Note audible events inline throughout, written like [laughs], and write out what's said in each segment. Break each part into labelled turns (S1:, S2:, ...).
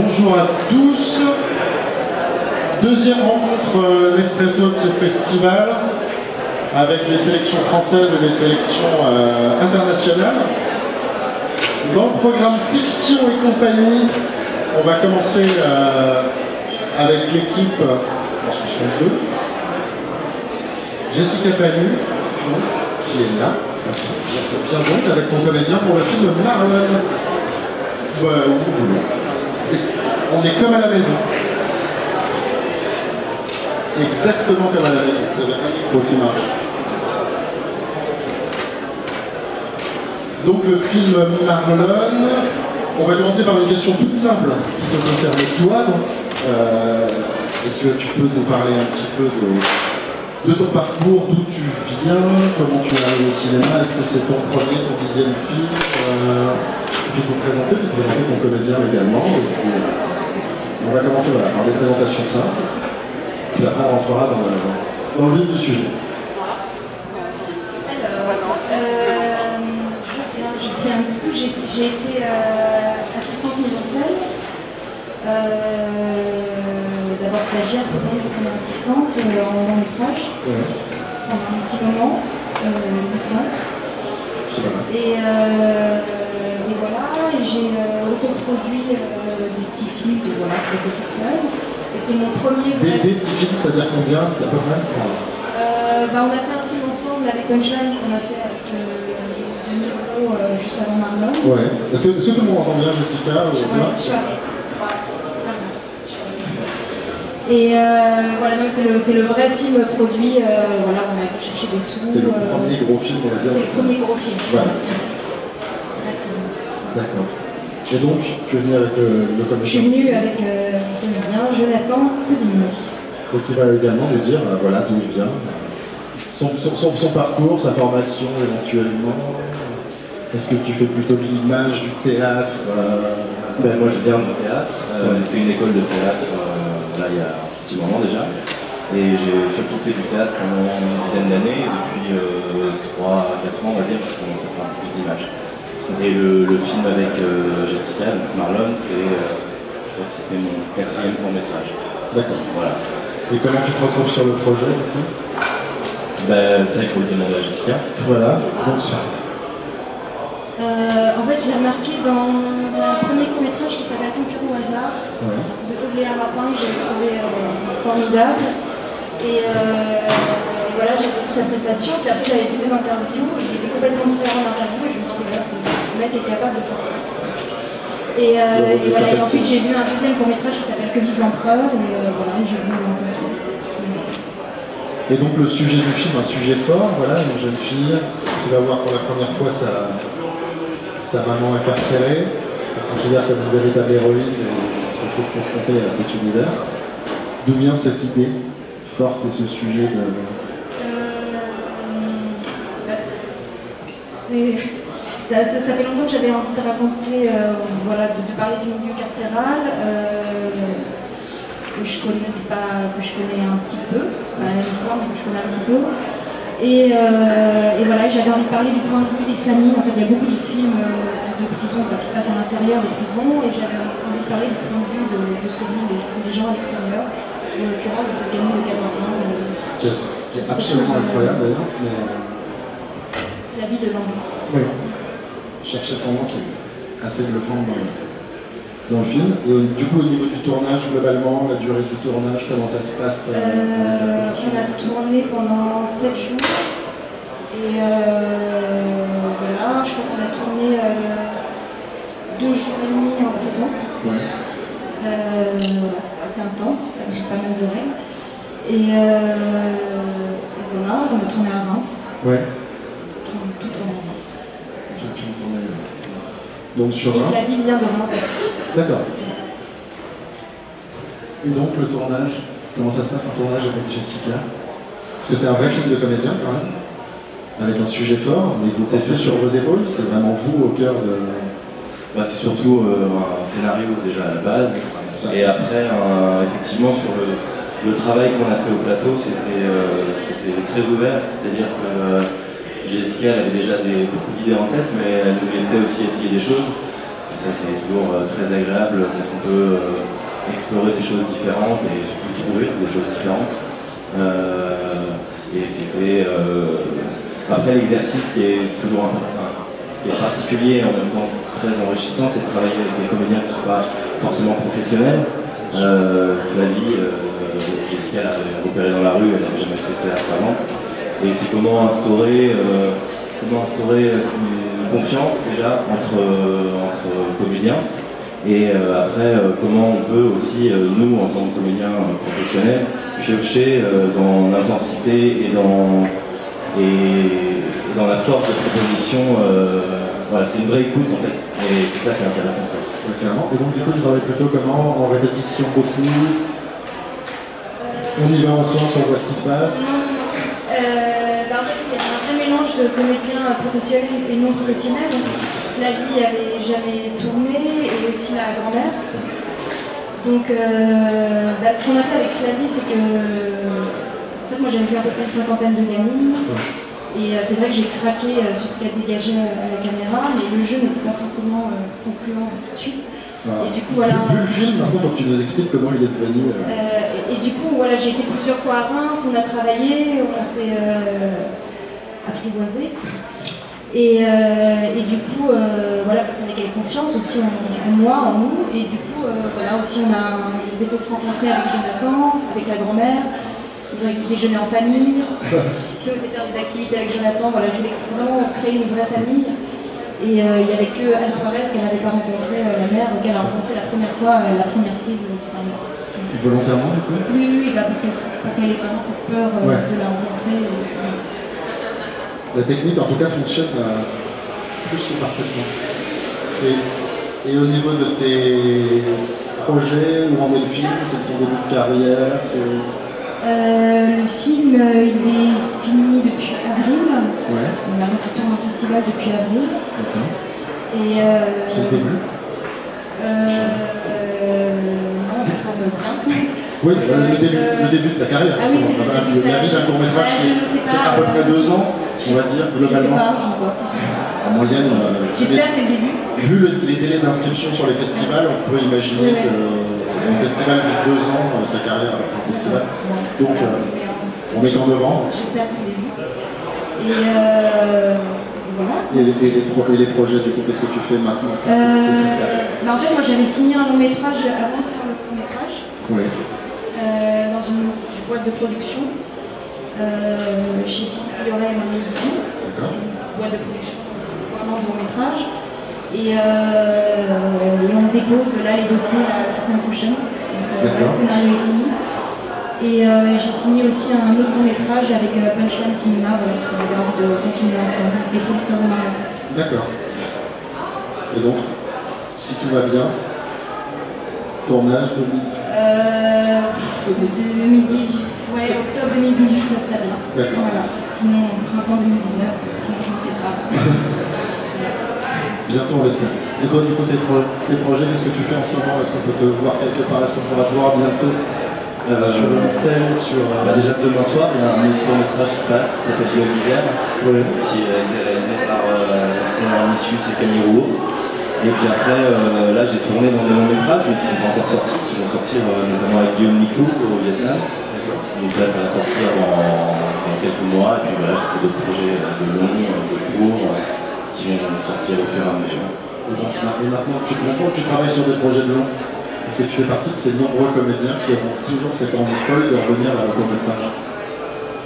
S1: Bonjour à tous. Deuxième rencontre euh, Nespresso de ce festival avec les sélections françaises et les sélections euh, internationales. Dans le programme Fiction et compagnie, on va commencer euh, avec l'équipe, pense que sont deux, Jessica Panu, qui est là, bien avec mon comédien pour le film Marlon. Vous voulez. On est comme à la maison. Exactement comme à la maison. Vous avez un micro qui marche. Donc le film Marlon, on va commencer par une question toute simple qui te concerne toi. Euh, Est-ce que tu peux nous parler un petit peu de, de ton parcours, d'où tu viens, comment tu es arrivé au cinéma, est-ce que c'est ton premier, ton dixième film euh, Puis vous présenter, puis présenter ton comédien également. Et puis, on va commencer voilà, par des présentations simples, puis après on rentrera dans, dans le vif du sujet.
S2: Alors, euh, j'ai été euh, assistante mise en scène. Euh, D'abord stagiaire, seconde première assistante euh, en long métrage pendant un petit moment, euh. Et, euh, et j'ai euh, autoproduit euh, des petits films que voilà, j'ai fait toute seule. Et c'est mon premier
S1: Des, des petits films, c'est-à-dire combien À peu près?
S2: Euh, bah, on a fait un film ensemble avec Punchline qu'on a fait avec euh, juste avant Marlon.
S1: Ouais. Est-ce que, tout le monde entend bien Jessica ou
S2: Je
S1: toi
S2: je Et euh, voilà, donc c'est le, le vrai film produit. euh, voilà, on a été chercher des sous.
S1: C'est le
S2: euh,
S1: premier gros film, on va dire.
S2: c'est le premier gros film.
S1: Voilà. D'accord. Et donc, tu es venu avec le, le
S2: Je suis venue avec euh, mon comédien Jonathan Cousinet.
S1: Donc il va également nous dire euh, voilà, d'où il vient, son, son- son- son parcours, sa formation éventuellement. Est-ce que tu fais plutôt de l'image, du théâtre euh,
S3: Ben, moi je viens du théâtre, Euh, j'ai fait une école de théâtre euh, là il y a un petit moment déjà. Et j'ai surtout fait du théâtre pendant une dizaine d'années, et depuis 3-4 ans on va dire, je commence à faire un peu plus d'images. Et le, le film avec euh, Jessica, donc Marlon, c'est, euh, je crois que c'était mon quatrième court métrage.
S1: D'accord.
S3: Voilà.
S1: Et comment tu te retrouves sur le projet du coup?
S3: Ben, ça il faut le demander à Jessica.
S1: Voilà. Donc,
S2: Euh, en fait, je l'ai remarqué dans un premier court-métrage qui s'appelle Concur au hasard
S1: ouais.
S2: de Ogléa Rapin que j'ai trouvé euh, formidable. Et euh, voilà, j'ai vu sa prestation. Puis après, j'avais vu des interviews. Il était complètement différent d'interview et je me suis dit, là, ce ce mec est capable de faire ça. Et, euh, et voilà, et ensuite, j'ai vu un deuxième court-métrage qui s'appelle Que vive l'empereur. Et euh, voilà, j'ai vu.
S1: Et donc le sujet du film, un sujet fort, voilà, une jeune fille qui va voir pour la première fois sa, sa maman incarcérée, elle considère comme une véritable héroïne et se retrouve confrontée à cet univers. D'où vient cette idée forte et ce sujet de...
S2: Euh, bah, ça, ça- ça fait longtemps que j'avais envie de raconter, euh, voilà, de, de parler du milieu carcéral, euh, que je connaissais pas, que je connais un petit peu, c'est pas la même histoire, mais que je connais un petit peu. Et, euh, et voilà, j'avais envie de parler du point de vue des familles. En fait, il y a beaucoup de films de prison qui se passent à l'intérieur des prisons, et j'avais envie de parler du point de vue de, de ce que vivent les, les gens à l'extérieur, en l'occurrence de cette gamine de 14 ans. euh,
S1: qui est, qui est absolument incroyable d'ailleurs, mais
S2: la vie de l'enfant.
S1: oui, chercher son nom qui est assez bluffant dans le, dans le film. Et du coup au niveau du tournage, globalement, la durée du tournage, comment ça se passe euh,
S2: Euh, on a tourné pendant 7 jours. Et euh, voilà, je crois qu'on a tourné deux jours et demi en prison.
S1: Ouais.
S2: Euh, c'est assez intense, avec pas mal de règles. Et, euh, et voilà, on a tourné à Reims.
S1: Ouais.
S2: Tout, tout tourné à Reims.
S1: J'ai le film tourné, euh, Donc sur
S2: Et
S1: un.
S2: Flavie vient de Reims aussi.
S1: D'accord. Et donc le tournage, comment ça se passe un tournage avec Jessica? Parce que c'est un vrai film de comédien quand même, avec un sujet fort, mais vous
S3: sûr.
S1: sur vos épaules, c'est vraiment vous au cœur de.
S3: Bah, c'est surtout euh, un scénario déjà à la base.
S1: Ça.
S3: Et après, euh, effectivement, sur le, le travail qu'on a fait au plateau, c'était euh, très ouvert. C'est-à-dire que euh, Jessica avait déjà beaucoup d'idées en tête, mais elle nous laissait aussi essayer des choses. ça c'est toujours très agréable quand on peut explorer des choses différentes et surtout trouver des choses différentes. et c'était après l'exercice qui est toujours qui particulier et en même temps très enrichissant, c'est de travailler avec des comédiens qui ne sont pas forcément professionnels. Euh, Flavie, euh, Jessica l'a repéré dans la rue, elle n'avait jamais fait de théâtre avant. Et c'est comment instaurer, euh, comment instaurer une confiance déjà entre, entre comédiens. Et après, comment on peut aussi, nous, en tant que comédiens professionnels, piocher dans l'intensité et dans, et, dans la force de proposition. voilà, c'est une vraie écoute en fait. Et c'est ça qui est intéressant.
S1: clairement. Et donc, du coup, tu travailles plutôt comment En répétition beaucoup On y va ensemble, on voit ce qui se passe
S2: euh, bah, En fait, il y a un vrai mélange de comédiens professionnels et non professionnels. Flavie n'avait jamais tourné et aussi la grand-mère. Donc, euh, bah, ce qu'on a fait avec Flavie, c'est que. En fait, moi j'avais fait à peu près une cinquantaine de gamines. Et euh, c'est vrai que j'ai craqué euh, sur ce qu'elle dégageait à la caméra, mais le jeu n'était pas forcément concluant tout de suite.
S1: Et du coup, voilà. Vu, le film, maintenant, faut que tu nous expliques comment il est devenu.
S2: et, du coup, voilà, j'ai été plusieurs fois à Reims, on a travaillé, on s'est apprivoisé. Et, et, du coup, voilà, il fallait qu'elle ait confiance aussi en, moi, en nous. Et du coup, voilà, aussi, on a, des fois se rencontrer avec Jonathan, avec la grand-mère [laughs] ils ont déjeuner en famille, ils ont faire des activités avec Jonathan. Voilà, je vraiment créer une vraie famille. Et euh, il n'y avait que Anne Suarez qu'elle n'avait pas rencontré, euh, la mère, qu'elle a rencontré la première fois, euh, la première prise du.
S1: Volontairement, du coup?
S2: Oui, oui, bah, pour qu'elle ait vraiment cette peur de la rencontrer.
S1: La technique, en tout cas, fonctionne plus que parfaitement. Et, et, au niveau de tes projets, où en est le film? C'est son début de carrière
S2: euh, le film, euh, il est fini depuis avril. Ouais. On a tourne en festival depuis avril. D'accord.
S1: Et euh, c'est le début?
S2: euh,
S1: Oui, le, début, le début de sa carrière.
S2: Ah oui, c'est début
S1: La vie d'un court métrage, c'est à peu près deux ans, on va dire, globalement. En moyenne.
S2: J'espère que c'est le début.
S1: Vu les délais d'inscription sur les festivals, on peut imaginer que un festival depuis deux ans, euh, sa carrière un festival. Donc, euh, on est en novembre.
S2: J'espère que c'est le début. Et euh, voilà.
S1: Et, les, projets, du coup, qu'est-ce que tu fais maintenant? Qu'est-ce qui se passe?
S2: bah, En fait, moi, j'avais signé un long métrage avant de faire le fond métrage.
S1: Oui.
S2: Boîte de production. chez Philippe Lioret et Marie D'accord. Une boîte de production vraiment de long métrage. Et, euh, et, on dépose là les dossiers la, semaine prochaine. Donc, euh, le scénario est fini. Et euh, j'ai signé aussi un autre long métrage avec Punchline Cinema parce qu'on avait envie de continuer ensemble, des producteurs de.
S1: D'accord. Et donc, si tout va bien, tournage
S2: euh, 2018, ouais, octobre 2018, ça serait bien.
S1: D'accord.
S2: Voilà. Sinon, printemps 2019, sinon je ne sais pas. [laughs]
S1: Bientôt, on l'espère. Et toi, du coup, tes, projets, qu'est-ce que tu fais en ce moment? Est-ce qu'on peut te voir quelque part? Est-ce qu'on pourra te voir bientôt? Euh, sur une scène sur,
S3: euh, bah, Déjà demain soir, il y a un nouveau métrage qui passe qui s'appelle Bleu d'hiver, qui a été réalisé par euh, Missius et Camille Rouault. Et puis après, euh, là, j'ai tourné dans des longs métrages, mais qui ne sont pas encore sortis, vont sortir notamment avec Guillaume Niclou au Vietnam. Donc là, ça va sortir dans, quelques mois. Et puis voilà, j'ai fait d'autres projets de longs, de courts qui vont sortir au fur et à mesure.
S1: Et maintenant, tu, maintenant tu travailles sur des projets de long, est-ce que tu fais partie de ces nombreux comédiens qui ont toujours cette envie folle de revenir à la court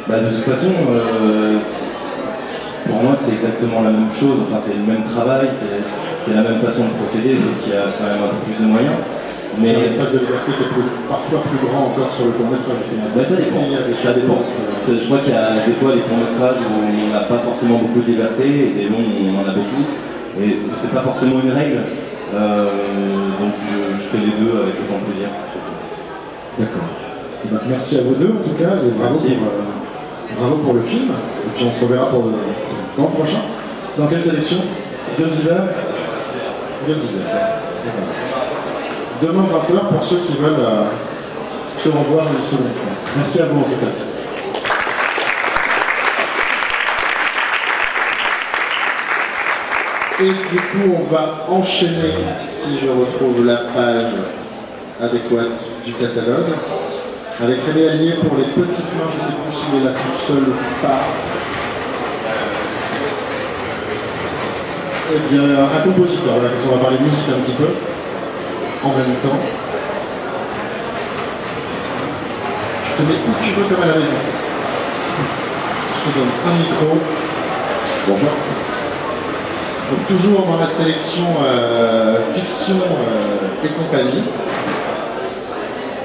S3: bah, De toute façon, euh, pour moi c'est exactement la même chose, enfin c'est le même travail, c'est la même façon de procéder, sauf qu'il y a quand même un peu plus de moyens.
S1: Mais de liberté qui est parfois plus grand encore sur le court métrage.
S3: Bah, ça dépend. Ça dépend. Je crois qu'il y a des fois des courts métrages où on n'a pas forcément beaucoup de liberté et des longs où on en a beaucoup. Et c'est pas forcément une règle. Euh, donc je, fais les deux avec autant de plaisir.
S1: D'accord. Ben, merci à vous deux en tout cas et bravo, pour, euh, bravo pour le film. Et puis on se reverra pour le l'an prochain. C'est dans quelle sélection? Gueule d'hiver Gueule d'hiver. Demain 20h pour ceux qui veulent euh, se revoir une seconde. Merci à vous en tout cas. Et du coup, on va enchaîner, si je retrouve la page adéquate du catalogue, avec Rémi Allier pour les petites mains. Je ne sais plus s'il est là tout seul ou pas. Eh bien, un compositeur, on va parler musique un petit peu, en même temps. Je te mets où tu veux comme à la maison. Je te donne un micro. Bonjour. Donc, toujours dans la sélection euh, fiction euh, et compagnie.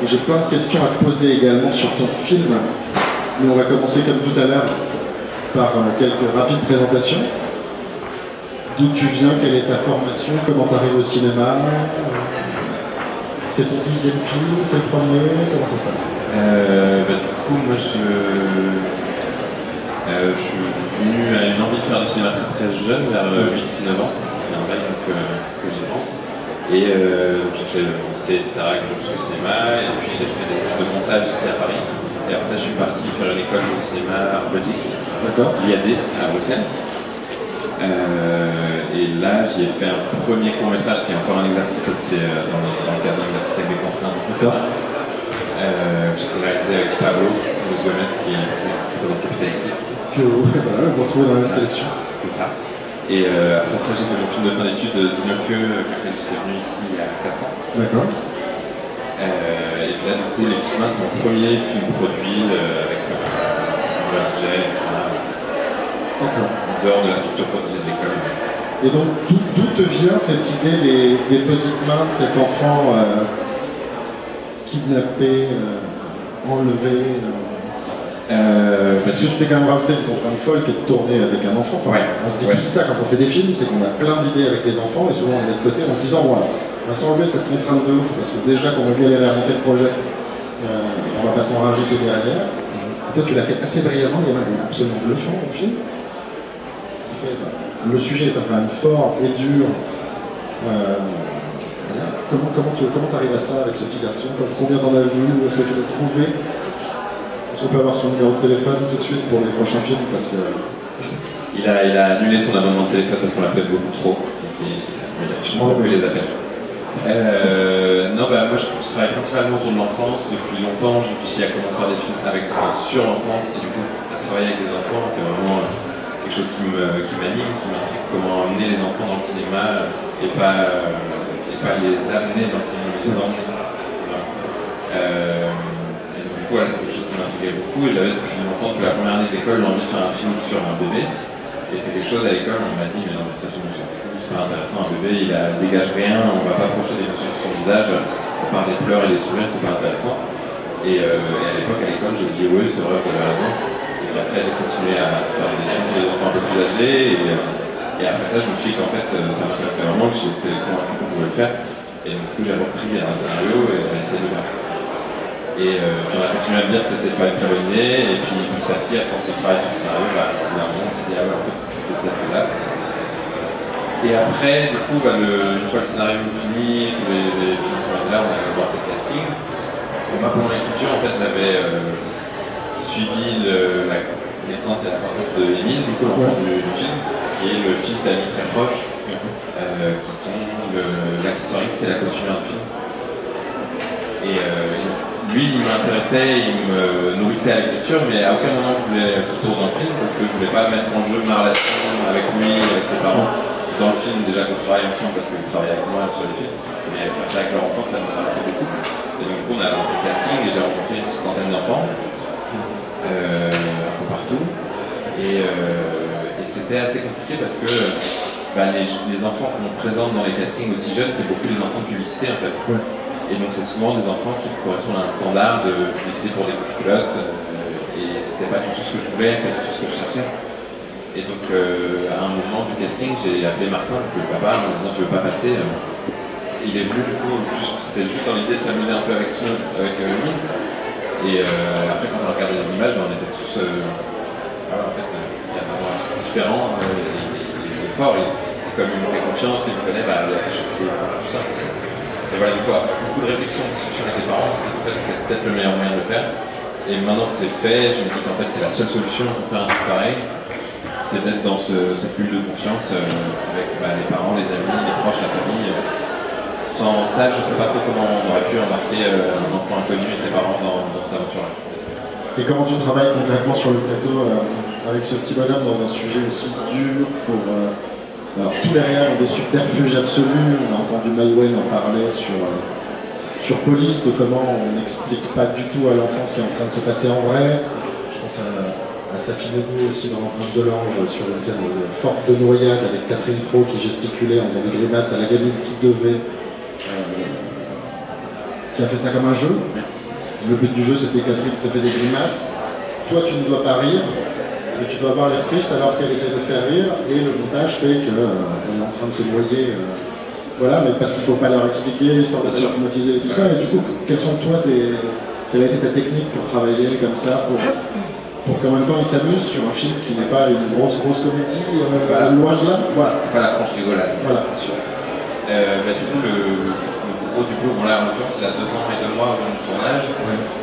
S1: J'ai plein de questions à te poser également sur ton film. Mais on va commencer comme tout à l'heure par euh, quelques rapides présentations. D'où tu viens, quelle est ta formation, comment tu arrives au cinéma? C'est ton deuxième film, c'est le premier, comment ça se passe?
S4: Euh, bah, Du coup, moi je, euh, je suis venu à une envie de faire du cinéma très, très jeune, vers 8-9 ans, c'est un bail donc, euh, que j'y pense. Et euh, j'ai fait le lycée, etc., avec je au cinéma, et puis j'ai fait des cours de montage ici à Paris. Et après ça, je suis parti faire une école de cinéma en Belgique, l'IAD à Bruxelles. Euh, et là, j'y ai fait un premier court métrage qui est encore un exercice, c'est euh, dans, le- dans le cadre d'un exercice avec des contraintes. Euh, j'ai réalisé avec Pablo Luis Gomez qui est présent capitalistique.
S1: Que voilà, vous retrouvez dans la même sélection.
S4: C'est ça. Et euh, après ça, j'ai fait mon film de fin d'études de Zinoke, quand j'étais venu ici il y a 4 ans.
S1: D'accord.
S4: Euh, et puis là, du coup, Les Petites Mains, c'est mon premier film produit euh, avec le budget, etc.
S1: D'accord.
S4: En dehors de la structure protégée de l'école.
S1: Et donc, d'où te vient cette idée des, des petites mains de cet enfant euh, kidnappé, euh, enlevé euh,
S4: bah,
S1: tu t'es quand même rajouté une contrainte folle qui est de tourner avec un enfant. Enfin,
S4: Ouais.
S1: On se dit
S4: Ouais.
S1: plus ça quand on fait des films, c'est qu'on a plein d'idées avec les enfants et souvent on est de côté en se disant voilà, on va s'enlever cette contrainte de ouf parce que déjà qu'on va galérer à monter le projet, euh, on va pas s'en rajouter derrière. Et toi tu l'as fait assez brillamment, il y en a absolument bluffant au film. Ce qui fait, bah, le sujet étant quand même fort et dur. euh, voilà. Comment comment tu comment arrives à ça avec ce petit garçon Combien t'en as vu Où est-ce que tu l'as trouvé est-ce qu'on peut avoir son numéro de téléphone tout de suite pour les prochains films Parce que
S4: Il a, il a annulé son abonnement de téléphone parce qu'on l'appelait beaucoup trop. Il, a vachement coupé les. Euh, non, bah, moi je, je travaille principalement autour de l'enfance. Depuis longtemps, je réfléchis à comment faire des films avec, enfin, sur l'enfance et du coup, à travailler avec des enfants, c'est vraiment euh, quelque chose qui me- qui m'anime, qui m'intrigue. Comment amener les enfants dans le cinéma et pas, euh, et pas les amener dans le cinéma, mais les emmener. Euh, et donc, voilà, c'est quelque chose qui m'intriguait beaucoup et j'avais depuis longtemps, depuis la première année d'école, l'envie de faire un film sur un bébé. Et c'est quelque chose à l'école, on m'a dit, mais non, mais ça, tout le c'est pas intéressant, un bébé, il a, dégage rien, on va pas approcher des émotions sur son visage, à part les pleurs et les sourires, c'est pas intéressant. Et, euh, et à l'époque, à l'école, j'ai dit, oui, c'est vrai, vous avez raison. Puis après, j'ai continué à faire des films sur des enfants un peu plus âgés. Et, euh, après ça, je me suis dit qu'en fait, euh, ça m'intéressait vraiment, que j'étais convaincu qu'on pouvait le faire. Et du coup, j'ai repris un scénario et j'ai essayé de le faire. Et euh, on a continué à me dire que c'était pas une très bonne idée, et puis petit à petit, à force de travailler sur le scénario, bah, on s'est dit, ah ouais, en fait, c'était peut-être faisable. Et après, du coup, bah, une fois le scénario fini, que les, les films sont là, on allait voir ces castings. Et moi, pendant l'écriture, en fait, j'avais suivi la naissance et la croissance de Émile, du coup, l'enfant du, film, qui est le fils d'amis très proches, euh, qui sont l'accessoiriste et la costumière du film. Et euh, lui, il m'intéressait, il me nourrissait à l'écriture, mais à aucun moment je voulais qu'il tourne dans le film parce que je voulais pas mettre en jeu ma relation avec lui, avec ses parents. Dans le film, déjà qu'on travaille ensemble parce qu'il travaille avec moi sur les films, mais avec leur enfant, ça m'intéressait beaucoup. Et donc, du coup, on a lancé le casting et j'ai rencontré une petite centaine d'enfants, euh, un peu partout. Et, euh, et c'était assez compliqué parce que bah, les, les enfants qu'on présente dans les castings aussi jeunes, c'est beaucoup des enfants de publicité en fait.
S1: Ouais.
S4: Et donc c'est souvent des enfants qui correspondent à un standard de publicité pour des couches culottes. euh, et c'était pas du tout ce que je voulais, pas du tout ce que je cherchais. Et donc à un moment du casting, j'ai appelé Martin, le papa, en me disant tu veux pas passer. Il est venu du coup, juste- c'était juste dans l'idée de s'amuser un peu avec, avec lui. Et euh, après quand on a regardé les images, ben, on était tous... voilà, en fait, euh, il y a vraiment un truc différent, euh, il, est fort, il, et comme il me fait confiance, il me connaît, bah, il y a quelque chose qui est tout ça. Et voilà, du coup, après beaucoup de réflexion, discussion avec les parents, c'était peut-être le meilleur moyen de le faire. Et maintenant que c'est fait, je me dis qu'en fait, c'est la seule solution pour faire un truc pareil. c'est d'être dans ce- cette bulle de confiance avec bah, les parents, les amis, les proches, la famille. Sans ça, je ne sais pas trop comment on aurait pu embarquer euh, un enfant inconnu et ses parents dans, cette aventure-là.
S1: Et comment tu travailles concrètement sur le plateau euh, avec ce petit bonhomme dans un sujet aussi dur pour. euh, tous les réels des subterfuges absolus. On a entendu Maïwen en parler sur, sur Police, de comment on n'explique pas du tout à l'enfant ce qui est en train de se passer en vrai. Je pense à, à aussi dans l'empreinte de l'ange sur une scène forte de noyade avec Catherine Fro qui gesticulait en faisant des grimaces à la gamine qui devait. Euh, qui a fait ça comme un jeu. Le but du jeu, c'était Catherine te fait des grimaces. Toi, tu ne dois pas rire, mais tu dois avoir l'air triste alors qu'elle essaie de te faire rire. Et le montage fait qu'elle est en train de se noyer. euh, voilà, mais parce qu'il ne faut pas leur expliquer, histoire de se et tout ça. Et du coup, quelles sont toi tes, quelle a été ta technique pour travailler comme ça, pour, pour qu'en même temps ils s'amusent sur un film qui n'est pas une grosse grosse comédie, euh,
S4: Voilà.
S1: loin de là Voilà.
S4: C'est pas la franche rigolade.
S1: Voilà.
S4: Euh, bah, du coup, le, le gros du boulot, bon là en l'occurrence, il a deux ans et deux mois avant le tournage.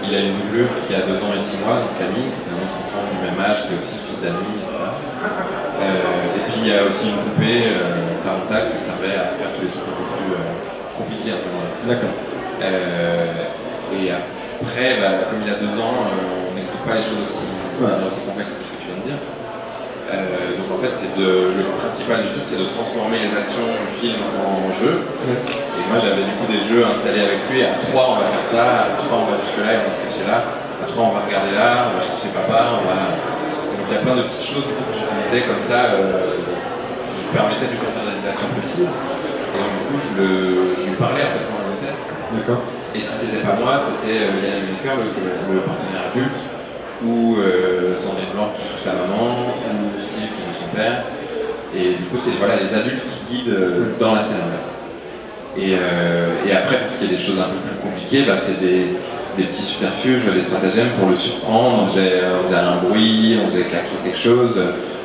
S4: Il a une doublure qui a deux ans et six mois, donc Camille, qui est un autre enfant du même âge, qui est aussi fils d'amis, etc. Euh, et puis il y a aussi une poupée, euh, Saranta, qui servait à faire tous les trucs un peu plus compliqués à moment-là.
S1: D'accord.
S4: Et après, bah, comme il a deux ans, on n'explique pas les choses aussi, aussi complexes que ce que tu viens de dire. Euh, donc en fait, c'est de, le principal du truc, c'est de transformer les actions du film en jeu. Et moi, j'avais du coup des jeux installés avec lui. À trois, on va faire ça. À trois, on va jusque là, et on va se cacher là. À trois, on va regarder là. On va chercher papa. On va... Donc il y a plein de petites choses du coup, que j'utilisais comme ça, euh, qui me permettaient de lui faire des actions précises. Et donc du coup, je, le, je lui parlais en fait quand je le faisais.
S1: D'accord.
S4: Et si c'était pas moi, c'était euh, Yann le, le partenaire adulte, ou euh, Sandrine Blanc qui joue sa maman, ou Steve qui joue son père. Et du coup, c'est voilà, les adultes qui guident euh, dans la scène. Et, euh, et après, pour ce qui est des choses un peu plus compliquées, bah, c'est des, petits subterfuges, des stratagèmes pour le surprendre. On faisait, un bruit, on faisait claquer quelque chose.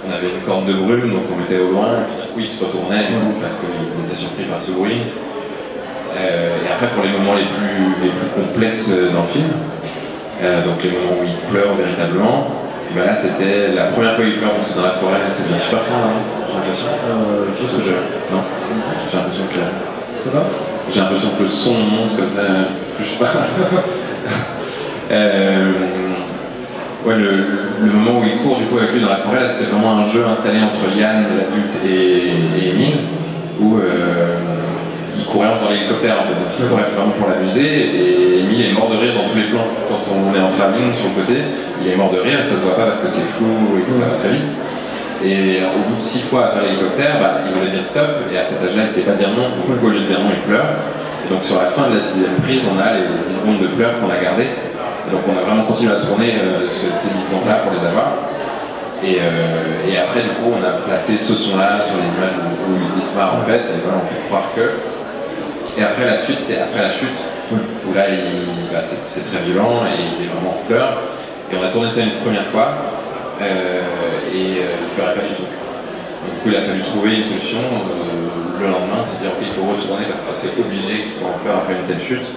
S4: On avait une corne de brume, donc on mettait au loin, et du coup, il se retournait du coup, parce qu'il était surpris par ce bruit. Euh, et après, pour les moments les plus, les plus complexes euh, dans le film, euh, donc les moments où il pleure véritablement, et ben là c'était la première fois qu'il pleure, donc c'est dans la forêt, c'est bien super fort, hein, j'ai l'impression.
S1: Euh, je
S4: Parce
S1: sais
S4: que je- Non, j'ai l'impression que
S1: Ça va?
S4: J'ai l'impression que le son monte comme ça, plus je parle. [laughs] Euh, ouais, le, le moment où il court du coup avec lui dans la forêt, là, c'était vraiment un jeu installé entre Yann, l'adulte, et, et Emile, où euh, en faisant l'hélicoptère en fait. Donc il courait vraiment pour l'amuser, et Emile est mort de rire dans tous les plans. Quand on est en famille sur le côté, il est mort de rire, ça se voit pas parce que c'est flou et que ça va très vite. Et au bout de six fois à faire l'hélicoptère, bah, il voulait dire stop, et à cet âge-là, il sait pas dire non, donc au lieu de dire non, il pleure. Et donc sur la fin de la sixième prise, on a les 10 secondes de pleurs qu'on a gardées. Et donc on a vraiment continué à tourner euh, ce- ces 10 secondes-là pour les avoir. Et, euh, et après, du coup, on a placé ce son-là sur les images où, où il se en fait, et voilà, on fait croire que. Et après, la suite, c'est après la chute, où là, bah, c'est très violent et il est vraiment en pleurs. Et on a tourné ça une première fois, euh, et euh, il pleurait pas du tout. Du coup, il a fallu trouver une solution euh, le lendemain, c'est dire qu'il faut retourner parce que c'est obligé qu'ils soient en pleurs après une telle chute.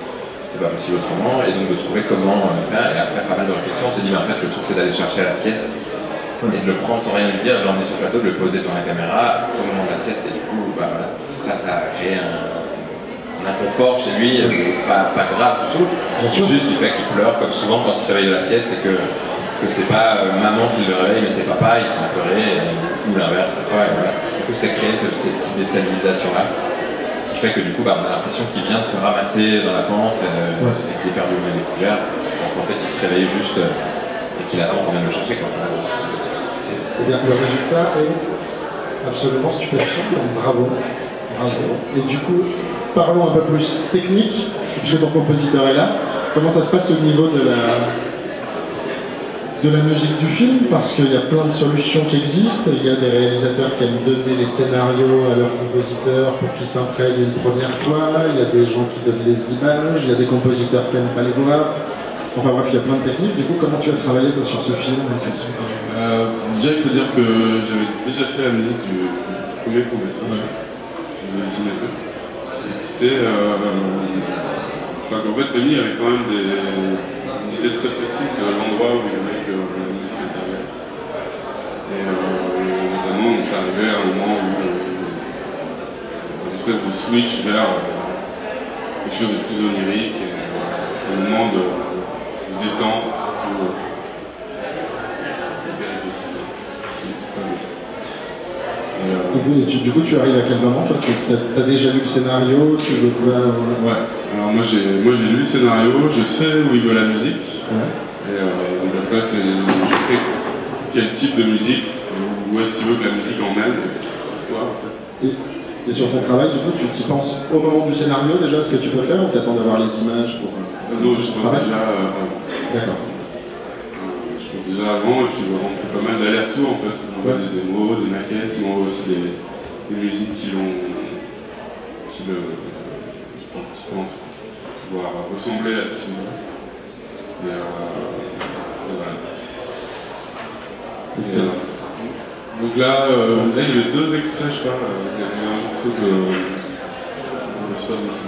S4: C'est pas possible autrement, et donc de trouver comment euh, faire. Et après pas mal de réflexions, on s'est dit, mais en fait, le truc c'est d'aller chercher à la sieste et de le prendre sans rien lui dire, de l'emmener sur le plateau, de le poser devant la caméra au moment de la sieste, et du coup, bah voilà, ça, ça a créé un, un inconfort chez lui, euh, pas, pas grave du tout, juste du fait qu'il pleure, comme souvent quand il se réveille de la sieste, et que, que c'est pas euh, maman qui le réveille, mais c'est papa, il se met à pleurer, et- ou l'inverse, et voilà. Du coup, c'est créé ce, cette petite déstabilisation-là, qui fait que du coup, bah, on a l'impression qu'il vient se ramasser dans la pente, euh,
S1: Ouais.
S4: et qu'il est perdu au milieu des fougères, donc en fait, il se réveille juste, euh, et qu'il attend qu'on vienne le chercher, quoi.
S1: Eh bien, le résultat est absolument stupéfiant. Bravo. Bravo. Et du coup, parlons un peu plus technique, puisque ton compositeur est là. Comment ça se passe au niveau de la, de la musique du film? Parce qu'il y a plein de solutions qui existent. Il y a des réalisateurs qui aiment donner les scénarios à leurs compositeurs pour qu'ils s'imprègnent une première fois. Il y a des gens qui donnent les images. Il y a des compositeurs qui n'aiment pas les voir. Enfin bref, il y a plein de techniques. Du coup, comment tu as travaillé toi sur ce film?
S5: Euh, déjà, il faut dire que j'avais déjà fait la musique du premier court métrage de Ginevra. Et que c'était. Euh, enfin, qu'en fait, Rémi avait quand même des, une idée très précise de l'endroit où il voulait que la musique intervienne. Et euh, c'est arrivé à un moment où euh, une espèce de switch vers euh, quelque chose de plus onirique, un moment de détente. Où, euh, c'est terrible, c'est- c'est- c'est pas bien. Et, euh,
S1: Et du- tu- du coup, tu arrives à quel moment Toi, tu as, déjà lu le scénario Tu veux quoi
S5: Ouais, alors moi j'ai moi j'ai lu le scénario, je sais où il veut la musique,
S1: Ouais.
S5: et euh, donc après c'est je sais quel type de musique, où est-ce qu'il veut que la musique emmène, et quoi en fait.
S1: Et, et sur ton travail, du coup, tu t'y penses au moment du scénario déjà, ce que tu peux faire, ou t'attends d'avoir les images pour euh,
S5: Non, je pense déjà, euh,
S1: D'accord.
S5: Pense déjà avant, et puis on fait pas mal d'allers-retours en fait, des démos, des maquettes, on envoie aussi des, des musiques qui l'ont, qui le, pouvoir ressembler à ce qu'il. Et, euh, et voilà. Et, euh, donc là, euh, là, il y avait deux extraits, je crois. Il y avait un morceau de. de de de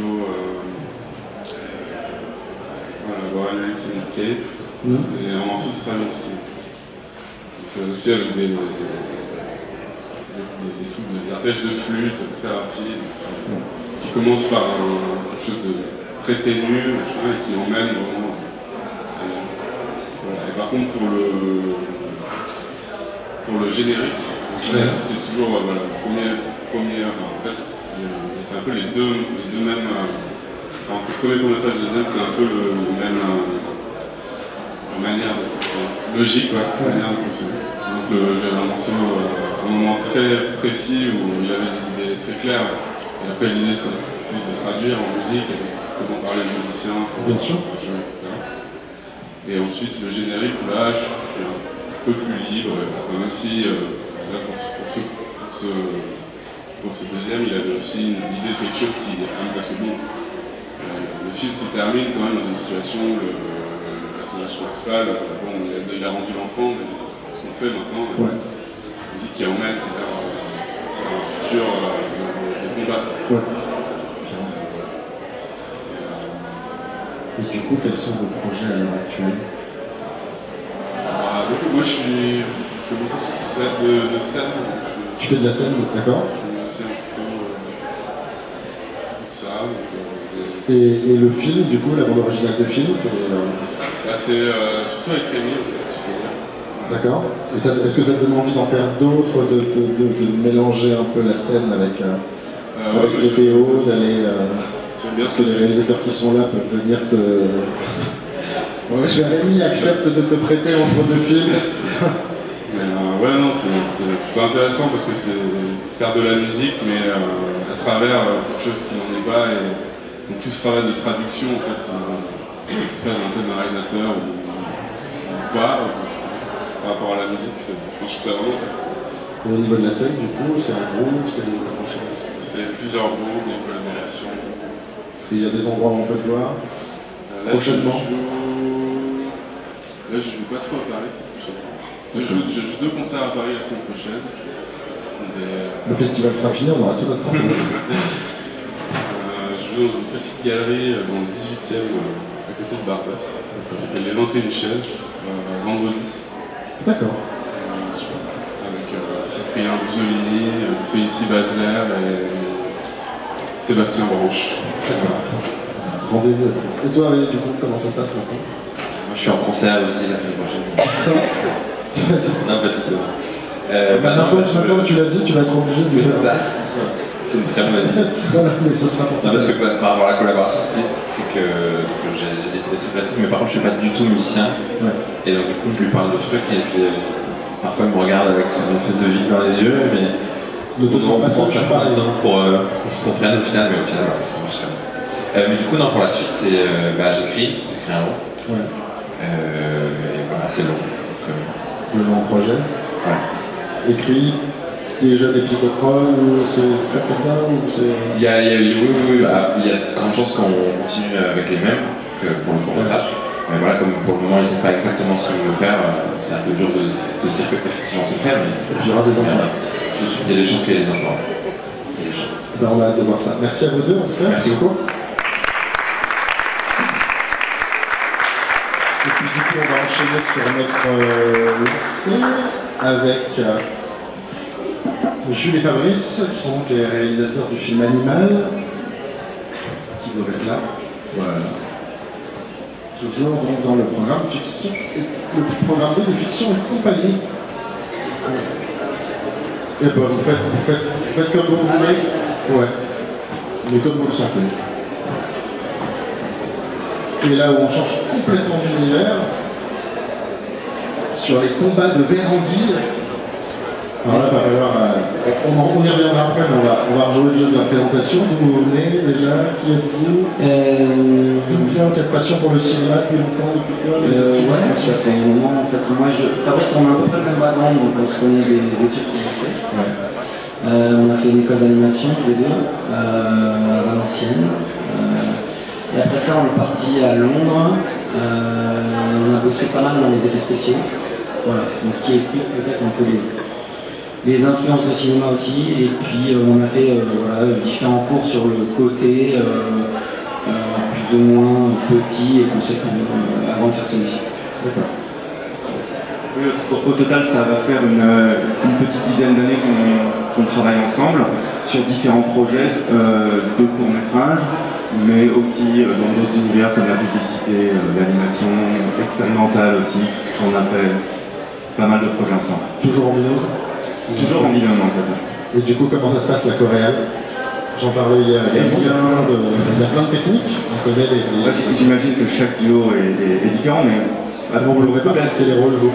S5: Ellis Nick Cave.
S1: Mhm.
S5: Et de Stravinsky. Donc euh, aussi avec des. des, des, des- arpèges de flûte très rapides. etc. Qui commence par un- quelque chose de très ténu, et qui emmène vraiment. Voilà. Et par contre, pour le, pour le générique, c'est toujours euh, voilà, premier, premier, en fait, c'est c'est un peu les deux, les deux mêmes. Euh, le premier et le deuxième, c'est un peu le, même euh, manière de, euh, logique, ouais, manière de. Donc le- j'avais un morceau, euh, un moment très précis où il avait des idées très claires. Et après l'idée c'est de traduire en musique, comment parler aux musiciens, comment
S1: Bien sûr.
S5: jouer, etc. Et ensuite le générique, où là je, je suis un peu plus libre, euh, même si euh, là, pour, pour ce, pour, ce, pour ce deuxième, il avait aussi une idée de quelque chose qui est quand le film se termine quand même dans une situation où le, le personnage principal, euh, bon, il a, rendu l'enfant, mais ce qu'on fait maintenant, euh,
S1: Ouais.
S5: c'est une musique qui emmène vers, euh, vers un futur de, combat.
S1: Ouais. Et du coup, quels sont vos projets à l'heure actuelle?
S5: Ah, donc, moi je suis, je fais beaucoup de scènes, de, donc,
S1: Tu fais de la scène, d'accord?
S5: Je suis musicien plutôt euh, ça. Donc,
S1: et, et le film, du coup, la bande originale de film, c'est. euh,
S5: bah, c'est euh, surtout avec Rémi.
S1: D'accord est-ce que ça te donne envie d'en faire d'autres, de, de, de- de mélanger un peu la scène avec, euh,
S5: Euh,
S1: avec
S5: ouais,
S1: les BO, d'aller. euh, Parce
S5: ce
S1: que les réalisateurs qui sont là peuvent venir te. Ouais, je Rémi accepte de te prêter entre deux films. [laughs]
S5: Mais ouais, non, c'est plutôt intéressant parce que c'est faire de la musique, mais à travers quelque chose qui n'en est pas. Et donc tout ce travail de traduction, en fait, euh, c'est pas un thème réalisateur ou, ou pas, euh, c'est- par rapport à la musique, c'est- je trouve ça vraiment intéressant.
S1: Et au niveau de la scène, du coup, c'est un groupe, c'est se passe
S5: C'est plusieurs groupes, des collaborations.
S1: Et il y a des endroits où on peut te voir.
S5: Euh, là,
S1: Prochainement.
S5: Je joue... Là, je joue pas trop à Paris cette prochaine fois. Je joue, je joue deux concerts à Paris la semaine prochaine. Des,
S1: Le festival sera fini, on aura tout notre temps. [laughs]
S5: Dans une petite galerie euh, dans le 18e, euh, à côté de Barbès. Ça s'appelle Les 21 chaises, euh, vendredi.
S1: D'accord.
S5: Euh, avec euh, Cyprien Busolini, euh, Félicie Basler et Sébastien Branche.
S1: Rendez-vous. Et toi, du coup, comment ça se passe maintenant?
S3: Moi, je suis en concert aussi la semaine prochaine. [laughs] Non, pas du tout. Euh, bah,
S1: Maintenant,
S3: non, je-
S1: maintenant que tu l'as dit, tu vas être obligé de
S3: c'est ça. C'est une très mauvaise idée.
S1: Voilà, mais ce sera pour tout
S3: parce que par rapport à la collaboration, c'est que, que j'ai des idées très précises, mais par contre, je suis pas du tout musicien.
S1: Ouais.
S3: Et donc, du coup, je lui parle de trucs, et puis euh, parfois, il me regarde avec une espèce de vide dans les yeux, mais
S1: Le dos sur
S3: on
S1: la
S3: prend
S1: passage,
S3: ça
S1: je parle.
S3: un temps pour euh, qu'on se comprenne au final, mais au final, voilà, ça marche bien. Euh, mais du coup, non, pour la suite, c'est euh, bah, j'écris, j'écris un long,
S1: Ouais.
S3: euh, et voilà, c'est long. Donc,
S1: Le long projet.
S3: voilà.
S1: Écrit, des pistes de prod, ou c'est fait comme ça, ou c'est.
S3: Il y a, il y a, oui, oui, oui, bah, il y a grande chance qu'on continue avec les mêmes que pour le court métrage. Mais voilà, comme pour le moment, ils ne savent pas exactement ce que je veux faire, euh, c'est un peu dur de, de dire que effectivement c'est fait, mais
S1: Il y aura des enfants.
S3: je suis il y a des chances qu'il y ait des enfants. Des chances.
S1: Ben, on a hâte de voir ça. Merci à vous deux, en tout cas.
S3: Merci.
S1: beaucoup. Et puis, du coup, on va enchaîner sur notre euh, lancée. avec euh, Jules et Fabrice, qui sont donc les réalisateurs du film Animal, qui doivent être là. Voilà. Toujours donc dans le programme fiction, le programme de fiction et compagnie. Et ben, vous faites, vous faites, comme vous voulez. Ouais. Mais comme vous le sentez. Et là où on change complètement d'univers, sur les combats de Véranguille. Alors là, il va falloir, on, y reviendra après, mais on va, on va rejouer le jeu de la présentation. D'où vous venez déjà Qui êtes-vous
S6: Euh,
S1: D'où vient cette passion pour le cinéma depuis longtemps Depuis
S6: euh, ouais, ça fait un moment en fait. Moi, je, Fabrice, on a un peu le même background, donc on se connaît des études qu'on a fait.
S1: Ouais.
S6: Euh, on a fait une école d'animation tous les deux, euh, à Valenciennes. Euh, et après ça, on est parti à Londres. On a bossé pas mal dans les effets spéciaux. Voilà, donc qui explique peut-être un peu les, les influences de cinéma aussi. Et puis euh, on a fait euh, voilà, différents cours sur le côté euh, euh, plus ou moins petit et conséquent euh, avant de faire celui-ci.
S1: D'accord.
S7: Oui, au, au total, ça va faire une, une petite dizaine d'années qu'on travaille ensemble sur différents projets euh, de courts-métrages, mais aussi euh, dans d'autres univers comme la publicité, euh, l'animation expérimentale aussi. On a fait pas mal de projets ensemble.
S1: Toujours en binôme?
S7: Toujours en binôme en fait.
S1: Et du coup, comment ça se passe la coréale J'en parlais hier également. Il y a plein de, il y a plein de techniques. On connaît les.
S7: J'imagine que chaque duo est, est- est différent, mais
S1: Ah bon, vous le répartissez les rôles, vous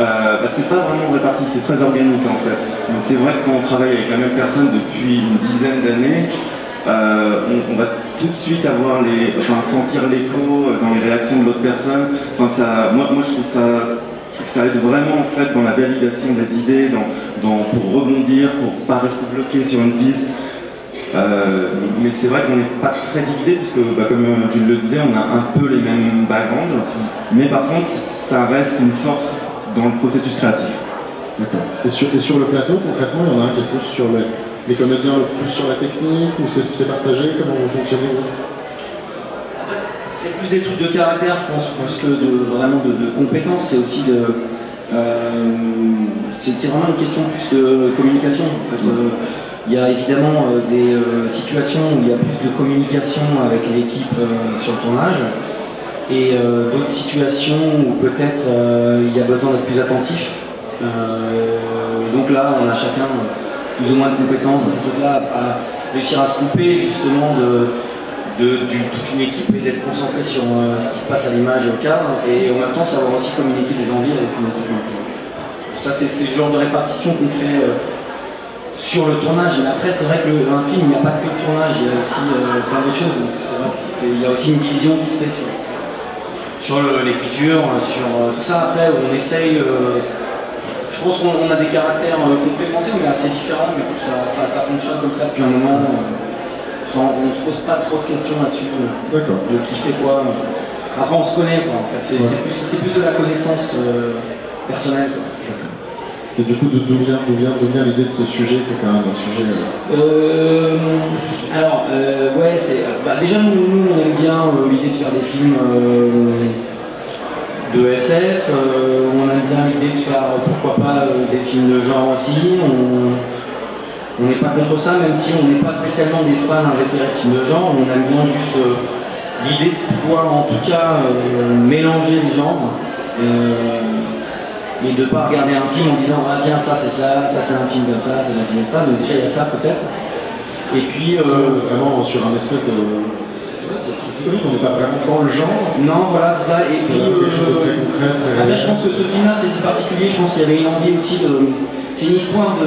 S7: Euh, bah, c'est pas vraiment réparti, c'est très organique en fait. Mais c'est vrai que quand on travaille avec la même personne depuis une dizaine d'années, euh, on, on va tout de suite avoir les, enfin, sentir l'écho dans les réactions de l'autre personne. Enfin, ça, moi, moi, je trouve ça, ça aide vraiment en fait dans la validation des idées, dans, pour rebondir, pour pas rester bloqué sur une piste. Euh, mais c'est vrai qu'on n'est pas très divisé puisque, bah, comme euh, Jules le disait, on a un peu les mêmes backgrounds. Mais par contre, ça reste une force dans le processus créatif.
S1: D'accord. Et sur, le plateau, concrètement, il y en a un qui est plus sur les, comédiens, plus sur la technique, ou c'est partagé? Comment vous fonctionnez
S6: C'est plus des trucs de caractère, je pense, plus que de, vraiment de, compétences. C'est aussi de. euh, c'est vraiment une question plus de communication. Euh, il y a évidemment euh, des situations où il y a plus de communication avec l'équipe sur le tournage et d'autres situations où peut-être il y a besoin d'être plus attentif. Donc là, on a chacun plus ou moins de compétences dans ce truc-là à réussir à se couper justement de, de- toute une équipe et d'être concentré sur euh, ce qui se passe à l'image et au cadre et en même temps savoir aussi communiquer des envies avec une équipe. Ça, c'est le genre de répartition qu'on fait euh, sur le tournage. Mais après, c'est vrai qu'un film, il n'y a pas que le tournage, il y a aussi euh, plein d'autres choses. Donc, c'est vrai qu'il y a aussi une division qui se fait sur, l'écriture, sur tout ça. Après, on essaye. je pense qu'on on a des caractères complémentaires, mais assez différents. Du coup, ça- ça fonctionne comme ça depuis un moment. On ne se pose pas trop de questions là-dessus. euh, de qui fait quoi. Après, on se connaît, quoi, en fait. C'est
S1: Ouais.
S6: plus, de la connaissance euh, personnelle. quoi.
S1: Et du coup, d'où d'où vient, vient, l'idée de ce sujet qui est quand même un sujet. euh,
S6: Euh, alors, ouais, c'est. bah, déjà, nous, nous, on aime bien l'idée de faire des films de SF. on aime bien l'idée de faire, pourquoi pas, des films de genre aussi. On on n'est pas contre ça, même si on n'est pas spécialement des fans invétérés de films de genre. On aime bien juste euh, l'idée de pouvoir, en tout cas, euh, mélanger les genres. Euh, et de ne pas regarder un film en disant ah tiens ça c'est ça, ça c'est un film comme ça, c'est un film comme ça, donc déjà il y a ça peut-être. Et puis euh,
S1: vraiment sur un espèce de. On n'est pas vraiment dans le genre.
S6: non voilà c'est ça, et puis
S1: très concret, très
S6: ah je pense que ce film là c'est c'est particulier, je pense qu'il y avait une envie aussi de. C'est une histoire de,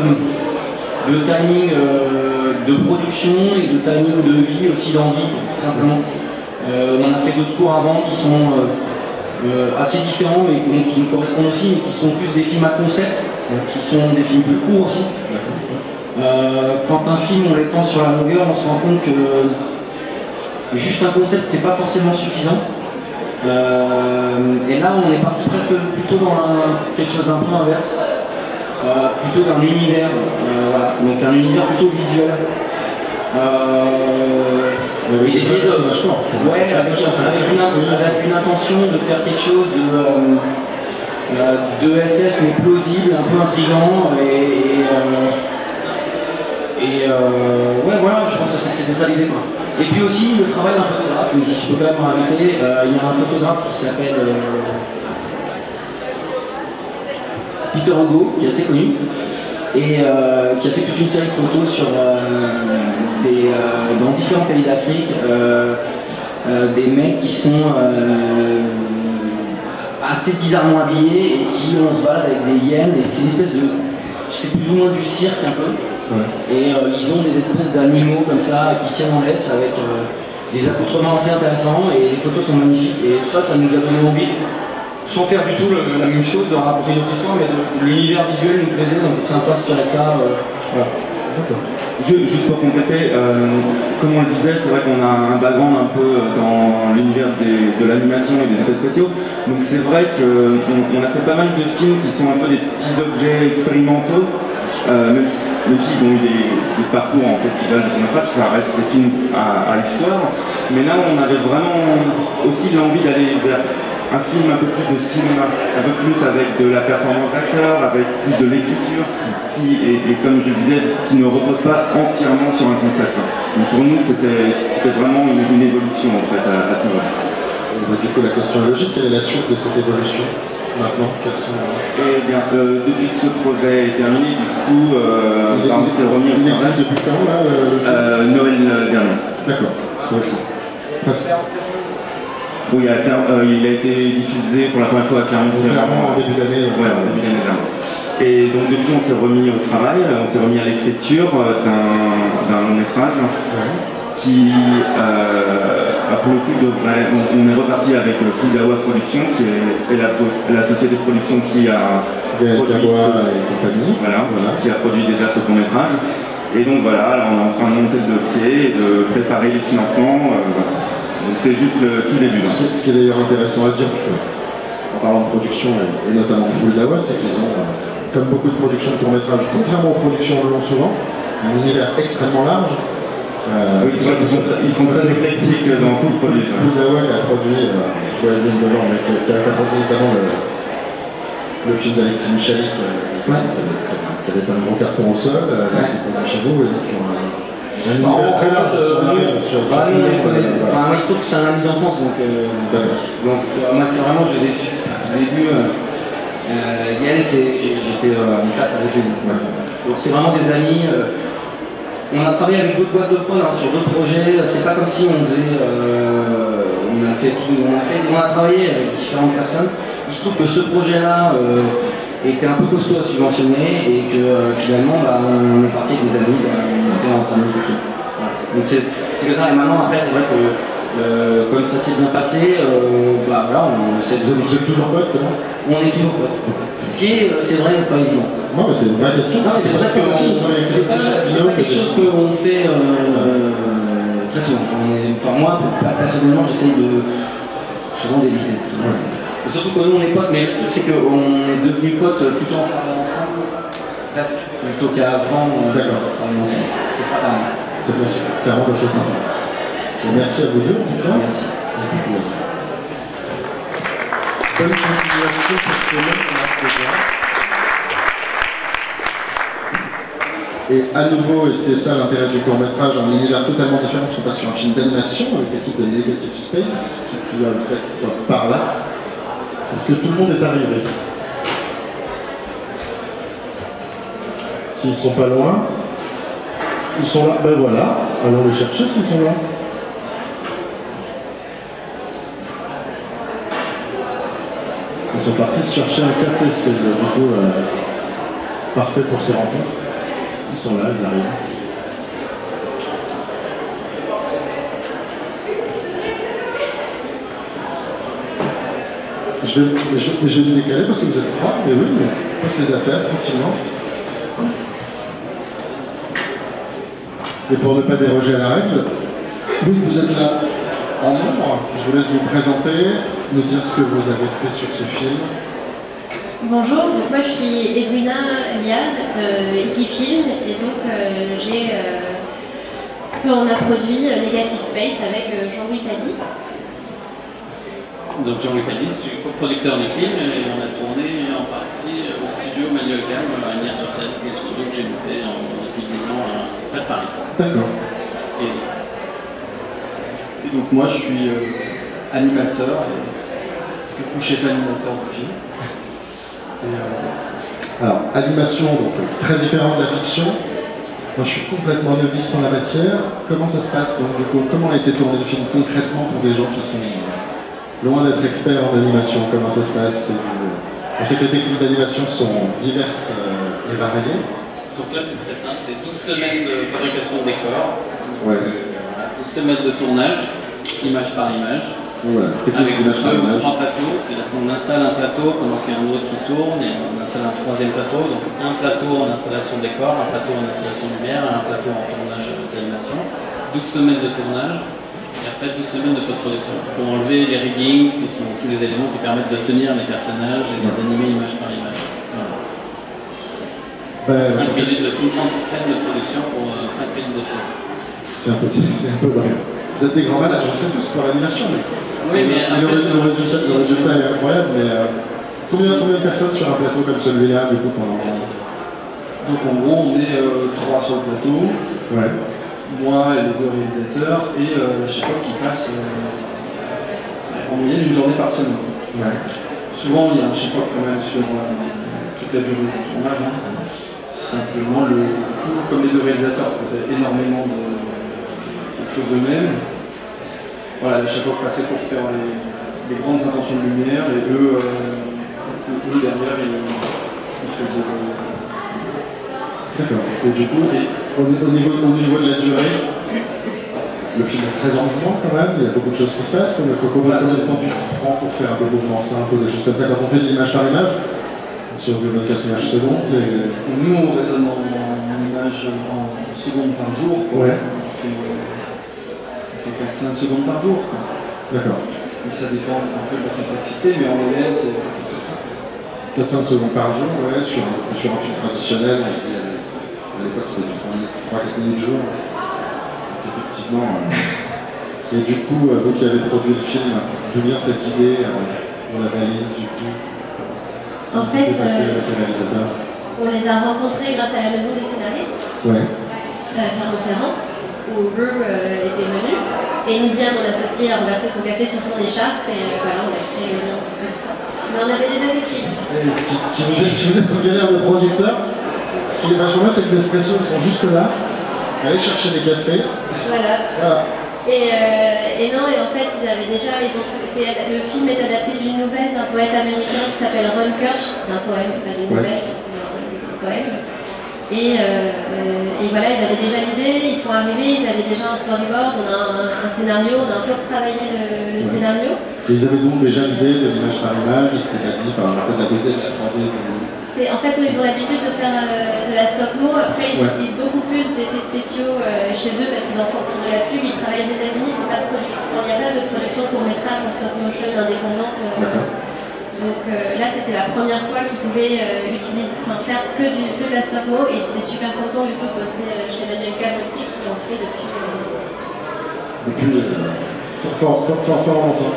S6: de timing euh, de production et de timing de vie aussi d'envie, simplement. Euh, on a fait d'autres cours avant qui sont euh, assez différents mais qui, nous correspondent aussi, mais qui sont plus des films à concept, qui sont des films plus courts aussi. Quand un film on l'étend sur la longueur, on se rend compte que juste un concept c'est pas forcément suffisant. Et là on est parti presque plutôt dans quelque chose d'un peu inverse, plutôt d'un univers, euh, voilà. donc un univers plutôt visuel. Euh, et
S1: des
S6: d'essayer de-. Ouais, avec, une, avec une intention de faire quelque chose de, euh, de SF mais plausible, un peu intrigant et, et, ouais voilà, je pense que c'était ça l'idée. Et puis aussi le travail d'un photographe, mais si je peux quand même rajouter, il y a un photographe qui s'appelle Peter Hugo, qui est assez connu, et euh, qui a fait toute une série de photos sur, euh, des, euh, dans différents pays d'Afrique, des mecs qui sont assez bizarrement habillés et qui on se balade avec des hyènes, et c'est une espèce de. C'est plus ou moins du cirque un peu. Et ils ont des espèces d'animaux comme ça qui tiennent en laisse avec des accoutrements assez intéressants et les photos sont magnifiques. Et ça, ça nous a donné envie sans faire du tout la même chose, de raconter notre histoire, mais l'univers visuel nous plaisait, donc c'est un peu inspiré de ça. Euh, voilà.
S7: Juste pour compléter, euh, comme on le disait, c'est vrai qu'on a un background un peu dans l'univers de l'animation et des effets spéciaux. Donc c'est vrai qu'on on a fait pas mal de films qui sont un peu des petits objets expérimentaux, euh, même, s'ils ont eu des, parcours en festival de court ça reste des films à, à l'histoire. Mais là, on avait vraiment aussi l'envie d'aller vers un film un peu plus de cinéma, un peu plus avec de la performance d'acteur, avec plus de l'écriture, qui, et, comme je disais, qui ne repose pas entièrement sur un concept. Donc pour nous, c'était vraiment une, évolution en fait à, ce niveau-là.
S1: Du coup, la question est logique, quelle est la suite de cette évolution maintenant Quels sont...
S7: Eh bien, euh, depuis que ce projet est terminé, du coup, euh, il,
S1: est, remis il existe depuis quand là
S7: euh, Noël dernier.
S1: D'accord, c'est
S7: euh, il a été diffusé pour la première fois à Clermont-Ferrand.
S1: Clairement en début d'année.
S7: En début d'année. Et donc depuis, on s'est remis au travail, on s'est remis à l'écriture d'un long métrage qui, euh, pour le coup, on, est reparti avec Fugawa Production, qui est, la, société de production qui a
S1: produit, et compagnie.
S7: Voilà, qui a produit déjà ce long métrage. Et donc voilà, on est en train de monter le dossier, de préparer les financements. Euh, c'est juste le tout début.
S1: Ce qui, est, d'ailleurs intéressant à dire, en parlant de production et, notamment de Dawa, c'est qu'ils ont, euh, comme beaucoup de productions de court-métrage, contrairement aux productions de long souvent, un univers extrêmement large.
S7: Euh, oui, ils, sont, ils, sont, très éclectiques dans ce produit.
S1: Dawa qui a produit, euh, je vois le devant, mais qui a, produit notamment le, film d'Alexis Michalik, qui, avait un gros carton au sol, euh, ouais. qui prend un chapeau, et
S6: large. Enfin, il se trouve que c'est un ami d'enfance, donc, euh, donc moi c'est vraiment, je les ai, l'ai vu. Euh, Yael, j'étais en classe avec lui. Donc c'est vraiment des amis. on a travaillé avec d'autres boîtes de prod hein, sur d'autres projets. C'est pas comme si on faisait, on a fait on a fait, on a travaillé avec différentes personnes. Il se trouve que ce projet-là était un peu costaud à subventionner et que finalement bah, on est parti avec des amis. Bah, en famille Donc c'est comme ça, et maintenant après c'est vrai que euh, comme ça s'est bien passé, euh, bah voilà, on
S1: êtes toujours potes, c'est bon
S6: On est toujours potes. Si, euh, c'est vrai, pas évident.
S1: Non, mais c'est une vraie question.
S6: Non, c'est pour ça que c'est pas, pas, quelque chose qu'on fait très souvent. enfin moi, personnellement, j'essaye de souvent d'éviter. Ouais. Surtout que nous on est potes, mais le truc c'est qu'on est devenus potes tout en travaillant ensemble, presque, plutôt qu'avant on travaillait ensemble.
S1: C'est bon, clairement quelque chose d'important. Merci à vous deux, en tout cas.
S6: Merci.
S1: Bonne continuation pour ce moment Et à nouveau, et c'est ça l'intérêt du court-métrage, un univers totalement différent, on passe sur un film d'animation avec l'équipe de Negative Space, qui va peut-être par là. Est-ce que tout le monde est arrivé S'ils sont pas loin, ils sont là, ben voilà, allons les chercher s'ils sont là. Ils sont partis chercher un café, c'est du coup parfait pour ces rencontres. Ils sont là, ils arrivent. Je vais, je, je décaler parce que vous êtes trois, mais oui, mais pousse les affaires tranquillement. Et pour ne pas déroger à la règle, oui, vous êtes là en nombre. Je vous laisse vous présenter, nous dire ce que vous avez fait sur ce film.
S8: Bonjour, donc moi je suis Edwina Liad de Ecofilm et donc euh, j'ai, euh, on a produit Negative Space avec euh, Jean-Louis Paddy.
S9: Donc Jean-Luc Alice, je suis co-producteur du film et on a tourné en partie au studio Manuel Cam à Agnières-sur-Seine, qui est le studio que j'ai monté en, depuis 10 ans à près de Paris.
S1: D'accord.
S9: Et
S10: Et donc moi je suis euh, animateur, et du coup chef animateur du film. Et, euh,
S1: Alors, animation, donc très différente de la fiction. Moi, je suis complètement novice en la matière. Comment ça se passe donc, du coup Comment a été tourné le film concrètement pour des gens qui sont euh, loin d'être experts en animation Comment ça se passe On sait que les techniques d'animation sont diverses euh, et variées.
S9: donc là c'est très simple, c'est 12 semaines de fabrication de décors,
S1: Ouais.
S9: euh, voilà, 12 semaines de tournage, image par image.
S1: Voilà,
S9: Avec
S1: d'image par
S9: deux ou
S1: image.
S9: trois plateaux, c'est-à-dire qu'on installe un plateau pendant qu'il y a un autre qui tourne, et on installe un troisième plateau, donc un plateau en installation décor, un plateau en installation lumière, un plateau en tournage d'animation, 12 semaines de tournage, après 12 semaines de post-production, pour enlever les riggings, qui sont tous les éléments qui permettent de tenir les personnages et les animer image par image. Voilà.
S1: Ben,
S9: 5 minutes de film, 36 semaines de production pour 5 minutes de film.
S1: c'est un peu, [laughs] c'est un peu vrai. Vous êtes des grands malades, on le sait tous pour l'animation, mais,
S9: Oui, mais
S1: le, résultat, le résultat- le résultat est incroyable. Mais euh, combien, combien de personnes sur un plateau comme celui-là, du coup, pendant
S10: donc en gros on est euh, trois sur le plateau,
S1: Ouais.
S10: Moi et les deux réalisateurs, et euh, fois qu'ils passent euh, en moyenne une journée par semaine.
S1: Ouais.
S10: Souvent il y a un chef-op quand même sur euh, toute la durée du tournage. hein. Simplement le comme les deux réalisateurs faisaient énormément de, de choses eux-mêmes, voilà, les chef-op passaient pour faire les, les grandes intentions de lumière et eux, euh, eux, derrière ils, ils faisaient
S1: D'accord. Et du coup,
S10: et
S1: au, au niveau, au niveau de la durée, le film est très en mouvement quand même, il y a beaucoup de choses qui se passent. Combien, combien combien de temps tu prends pour faire des mouvements simples, des choses comme ça quand on fait de l'image par image Sur du 24 images secondes, c'est.
S10: Nous, on raisonne en, en images en secondes par jour. quoi.
S1: Ouais.
S10: On fait, on fait 4-5 secondes par jour.
S1: D'accord.
S10: Donc ça dépend un peu de la complexité, mais en moyenne, c'est
S1: 4-5 secondes par jour, ouais, sur, un- sur un film traditionnel, l'époque c'était du 3-4 minutes jour. Donc, effectivement. euh, Et du coup, euh, vous qui avez produit le film, d'où vient cette idée euh, On la réalise du coup
S8: En fait, euh, On les a rencontrés grâce à la maison des scénaristes,
S1: Ouais.
S8: euh, Clermont-Ferrand, où eux euh, étaient venus. Et Nidia, mon associé, a renversé son café sur son écharpe, et euh, voilà, on a créé le lien comme ça. Mais on avait déjà écrit.
S1: Si, si vous êtes, si vous êtes en galère de producteur, ce qui est vachement bien, c'est que les expressions sont juste là. Allez chercher des cafés.
S8: Voilà.
S1: Voilà.
S8: Et, euh, et non, et en fait, ils avaient déjà, ils ont, le film est adapté d'une nouvelle d'un poète américain qui s'appelle Ron Kirsch, d'un poème, pas d'une
S1: Ouais.
S8: nouvelle, d'un poème. Et, euh, et voilà, ils avaient déjà l'idée, ils sont arrivés, ils avaient déjà un storyboard, on a un, un scénario, on a un peu retravaillé le, le
S1: Ouais.
S8: scénario.
S1: Et ils avaient donc déjà l'idée de l'image par image, ce qu'il a dit par la BD, de la 3D.
S8: En fait, eux, ils ont l'habitude de faire euh, de la stop-mo. Après, ils
S1: Ouais.
S8: utilisent beaucoup plus d'effets spéciaux euh, chez eux parce qu'ils en font pour de la pub. Ils travaillent aux États-Unis, c'est pas de production. Il n'y a pas de production court-métrage en stop-motion indépendante. euh,
S1: D'accord.
S8: donc euh, là, c'était la première fois qu'ils pouvaient euh, utiliser, enfin, faire que, du, que de la stop-mo et ils étaient super contents du coup de bosser euh, chez Manuel Cam aussi, qui l'ont fait depuis. euh,
S1: Depuis euh, fort, fort, fort, fort longtemps.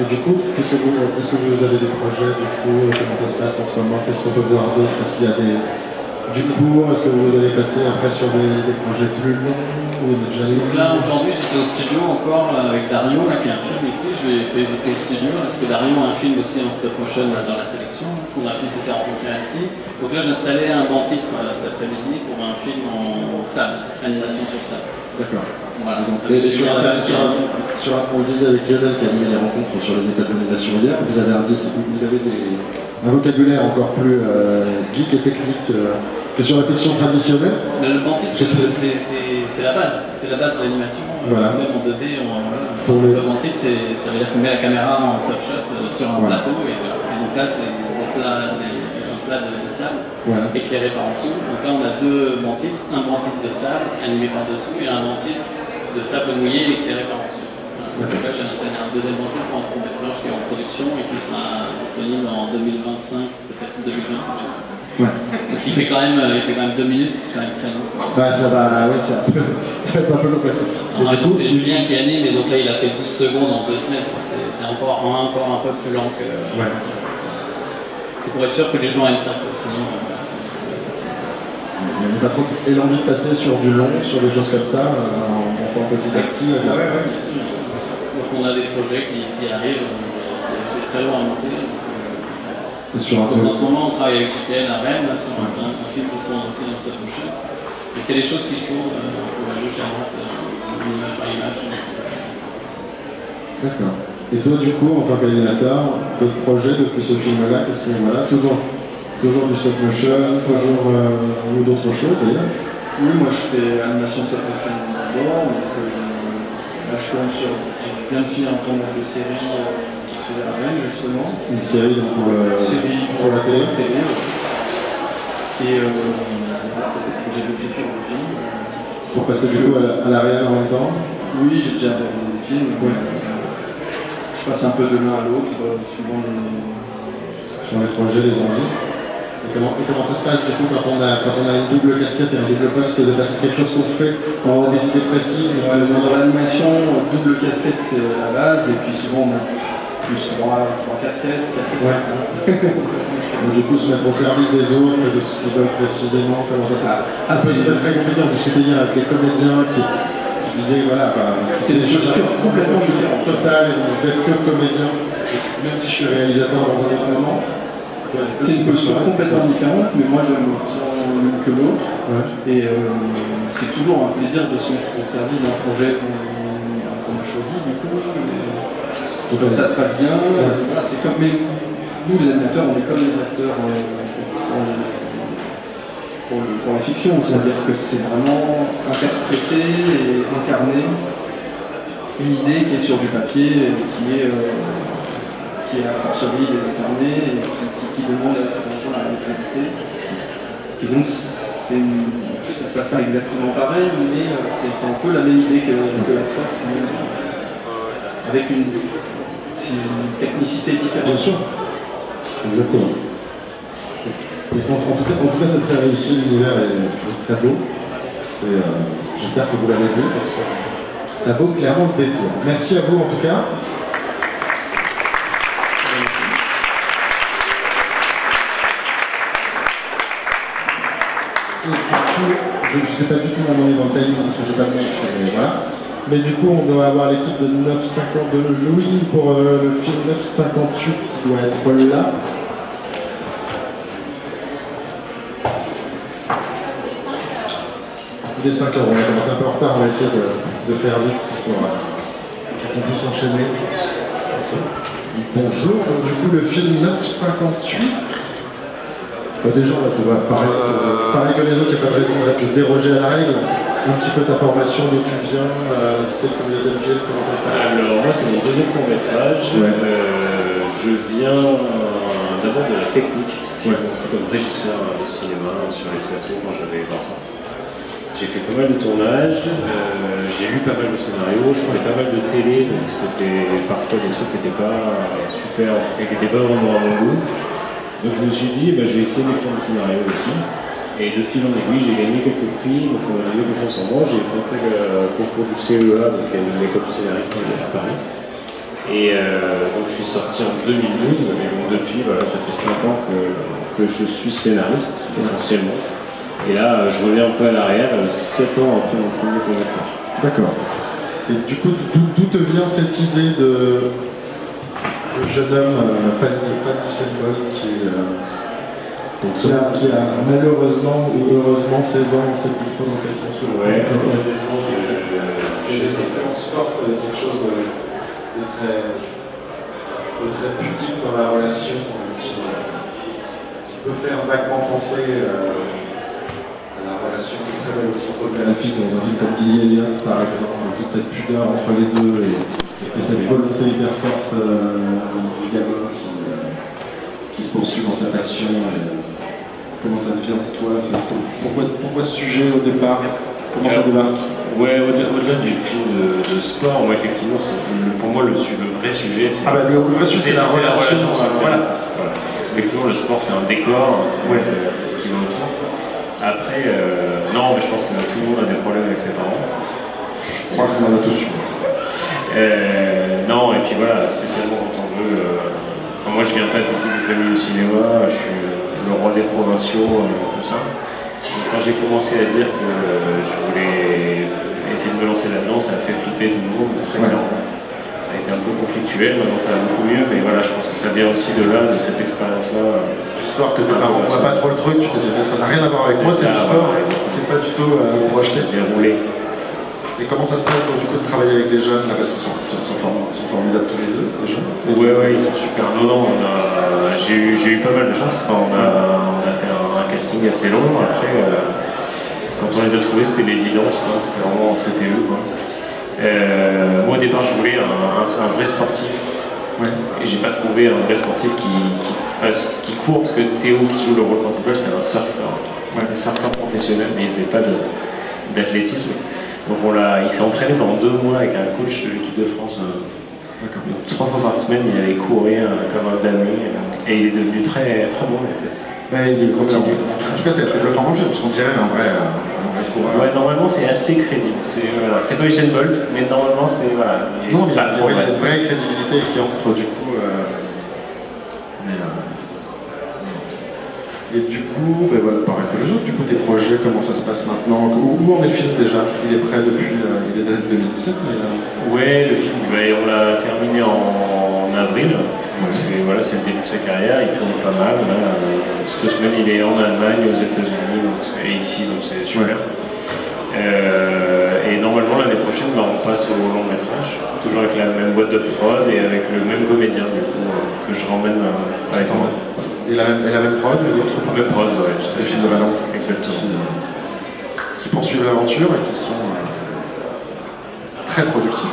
S1: Et du coup, qu'est-ce que vous, est-ce que vous avez des projets du coup euh, Comment ça se passe en ce moment? Qu'est-ce qu'on peut voir d'autre? Est-ce qu'il y a des du cours Est-ce que vous allez passer après sur des, des projets plus longs ou déjà
S9: Donc là, aujourd'hui, j'étais au studio encore euh, avec Dario, là, qui a un film ici. Je fait visiter le studio, parce que Dario a un film aussi en stop motion là, dans la sélection. On a pu s'était rencontré à Annecy. Donc là, j'ai installé un banc titre euh, cet après-midi pour un film en salle, animation sur salle.
S1: D'accord.
S9: Voilà.
S1: Donc,
S9: Avec
S1: et sur,
S9: Julien
S1: un-
S9: Valtier.
S1: sur un- sur un- on disait avec Lionel qui a animé les rencontres sur les états d'animation hier, vous avez un, vous avez des- un vocabulaire encore plus euh, geek et technique euh, que sur la fiction traditionnelle.
S9: Le titre, c'est la base. C'est la base de l'animation.
S1: Voilà.
S9: Même en 2D, on,
S1: le-
S9: c'est- ça veut dire qu'on met la caméra en top shot euh, sur un
S1: Voilà.
S9: plateau. Et voilà. Donc là, c'est un plat de.
S1: Voilà.
S9: éclairé par en dessous. Donc là, on a deux bancs titres, un banc titre de sable animé par dessous et un banc titre de sable mouillé éclairé par en dessous. Donc là, j'ai installé un deuxième banc titre en court métrage qui est en production et qui sera disponible en 2025, peut-être 2020, j'espère.
S1: Ouais.
S9: Parce qu'il fait, quand même, euh, il fait quand même deux minutes, c'est quand même très long.
S1: Bah, ça va, ouais, ça, [laughs] ça va être un peu complexe. Et
S9: c'est Julien qui anime, et donc là il a fait 12 secondes en deux semaines. C'est encore, encore un peu plus lent que.
S1: Ouais.
S9: C'est pour être sûr que les gens aiment ça. Sinon, euh,
S1: Il n'y a pas trop et l'envie de passer sur du long, sur des choses comme ça, euh, en montant petit à petit. euh,
S9: Ouais, ouais, si. Donc on a des projets qui, qui arrivent, euh, c'est très long à monter. donc, euh,
S1: sur un peu.
S9: en ce moment on travaille avec JPL à Rennes, là, sur un, un film qui sont aussi dans cette motion. Donc il y a des choses qui sont euh, pour la gauche à droite, euh, image par image.
S1: D'accord. Et toi, du coup, en tant qu'animateur, d'autres projets depuis ce film-là, que voilà, toujours, toujours du stop motion, toujours euh, ou d'autres choses d'ailleurs?
S10: Oui, moi je fais animation stop motion donc euh, je- là je tourne sur. Je viens de finir un tournage de série euh, sur la Rennes justement.
S1: Une série donc pour, le,
S10: série
S1: pour la télé.
S10: ouais. Et euh, j'ai le film.
S1: Pour passer du coup à, à la réelle en même temps.
S10: Oui, j'ai déjà réalisé le film.
S1: Ouais.
S10: euh, je passe un peu de l'un à l'autre, euh, suivant les
S1: projets, les envies. Et comment, et comment ça se passe du coup quand on, a, quand on a une double casquette et un double poste de passer quelque chose qu'on fait, quand on a des idées précises
S10: dans l'animation, double casquette c'est la base, et puis souvent on a plus trois, trois casquettes, quatre
S1: Ouais. [laughs] Donc, du coup se mettre au service des autres, et de ce qu'ils veulent précisément, comment ça se passe. Ah, ça
S10: c'est-
S1: peut être très compliqué, on discutait hier avec les comédiens qui, disaient voilà, bah,
S10: C'est
S1: des choses
S10: complètement différente.
S1: totale, et d'être que comédien, même si je suis réalisateur dans un autre moment.
S10: C'est une posture complètement différente, mais moi j'aime autant que l'autre.
S1: Ouais.
S10: Et euh, c'est toujours un plaisir de se mettre au service d'un projet qu'on a choisi du coup. Et
S1: Donc,
S10: ça se passe bien. Voilà, c'est comme mais nous les animateurs, on est comme les acteurs euh, pour, le- pour le- pour la fiction, c'est-à-dire que c'est vraiment interpréter et incarner une idée qui est sur du papier, et qui est euh, qui est à fortiori les incarner et qui, qui- demande à la réalité. Et donc, ça se passe pas exactement pareil, mais euh, c'est un peu la même idée que, mais, euh, avec une, technicité différente.
S1: Bien sûr. Exactement. En, tout cas, c'est très réussi, l'univers est, très beau. Euh, j'espère que vous l'avez vu, parce que ça vaut clairement le détour. Merci à vous en tout cas. Je ne sais pas du tout où on est dans le timing, parce que j'ai pas montre, mais voilà. Mais du coup, on doit avoir l'équipe de 950 de Louis pour euh, le film 958 qui doit être là. Il est 5 heures, on a commencé un peu en retard, on va essayer de, de faire vite pour euh, qu'on puisse enchaîner. Bonjour, donc du coup le film 958. Bah, déjà, là, tu vas, pareil, euh, pareil que les autres, il n'y a pas de raison de déroger à la règle. Un petit peu ta formation, d'où tu viens, euh, c'est comme les objets, comment ça se passe?
S11: Alors moi c'est mon deuxième court métrage.
S1: Ouais.
S11: Euh, je viens d'abord de la technique. J'ai
S1: Ouais.
S11: commencé comme régisseur au cinéma sur les plateaux quand j'avais 20 ans. J'ai fait pas mal de tournages, euh, j'ai lu pas mal de scénarios, je faisais pas mal de télé, donc c'était parfois des trucs qui n'étaient pas super, qui n'étaient pas vraiment à mon goût. Donc je me suis dit, bah, je vais essayer d'écrire un scénario aussi. Et de fil en aiguille, j'ai gagné quelques prix, donc ça m'a donné confiance en moi. J'ai tenté le concours du CEA, donc une école de scénariste à Paris. Et euh, donc je suis sorti en 2012, mais bon, depuis, voilà, ça fait 5 ans que, que je suis scénariste, essentiellement. Et là, euh, je reviens un peu à l'arrière, 7 ans après mon premier métrage.
S1: D'accord. Et du coup, d'où te vient cette idée de, de jeune homme euh, fan, fan du symbole qui, euh, qui, a, qui a malheureusement ou heureusement 16 ans, on sait plus trop dans quel sens le
S11: Ouais,
S1: le-
S11: honnêtement, je,
S1: Et
S11: je
S1: transporte quelque chose de, de très, de très pudique dans la relation euh, qui, qui peut faire vaguement penser euh, à la relation qui est très belle aussi entre le le fils dans un film comme Billy Elliot par exemple, toute cette pudeur entre les deux et, et cette volonté hyper forte euh, du gamin qui, euh, qui se poursuit dans sa passion. et, euh, comment ça devient pour toi pourquoi, pourquoi ce sujet au départ? Comment ça démarque
S11: Ouais, au-delà du film de, de sport, moi effectivement, pour moi le, vrai sujet, c'est
S1: Ah bah, le- le vrai sujet, c'est la relation,
S11: entre
S1: euh, voilà.
S11: Voilà. effectivement, le sport, c'est un décor, c'est euh, c'est ce qui va autour. Après, euh, non, mais je pense que tout le monde a des problèmes avec ses parents.
S1: Je crois qu'on en a tous.
S11: Euh, non, et puis voilà, spécialement quand on veut. euh, enfin, moi, je viens pas du tout du famille du cinéma, je suis le roi des provinciaux, euh, tout ça. Donc, quand j'ai commencé à dire que euh, je voulais essayer de me lancer là-dedans, ça a fait flipper tout le monde, très
S1: Ouais.
S11: bien. Ça a été un peu conflictuel, maintenant ça va beaucoup mieux, mais voilà, je pense que ça vient aussi de là, de cette expérience-là.
S1: L'histoire que tes parents voient pas trop le truc, tu te dis, ça n'a rien à voir avec
S11: C'est
S1: moi, c'est du sport, c'est pas du tout euh, projeté.
S11: J'ai roulé.
S1: Et comment ça se passe donc, du coup de travailler avec les jeunes là parce qu'ils sont, formidables tous les deux, les jeunes?
S11: Ouais, ouais, ils sont super. Non, non, j'ai eu, pas mal de chance. Enfin, on, a, on a fait un, un casting assez long. Après, euh, quand on les a trouvés, c'était l'évidence. quoi. C'était vraiment, c'était eux. Quoi. Euh, moi, au départ, je voulais un, un, un vrai sportif. Et j'ai pas trouvé un vrai sportif qui, qui, fasse, qui court, parce que Théo, qui joue le rôle principal, c'est un surfeur. Ouais, c'est un surfeur professionnel, mais il faisait pas d'athlétisme. Donc on il s'est entraîné pendant deux mois avec un coach de l'équipe de France. euh, donc, trois fois par semaine, il allait courir euh, comme un damné, euh, et il est devenu très, très bon. en.
S1: Ouais, il continue. En tout cas, c'est assez bluffant le film, parce qu'on dirait un vrai, coureur.
S11: Ouais, normalement, c'est assez crédible. C'est voilà. pas Usain Bolt, mais normalement, c'est voilà.
S1: Non, mais il y a
S11: trop
S1: il y a
S11: mal.
S1: une vraie crédibilité qui entre du coup. euh, mais, euh, et du coup, ben voilà, pareil que les autres, du coup tes projets, comment ça se passe maintenant? Où, en est le film déjà? Il est prêt depuis, euh, il est daté de 2017, mais euh,
S11: Ouais, le film, ouais, on l'a terminé en, en avril. Donc c'est voilà, c'est le début de sa carrière. Il tourne pas mal. Là, euh, cette semaine, il est en Allemagne, aux États-Unis, et ici, donc c'est super. Euh, et normalement, l'année prochaine, bah, on passe au long métrage, toujours avec la même boîte de prod et avec le même comédien du coup, que je ramène avec moi.
S1: Et la, et la même prod, mais l'autre
S11: Même prod, ouais,
S1: de Valent
S11: Exactement.
S1: qui poursuivent l'aventure et qui sont euh, très productifs.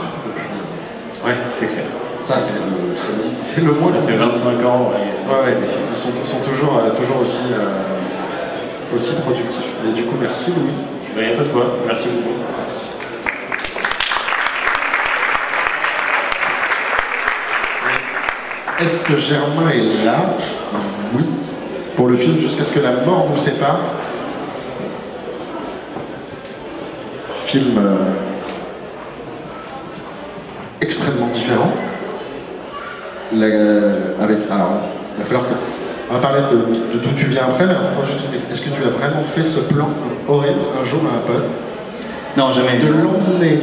S11: Ouais, c'est clair.
S1: Ça, c'est le, le- moins
S11: Ça fait 25 ans. ouais,
S1: Ouais, ouais, ils sont, ils sont toujours, euh, toujours aussi, euh, aussi productifs. Et du coup, merci Louis.
S11: Il n'y a pas de quoi. Merci beaucoup.
S1: Merci. Est-ce que Germain est là Oui. Pour le film Jusqu'à ce que la mort nous sépare. Film euh, extrêmement différent. La- avec, alors, il va falloir que- on va parler de, d'où tu viens après, mais est-ce que tu as vraiment fait ce plan horrible un jour à un pote?
S12: Non, jamais.
S1: de l'emmener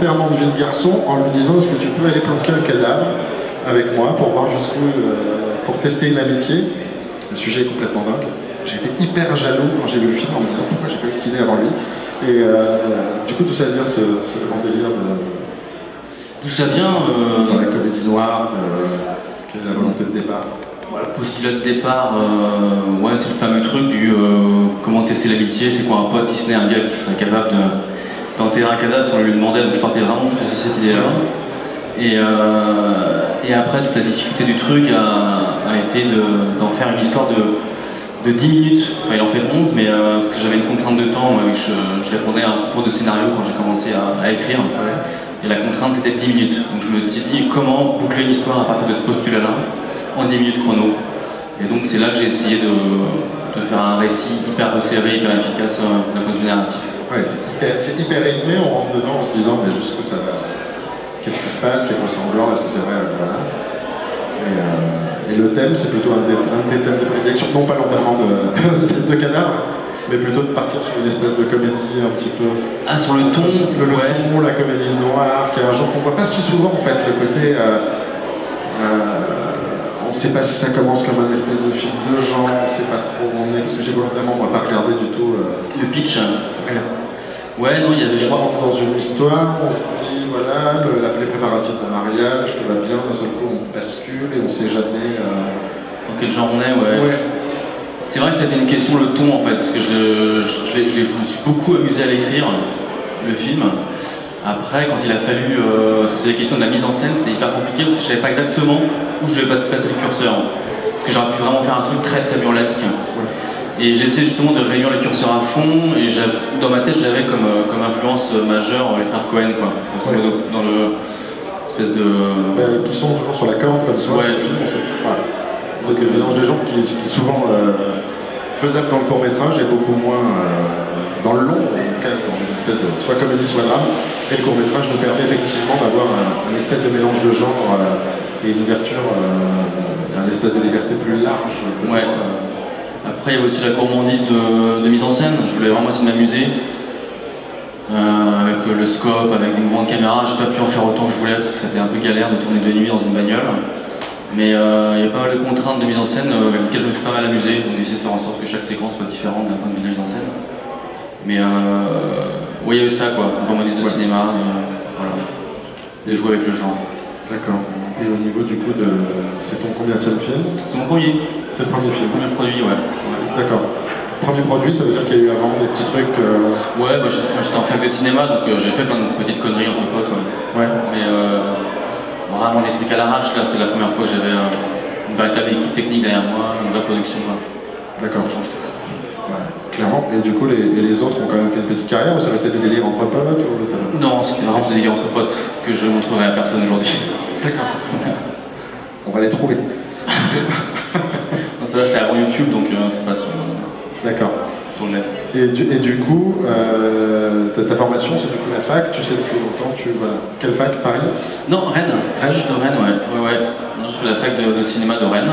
S1: de vie de garçon en lui disant est-ce que tu peux aller planquer un cadavre avec moi pour voir jusqu'où, euh, pour tester une amitié? Le sujet est complètement dingue. J'ai été hyper jaloux quand j'ai vu le film en me disant pourquoi j'ai pas eu idée avant lui? Et euh, du coup, tout ça vient ce, ce grand délire de,
S12: D'où ça vient euh,
S1: dans la comédie noire, quelle est la volonté de départ.
S12: Voilà, postulat de départ, ouais, c'est le fameux truc du comment tester l'amitié, c'est quoi un pote si ce n'est un gars qui serait capable de- d'enterrer un cadavre sans lui demander, donc je partais vraiment de cette idée-là. Et, euh, et après, toute la difficulté du truc a, a été de- d'en faire une histoire de, de 10 minutes. Enfin, il en fait 11, mais euh, parce que j'avais une contrainte de temps, moi, je, je répondais à un cours de scénario quand j'ai commencé à, à écrire. Et la contrainte c'était 10 minutes. Donc je me suis dit comment boucler une histoire à partir de ce postulat-là en 10 minutes chrono? Et donc c'est là que j'ai essayé de, de faire un récit hyper resserré, hyper efficace euh, d'un point de vue narratif.
S1: Ouais, c'est hyper, rythmé, on rentre dedans en se disant mais juste que ça va. Qu'est-ce qui se passe, les ressemblants, est-ce que c'est vrai, voilà. Et, euh, et le thème, c'est plutôt un des, un des thèmes de prédilection, non pas l'enterrement de, [laughs] de cadavres, mais plutôt de partir sur une espèce de comédie un petit peu.
S12: Ah, sur le ton,
S1: le, le ton, la comédie noire, qui est un genre qu'on voit pas si souvent en fait, le côté. euh, euh, ne sait pas si ça commence comme un espèce de film de genre, on ne sait pas trop où on est, parce que j'ai on va pas regarder du tout. euh,
S12: Le pitch
S1: rien.
S12: Ouais, non, il y avait
S1: Je rentre dans une histoire, on se dit, voilà, le, la, les préparatifs d'un mariage, tout va bien, d'un seul coup on bascule et on sait jamais. euh,
S12: Dans quel genre on est, ouais.
S1: Ouais.
S12: C'est vrai que c'était une question le ton en fait, parce que je, je, je je me suis beaucoup amusé à l'écrire, le film. Après, quand il a fallu euh, se poser la question de la mise en scène, c'était hyper compliqué parce que je savais pas exactement où je devais pas- passer le curseur. Parce que j'aurais pu vraiment faire un truc très très burlesque. Et j'ai essayé justement de réunir le curseur à fond, et dans ma tête j'avais comme, euh, comme influence majeure les frères Cohen, quoi. Dans le, espèce de.
S1: Euh, qui sont toujours sur la corde.
S12: Ouais.
S1: Parce que le mélange des gens qui, qui souvent euh, faisable dans le court métrage et beaucoup moins euh, dans le long, en tout cas dans des espèces de soit comédie soit drame. Et le court métrage nous permet effectivement d'avoir un, espèce de mélange de genres euh, et une ouverture, euh, un espèce de liberté plus large.
S12: Ouais. Après, il y avait aussi la gourmandise de, de mise en scène. Je voulais vraiment essayer de m'amuser. Euh, avec le scope, avec des mouvements de caméra, j'ai pas pu en faire autant que je voulais parce que c'était un peu galère de tourner de nuit dans une bagnole. Mais il y a pas mal de contraintes de mise en scène avec lesquelles je me suis pas mal amusé. On essaie de faire en sorte que chaque séquence soit différente d'un point de vue de la mise en scène. Mais euh, oui, il y avait ça quoi, une gourmandise de cinéma, euh, voilà. Et jouer avec le genre.
S1: D'accord. Et au niveau du coup de. C'est ton combien de film?
S12: C'est mon premier.
S1: C'est le premier film.
S12: Premier produit, ouais.
S1: D'accord. Premier produit, ça veut dire qu'il y a eu avant des petits trucs. euh,
S12: Ouais, moi, j'étais en fac de cinéma, donc euh, j'ai fait plein de petites conneries entre potes. Ouais.
S1: Ouais.
S12: Mais euh, vraiment des trucs à l'arrache, là, c'était la première fois que j'avais une véritable équipe technique derrière moi, une vraie production.
S1: D'accord. Ouais, clairement. Et du coup, les, et les autres ont quand même fait une petite carrière ou ça restait des délires entre potes ou
S12: Non, c'était vraiment des délires entre potes que je montrerai à personne aujourd'hui.
S1: D'accord. On va les trouver. [laughs]
S12: Non, ça va, c'était avant YouTube, donc euh, c'est pas sur,
S1: D'accord.
S12: sur le net.
S1: Et du, et du coup, euh, ta, ta formation, c'est du coup la fac, tu sais depuis longtemps, tu voilà. Quelle fac Paris?
S12: Non, Rennes.
S1: Rennes?
S12: Je suis de Rennes, ouais. ouais, ouais. Non, je fais la fac de, de cinéma de Rennes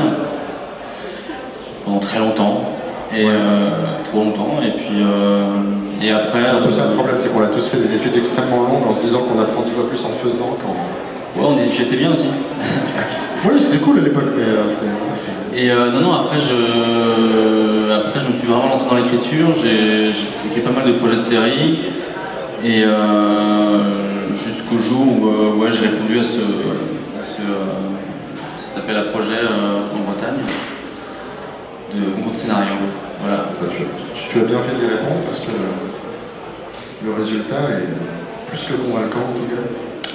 S12: pendant très longtemps. Et euh, trop longtemps. Et puis, euh, et après.
S1: C'est un peu ça
S12: euh,
S1: le problème, c'est qu'on a tous fait des études extrêmement longues en se disant qu'on apprend fois plus en faisant qu'en.
S12: Ouais, on est- j'étais bien aussi. [laughs]
S1: Oui, c'était cool à l'époque, mais euh,
S12: Et euh, non, non, après je, après je me suis vraiment lancé dans l'écriture, j'ai écrit pas mal de projets de séries, et euh, jusqu'au jour où euh, ouais, j'ai répondu à ce, à ce euh, cet appel à projet euh, en Bretagne, de concours de scénario. Voilà.
S1: Bah, tu, as bien fait d'y répondre parce que le résultat est plus que convaincant en tout cas.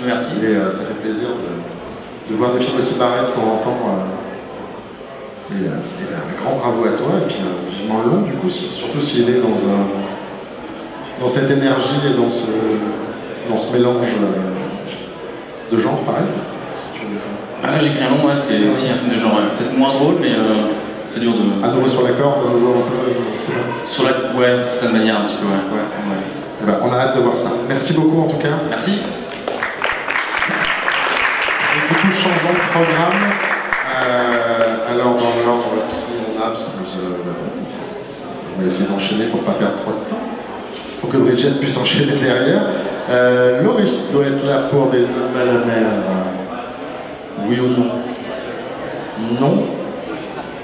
S12: Merci.
S1: Et euh, ça fait plaisir de, de voir des films aussi pareils de temps en temps. euh, et, euh, et, euh, un grand bravo à toi. Et puis euh, vivement long, du coup, si- surtout s'il est dans, un, dans cette énergie et dans ce, dans ce mélange euh, de genres pareil. Si tu veux.
S12: Ah, j'écris un long, ouais, c'est aussi un film de genre euh, peut-être moins drôle, mais euh, c'est dur de.
S1: À nouveau sur la corde, à nouveau un peu. euh,
S12: Sur la. Ouais, de certaine manière, un petit peu, ouais.
S1: Ouais.
S12: ouais.
S1: Eh ben, on a hâte de voir ça. Merci beaucoup en tout cas.
S12: Merci.
S1: Et du coup, changeons de programme. Euh, alors, dans l'ordre qui on a, parce que je, on va essayer d'enchaîner pour ne pas perdre trop de temps, pour que Brigitte puisse enchaîner derrière. Euh, Loris doit être là pour des hommes à la mer. Oui ou non? Non.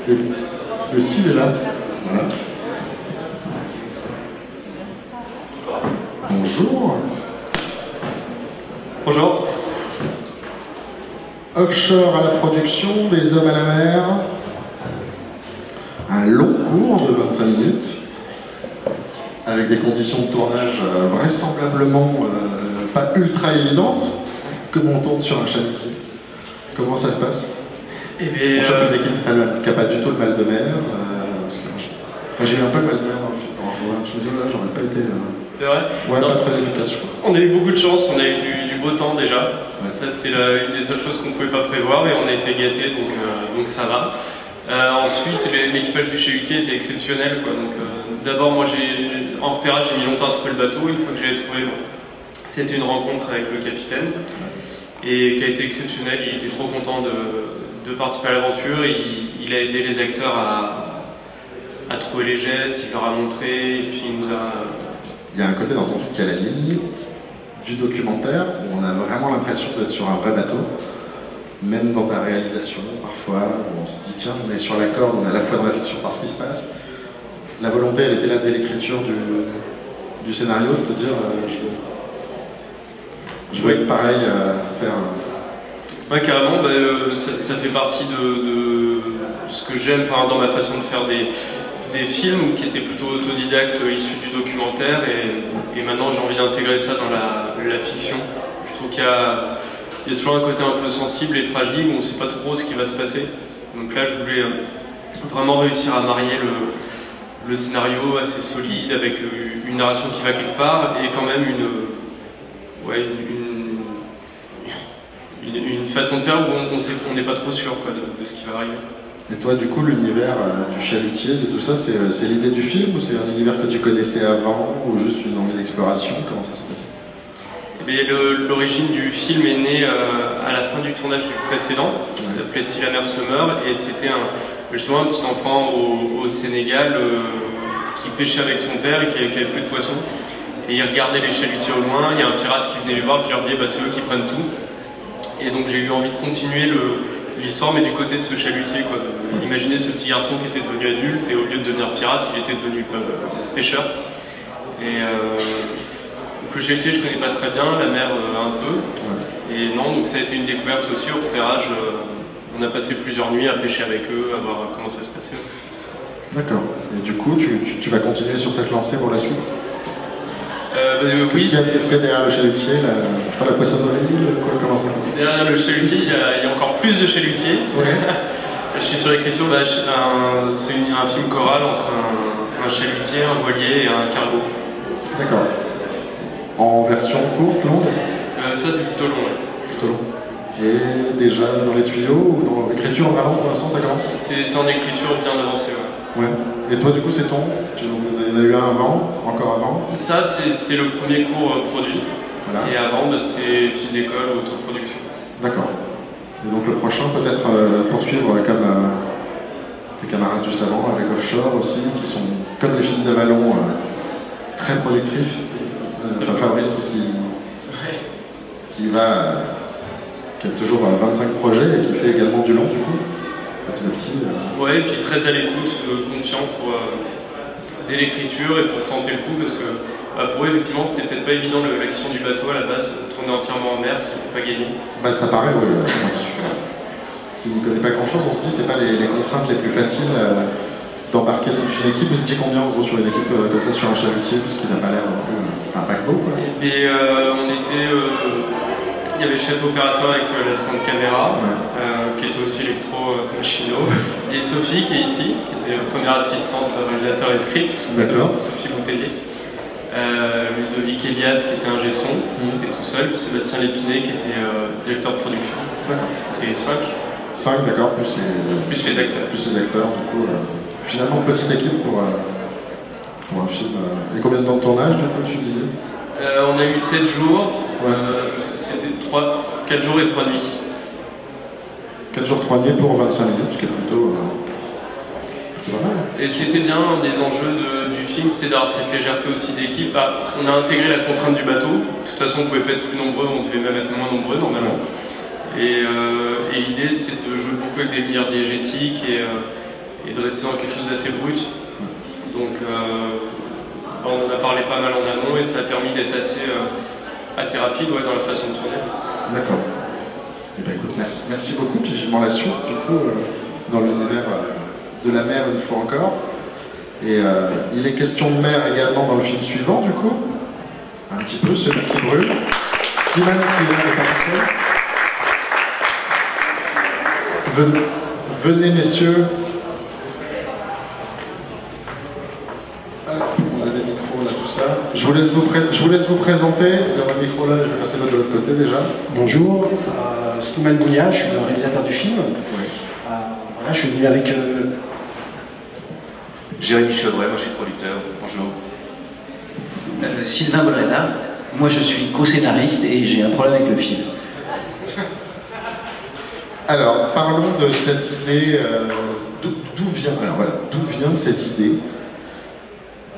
S1: Le s'il est là. Voilà. Bonjour.
S13: Bonjour.
S1: Offshore à la production, des hommes à la mer. Un long cours de 25 minutes, avec des conditions de tournage euh, vraisemblablement euh, pas ultra évidentes, comme on tourne sur un chalutier. Comment ça se passe?
S13: Eh bien,
S1: On chope
S13: euh,
S1: une équipe elle- qui n'a pas du tout le mal de mer. euh, enfin, J'ai eu un peu le mal de mer Je me dis, là, j'aurais pas été. euh,
S13: c'est vrai
S1: Ouais,
S13: Non.
S1: pas très efficace, je crois.
S13: On a eu beaucoup de chance, on a eu du, du beau temps déjà. Ça, c'était une des seules choses qu'on ne pouvait pas prévoir et on a été gâtés, donc, euh, donc ça va. Euh, ensuite, l'équipage du chalutier était exceptionnel. Quoi. Donc, euh, D'abord, moi, j'ai, en repérage, j'ai mis longtemps à trouver le bateau. Une fois que j'ai trouvé, c'était une rencontre avec le capitaine et qui a été exceptionnel. Il était trop content de, de participer à l'aventure. Il, a aidé les acteurs à, trouver les gestes, il leur a montré, puis il nous a.
S1: Il y a un côté dans ton truc à la limite du documentaire où on a vraiment l'impression d'être sur un vrai bateau. Même dans ta réalisation, parfois, où on se dit tiens, on est sur la corde, on est à la fois dans la fiction par ce qui se passe. La volonté, elle était là dès l'écriture du, scénario, de te dire euh, je, je être pareil, euh, faire un-
S13: Ouais, carrément, bah, euh, ça, fait partie de, ce que j'aime dans ma façon de faire des, films qui étaient plutôt autodidactes, euh, issus du documentaire, et, maintenant j'ai envie d'intégrer ça dans la, fiction. Je trouve qu'il y a, toujours un côté un peu sensible et fragile où on ne sait pas trop ce qui va se passer. Donc là, je voulais euh, vraiment réussir à marier le, scénario assez solide avec une narration qui va quelque part et quand même une, une, une façon de faire où on- n'est pas trop sûr quoi, de, de ce qui va arriver.
S1: Et toi, du coup, l'univers euh, du chalutier, de tout ça, c'est euh, c'est l'idée du film ou c'est un univers que tu connaissais avant ou juste une envie d'exploration? Comment ça se passe
S13: Mais le- l'origine du film est née euh, à la fin du tournage du précédent, qui s'appelait Si la mer se meurt, et c'était un, justement un petit enfant au, au Sénégal euh, qui pêchait avec son père et qui avait, qui avait plus de poissons. Et il regardait les chalutiers au loin, il y a un pirate qui venait les voir, qui leur disait bah, c'est eux qui prennent tout. Et donc j'ai eu envie de continuer l'histoire, mais du côté de ce chalutier. Quoi, Imaginez ce petit garçon qui était devenu adulte et au lieu de devenir pirate, il était devenu euh, pêcheur. Et euh, donc le chalutier, je connais pas très bien, la mer euh, un peu. Et non, donc ça a été une découverte aussi au repérage. euh, on a passé plusieurs nuits à pêcher avec eux, à voir comment ça se passait.
S1: D'accord. Et du coup, tu, tu- tu vas continuer sur cette lancée pour la suite?
S13: Euh, euh,
S1: Qu'est-ce
S13: oui,
S1: qu'il y, a- qu'est-ce qu'il y a derrière le chalutier la, la poissonnerie quoi, Comment ça
S13: derrière le chalutier, il y, a, il y a encore plus de chalutiers. [laughs] je suis sur l'écriture, bah, c'est un film choral entre un, un chalutier, un voilier et un cargo.
S1: D'accord. En version courte, longue
S13: Euh, ça, c'est plutôt long. ouais.
S1: Plutôt long. Et déjà dans les tuyaux ou dans l'écriture vraiment pour l'instant ça commence
S13: C'est en écriture bien avancée. ouais.
S1: Ouais. Et toi du coup c'est ton en a eu un avant, encore avant
S13: Ça, c'est le premier cours euh, produit.
S1: Voilà.
S13: Et avant, bah, c'était fil d'école, autoproduction.
S1: D'accord. Et donc le prochain peut-être euh, poursuivre comme euh, tes camarades juste avant avec Offshore aussi, qui sont comme les films d'Avalon euh, très productifs. Enfin, Fabrice qui, qui va, qui a toujours euh, 25 projets et qui fait également du long du coup, petit à petit.
S13: Ouais, et puis très à l'écoute, confiant pour, dès l'écriture et pour tenter le coup, parce que bah, pour eux, effectivement, c'était peut-être pas évident le- la question du bateau à la base, tourner entièrement en mer, c'était pas gagné.
S1: Bah, ça paraît, oui. qui ne connaît pas grand-chose, on se dit c'est pas les, les contraintes les plus faciles euh, d'embarquer toute une équipe. Vous étiez combien en gros sur une équipe euh, comme ça sur un chalutier Parce qu'il n'a pas l'air non plus. euh, un paquebot quoi.
S13: Et euh, on était. Euh, il y avait le chef opérateur avec euh, l'assistant de caméra, euh, qui était aussi électro-machino, et Sophie qui est ici, qui était première assistante réalisateur et script. Sophie Boutellier. Euh, Ludovic Elias qui était un son,
S1: Mhm.
S13: qui était tout seul, puis Sébastien Lépiné qui était euh, directeur de production. Et 5.
S1: 5 d'accord, plus les,
S13: Plus les acteurs.
S1: Plus les acteurs, du coup. euh, finalement, petite équipe pour, euh, pour un film. euh, et combien de temps de tournage, du coup, tu disais?
S13: Euh, on a eu 7 jours, euh, c'était 4 jours et 3 nuits.
S1: 4 jours, 3 nuits pour 25 minutes, ce qui est plutôt. euh, plutôt pas mal.
S13: Et c'était bien, un des enjeux de- du film, c'est d'avoir cette légèreté aussi d'équipe. Bah, on a intégré la contrainte du bateau. De toute façon, on pouvait pas être plus nombreux, on devait même être moins nombreux normalement. Et, euh, et l'idée, c'était de jouer beaucoup avec des lumières diégétiques et, et de rester dans quelque chose d'assez brut. Donc, on en a parlé pas mal en amont et ça a permis d'être assez, euh, assez rapide dans la façon de tourner.
S1: D'accord. Eh ben, écoute, merci, beaucoup. Puis vivement la suite, du coup, euh, dans l'univers euh, de la mer une fois encore. Et il est question de mer également dans le film suivant, du coup. Un petit peu, celui qui brûle. Slimane qui seul. Venez, venez, messieurs. Hop, on a des micros, on a tout ça. Je vous laisse vous, pré- je vous, laisse vous présenter. Il y a un micro là, je vais passer l'autre de l'autre côté déjà.
S14: Bonjour, euh, Slimane Bounia, je suis le réalisateur du film. Euh, voilà, je suis venu avec. euh,
S15: Jérémy Chaudret, moi je suis producteur. Bonjour.
S16: Euh, Sylvain Bolreda, moi je suis co-scénariste et j'ai un problème avec le film. [laughs]
S1: Alors, parlons de cette idée. euh, d'où d'où vient, alors voilà, d'où vient cette idée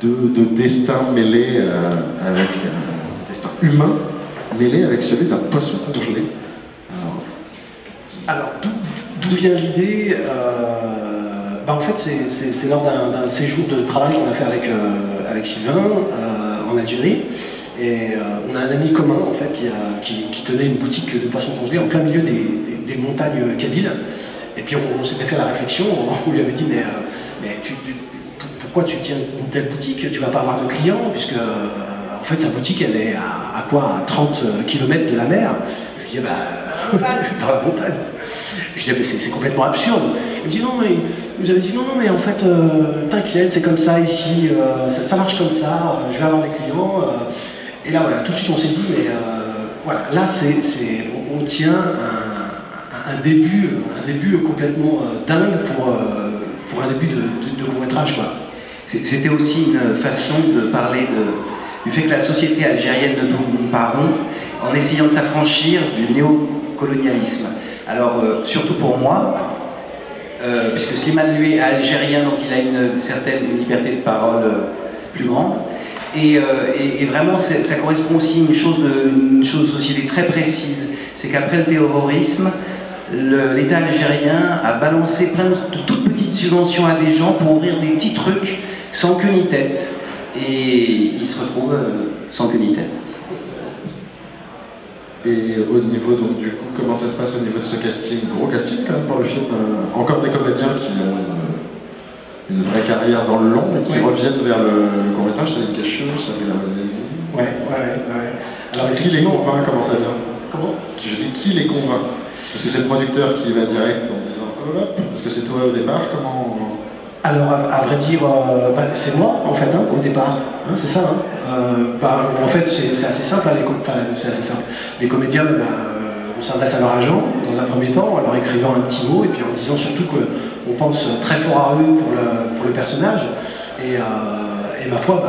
S1: de, de destin mêlé euh, avec euh, destin humain mêlé avec celui d'un poisson congelé. Alors,
S14: d'où- vient l'idée euh, bah, En fait, c'est- lors d'un séjour de travail qu'on a fait avec, Sylvain en Algérie. Et on a un ami commun en fait qui, tenait une boutique de poissons congelés en plein milieu des, montagnes kabyles. Et puis on, s'était fait la réflexion, [laughs] on lui avait dit mais, tu- pourquoi tu tiens une telle boutique? Tu vas pas avoir de clients puisque euh, en fait sa boutique elle est à, à quoi? À 30 km de la mer. Je lui dis bah dans la montagne. [laughs] Je dis, mais c'est complètement absurde. Il me dit, non, mais nous avait dit, non, non, mais en fait, euh, t'inquiète, c'est comme ça ici, euh, ça, ça marche comme ça, euh, je vais avoir des clients. euh. et là, voilà, tout de suite, on s'est dit, mais euh, voilà, là, c'est, on, on tient un, un début, un début complètement euh, dingue pour, euh, pour un début de, de, de court-métrage, quoi.
S16: C'était aussi une façon de parler du fait que la société algérienne ne tourne pas rond en essayant de s'affranchir du néocolonialisme. Alors, euh, surtout pour moi, euh, puisque Slimane lui est algérien, donc il a une certaine liberté de parole euh, plus grande. Et, vraiment, ça correspond aussi à une chose de, une chose très précise. C'est qu'après le terrorisme, l'État algérien a balancé plein de toutes petites subventions à des gens pour ouvrir des petits trucs sans queue ni tête. Et ils se retrouvent euh, sans queue ni tête.
S1: Et au niveau, donc, du coup, comment ça se passe au niveau de ce casting? Gros casting quand même pour le film. euh, encore des comédiens qui ont une, une vraie carrière dans le long et qui
S14: Ouais.
S1: reviennent vers le, le court-métrage. C'est quelque chose, ça fait la
S14: Ouais, ouais, ouais. Alors,
S1: qui les convainc Comment ça vient?
S14: Comment?
S1: Je dis qui les convainc? Est-ce que c'est le producteur qui va direct en disant hop Est-ce que c'est toi au départ Comment
S14: Alors, à, vrai dire, euh, bah, c'est moi, en fait, hein, au départ. Hein, c'est ça. hein. Euh, bah, en fait, c'est assez simple. les, comédiens, bah, euh, on s'adresse à leur agent, dans un premier temps, en leur écrivant un petit mot, et puis en disant surtout qu'on pense très fort à eux pour le, personnage. Et, ma foi,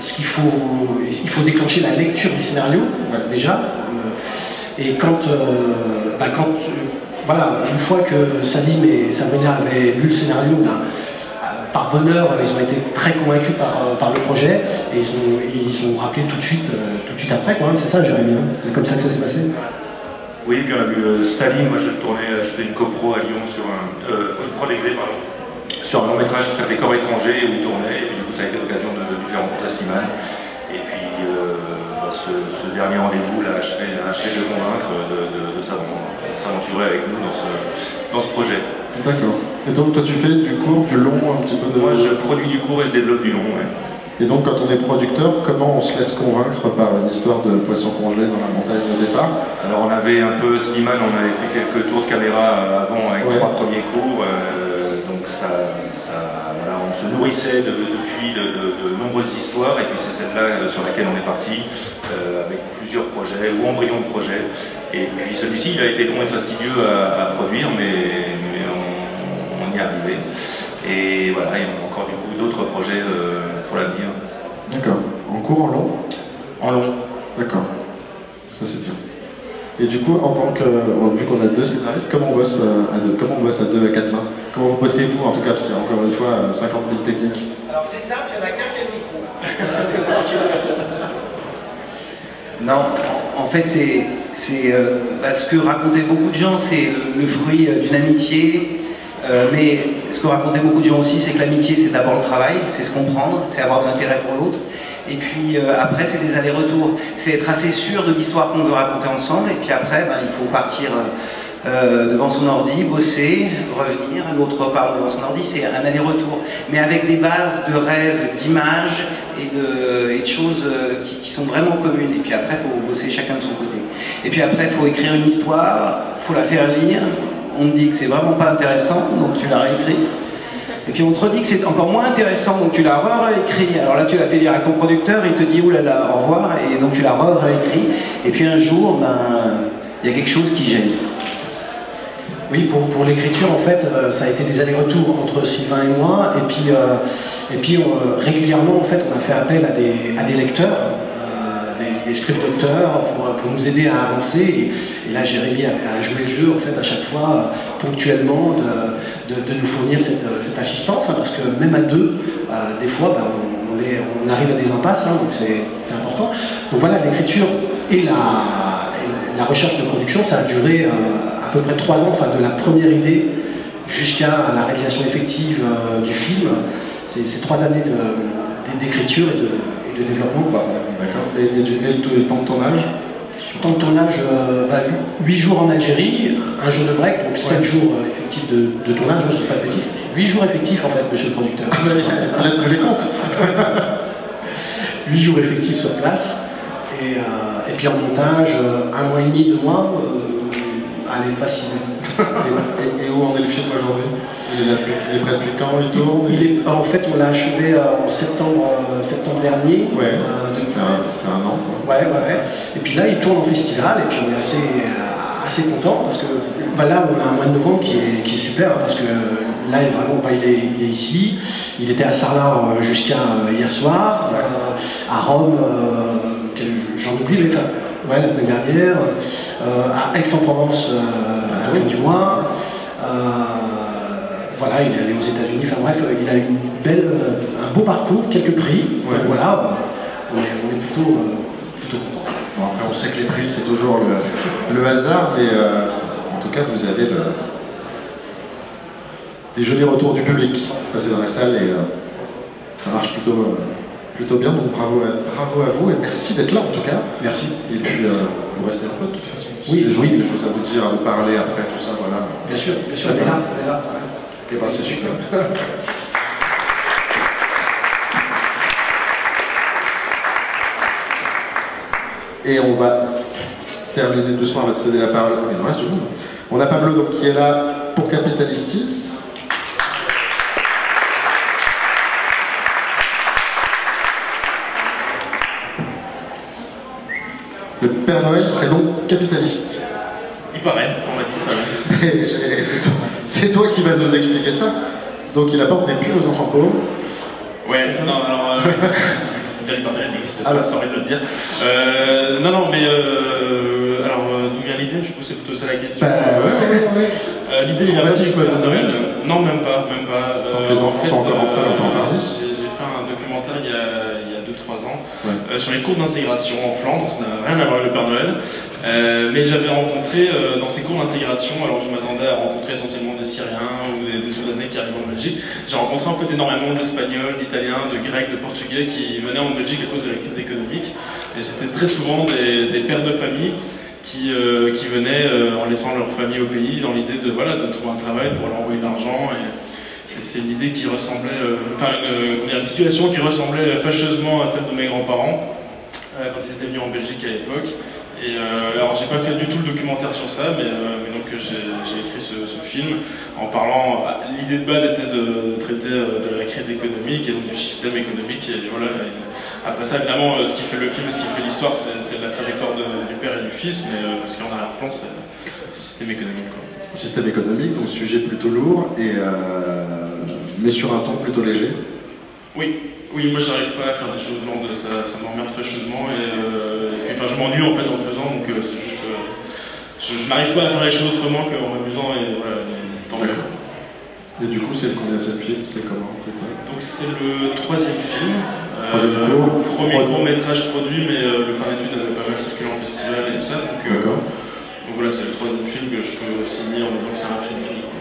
S14: ce qu'il faut, il faut déclencher la lecture du scénario, déjà. Et quand, quand voilà, une fois que Salim et Sabrina avaient lu le scénario, ben, euh, par bonheur, ils ont été très convaincus par, euh, le projet et ils ont, rappelé tout de suite, euh, tout de suite après, hein. c'est ça, Jérémy, hein. c'est comme ça que ça s'est passé.
S15: Oui, puis on euh, Salim, moi je tournais, je fais une copro à Lyon sur un. Euh, pardon. Sur un long métrage qui s'appelait Corps étranger où il tournait, et puis du coup ça a été l'occasion de, de rencontrer Slimane. Et puis euh, ce, ce dernier rendez-vous l'a achevé, de convaincre de, de, de s'aven- s'aventurer avec nous dans ce, dans ce projet.
S1: D'accord. Et donc, toi, tu fais du court, du long, un petit peu de.
S15: Moi je produis du court et je développe du long. ouais.
S1: Et donc, quand on est producteur, comment on se laisse convaincre par une histoire de poisson congelé dans la montagne au départ?
S15: Alors on avait un peu Slimane, on avait fait quelques tours de caméra avant avec
S1: Ouais.
S15: trois premiers cours, euh, donc ça, ça- voilà, on se nourrissait de- depuis de, de- de nombreuses histoires et puis c'est celle-là euh, sur laquelle on est parti euh, avec plusieurs projets ou embryons de projets. Et puis celui-ci il a été long et fastidieux à, à produire mais, mais on, on y est arrivé. Et voilà, il y a encore du coup d'autres projets euh, pour l'avenir.
S1: D'accord. En court, en long?
S15: En long.
S1: D'accord. Ça, c'est bien. Et du coup, en tant que. Vu qu'on a deux scénaristes, comment on bosse euh, à deux Comment on bosse à deux, à quatre mains? Comment vous bossez vous, en tout cas, parce qu'il y a encore une fois euh, 50 000 techniques
S17: Alors c'est simple, il n'y en a qu'un qui a le micro.
S16: Non, en fait, c'est c'est, euh, bah, ce que racontaient beaucoup de gens, c'est le, le fruit euh, d'une amitié. Euh, mais ce que racontaient beaucoup de gens aussi, c'est que l'amitié, c'est d'abord le travail, c'est se comprendre, c'est avoir de l'intérêt pour l'autre. Et puis euh, après, c'est des allers-retours. C'est être assez sûr de l'histoire qu'on veut raconter ensemble. Et puis après, ben, il faut partir euh, euh, devant son ordi, bosser, revenir. L'autre part devant son ordi. C'est un aller-retour. Mais avec des bases de rêves, d'images et de, choses qui, qui sont vraiment communes. Et puis après, il faut bosser chacun de son côté. Et puis après, il faut écrire une histoire, il faut la faire lire. On te dit que c'est vraiment pas intéressant, donc tu la réécris. Et puis on te redit que c'est encore moins intéressant, donc tu l'as réécrit. Alors là, tu l'as fait lire à ton producteur, il te dit oulala, au revoir, et donc tu l'as réécrit. Et puis un jour, ben, il y a quelque chose qui gêne.
S14: Oui, pour, pour l'écriture, en fait, euh, ça a été des allers-retours entre Sylvain et moi. Et puis, euh, et puis euh, régulièrement, en fait, on a fait appel à des, à des lecteurs, des, script docteurs, pour, pour nous aider à avancer. Et, là, Jérémy a, a joué le jeu, en fait, à chaque fois, ponctuellement, de, de, nous fournir cette, euh, assistance. hein, parce que même à deux, euh, des fois, ben, on, arrive à des impasses, hein, donc c'est important. Donc voilà, l'écriture et la, recherche de production, ça a duré euh, à peu près trois ans, enfin de la première idée jusqu'à la réalisation effective du film. C'est trois années d'écriture et de, développement.
S1: D'accord. Et, et, et temps de tournage
S14: Temps de tournage, euh, bah, 8 jours en Algérie, un jour de break, donc 7 jours euh, effectifs de, de tournage, je ne dis pas de bêtises. 8 jours effectifs en fait, monsieur le producteur.
S1: A les comptes
S14: 8 jours effectifs sur place. Et, euh, et puis en montage, euh, un mois et demi, deux mois, euh, allez, facile. [laughs]
S1: et, et où en est le film aujourd'hui? Il est, il est prêt depuis quand Il tourne
S14: en fait, on l'a achevé euh, en septembre, euh, septembre dernier.
S1: Ouais,
S14: euh,
S1: un, an. quoi.
S14: Ouais, ouais, ouais. Et puis là, il tourne en festival, et puis on est assez, euh, assez content parce que bah là, on a un mois de novembre qui est, qui est super hein, parce que là, il est vraiment, bah, il, est, il est ici. Il était à Sarlat euh, jusqu'à euh, hier soir, à Rome, euh, j'en oublie, mais enfin, ouais, la semaine dernière, euh, à Aix-en-Provence euh, à la fin du mois. Voilà, il est allé aux États-Unis. Enfin bref, il a une belle, un beau parcours, quelques prix. Voilà, plutôt, euh, plutôt.
S1: Bon, après, on sait que les prix, c'est toujours le, le hasard, mais euh, en tout cas, vous avez le- des jolis retours du public. Ça, c'est dans la salle et euh, ça marche plutôt, euh, plutôt bien. Donc, bravo à, bravo à vous et merci d'être là, en tout cas.
S14: Merci.
S1: Et puis, vous restez un peu, de toute façon.
S14: Oui, oui.
S1: des choses à vous dire, à vous parler après, tout ça, voilà.
S14: Bien sûr, bien sûr, on est là, on est là.
S1: Et ben, c'est super. [laughs] Et on va terminer doucement, on va te céder la parole. Il nous reste. On a Pablo donc, qui est là pour Capitalistis. Le Père Noël serait donc capitaliste.
S18: Il paraît, on m'a dit ça. [laughs]
S1: Et c'est toi- qui vas nous expliquer ça. Donc il apporte des pulls aux enfants pauvres.
S18: Ouais, non, alors. Euh, [laughs] le partenaire n'existe pas, ça de le dire. Euh, non, non, mais. Euh, alors, euh, d'où vient l'idée? Je suppose que c'est plutôt ça la question.
S1: Bah, ouais, ouais, ouais.
S18: Euh, l'idée, vient pas
S1: de
S18: Noël. Non, même pas, même pas. Euh,
S1: Tant que les enfants sont encore en salle, on peut en parler.
S18: J'ai fait un documentaire il y a, il y a 2-3 ans euh, sur les cours d'intégration en Flandre, ça n'a rien à voir avec le Père Noël. Euh, mais j'avais rencontré euh, dans ces cours d'intégration, alors je m'attendais à rencontrer essentiellement des Syriens ou des, Soudanais qui arrivent en Belgique, j'ai rencontré en fait énormément d'Espagnols, d'Italiens, de Grecs, de Portugais qui venaient en Belgique à cause de la crise économique. Et c'était très souvent des, pères de famille qui, euh, qui venaient en laissant leur famille au pays dans l'idée de, voilà, de trouver un travail pour leur envoyer de l'argent. Et, et c'est une idée qui ressemblait, enfin, dire, une situation qui ressemblait fâcheusement à celle de mes grands-parents quand ils étaient venus en Belgique à l'époque. Et euh, alors j'ai pas fait du tout le documentaire sur ça, mais, euh, mais donc j'ai écrit ce, ce film en parlant. ah, L'idée de base était de traiter euh, de la crise économique et donc du système économique. Et voilà. et après ça, évidemment, euh, ce qui fait le film et ce qui fait l'histoire, c'est la trajectoire de- du père et du fils, mais euh, ce qui est en arrière-plan, c'est c'est le système économique. Quoi.
S1: Système économique, donc sujet plutôt lourd, et, euh, mais sur un ton plutôt léger?
S18: Oui, oui, moi j'arrive pas à faire des choses ça, ça m'emmerde fâcheusement et, euh, et enfin, je m'ennuie en fait en le faisant, donc euh, c'est juste. euh, je je n'arrive pas à faire les choses autrement qu'en m'amusant et voilà, et tant mieux.
S1: Et du coup, c'est le combien de film C'est comment
S18: Donc c'est le troisième film,
S1: Troisième court.
S18: premier court métrage produit, mais le fin d'études avait pas mal circulé en festival et tout ça, donc, donc voilà, c'est le troisième film que je peux signer en disant que c'est un film film.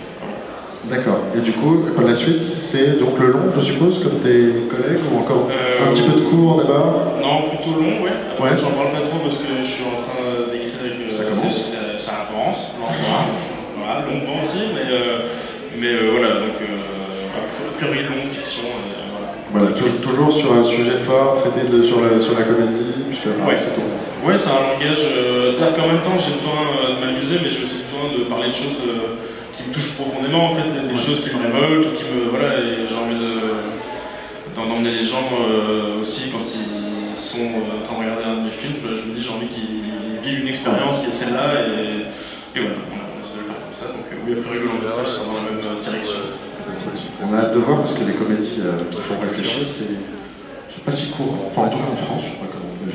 S1: D'accord. Et du coup, par la suite, c'est donc le long, je suppose, comme tes collègues, ou encore
S18: Euh,
S1: un petit peu de cours d'abord
S18: Non, plutôt long, ouais. Après,
S1: Ouais.
S18: J'en parle pas trop parce que je suis en train d'écrire avec. euh,
S1: Ça commence.
S18: c'est- c'est- Ça avance, lentement. voilà, longuement aussi, mais, euh, mais euh, voilà, donc euh, a priori longue fiction. euh, voilà.
S1: Voilà, tou- toujours sur un sujet fort, traité de, sur, la, sur la comédie, sur
S18: Ouais.
S1: c'est tout.
S18: Ouais, c'est un langage. euh, C'est-à-dire qu'en même temps, j'ai besoin euh, de m'amuser, mais j'ai aussi besoin de parler de choses euh, qui me touchent profondément, en fait, des choses qui me révoltent, qui me. Voilà, et j'ai envie de. d'en emmener les gens euh, aussi quand ils sont euh, en train de regarder un de mes films. Je je me dis, j'ai envie qu'ils vivent une expérience qui est celle-là, et, et voilà, on a on essaie de le faire comme ça. Donc, euh, oui, après, le métrage, dans la même direction.
S1: On a hâte de voir parce que les comédies euh, qui font réfléchir, c'est c'est pas si court. Enfin, en tout cas en France, je sais pas comment on peut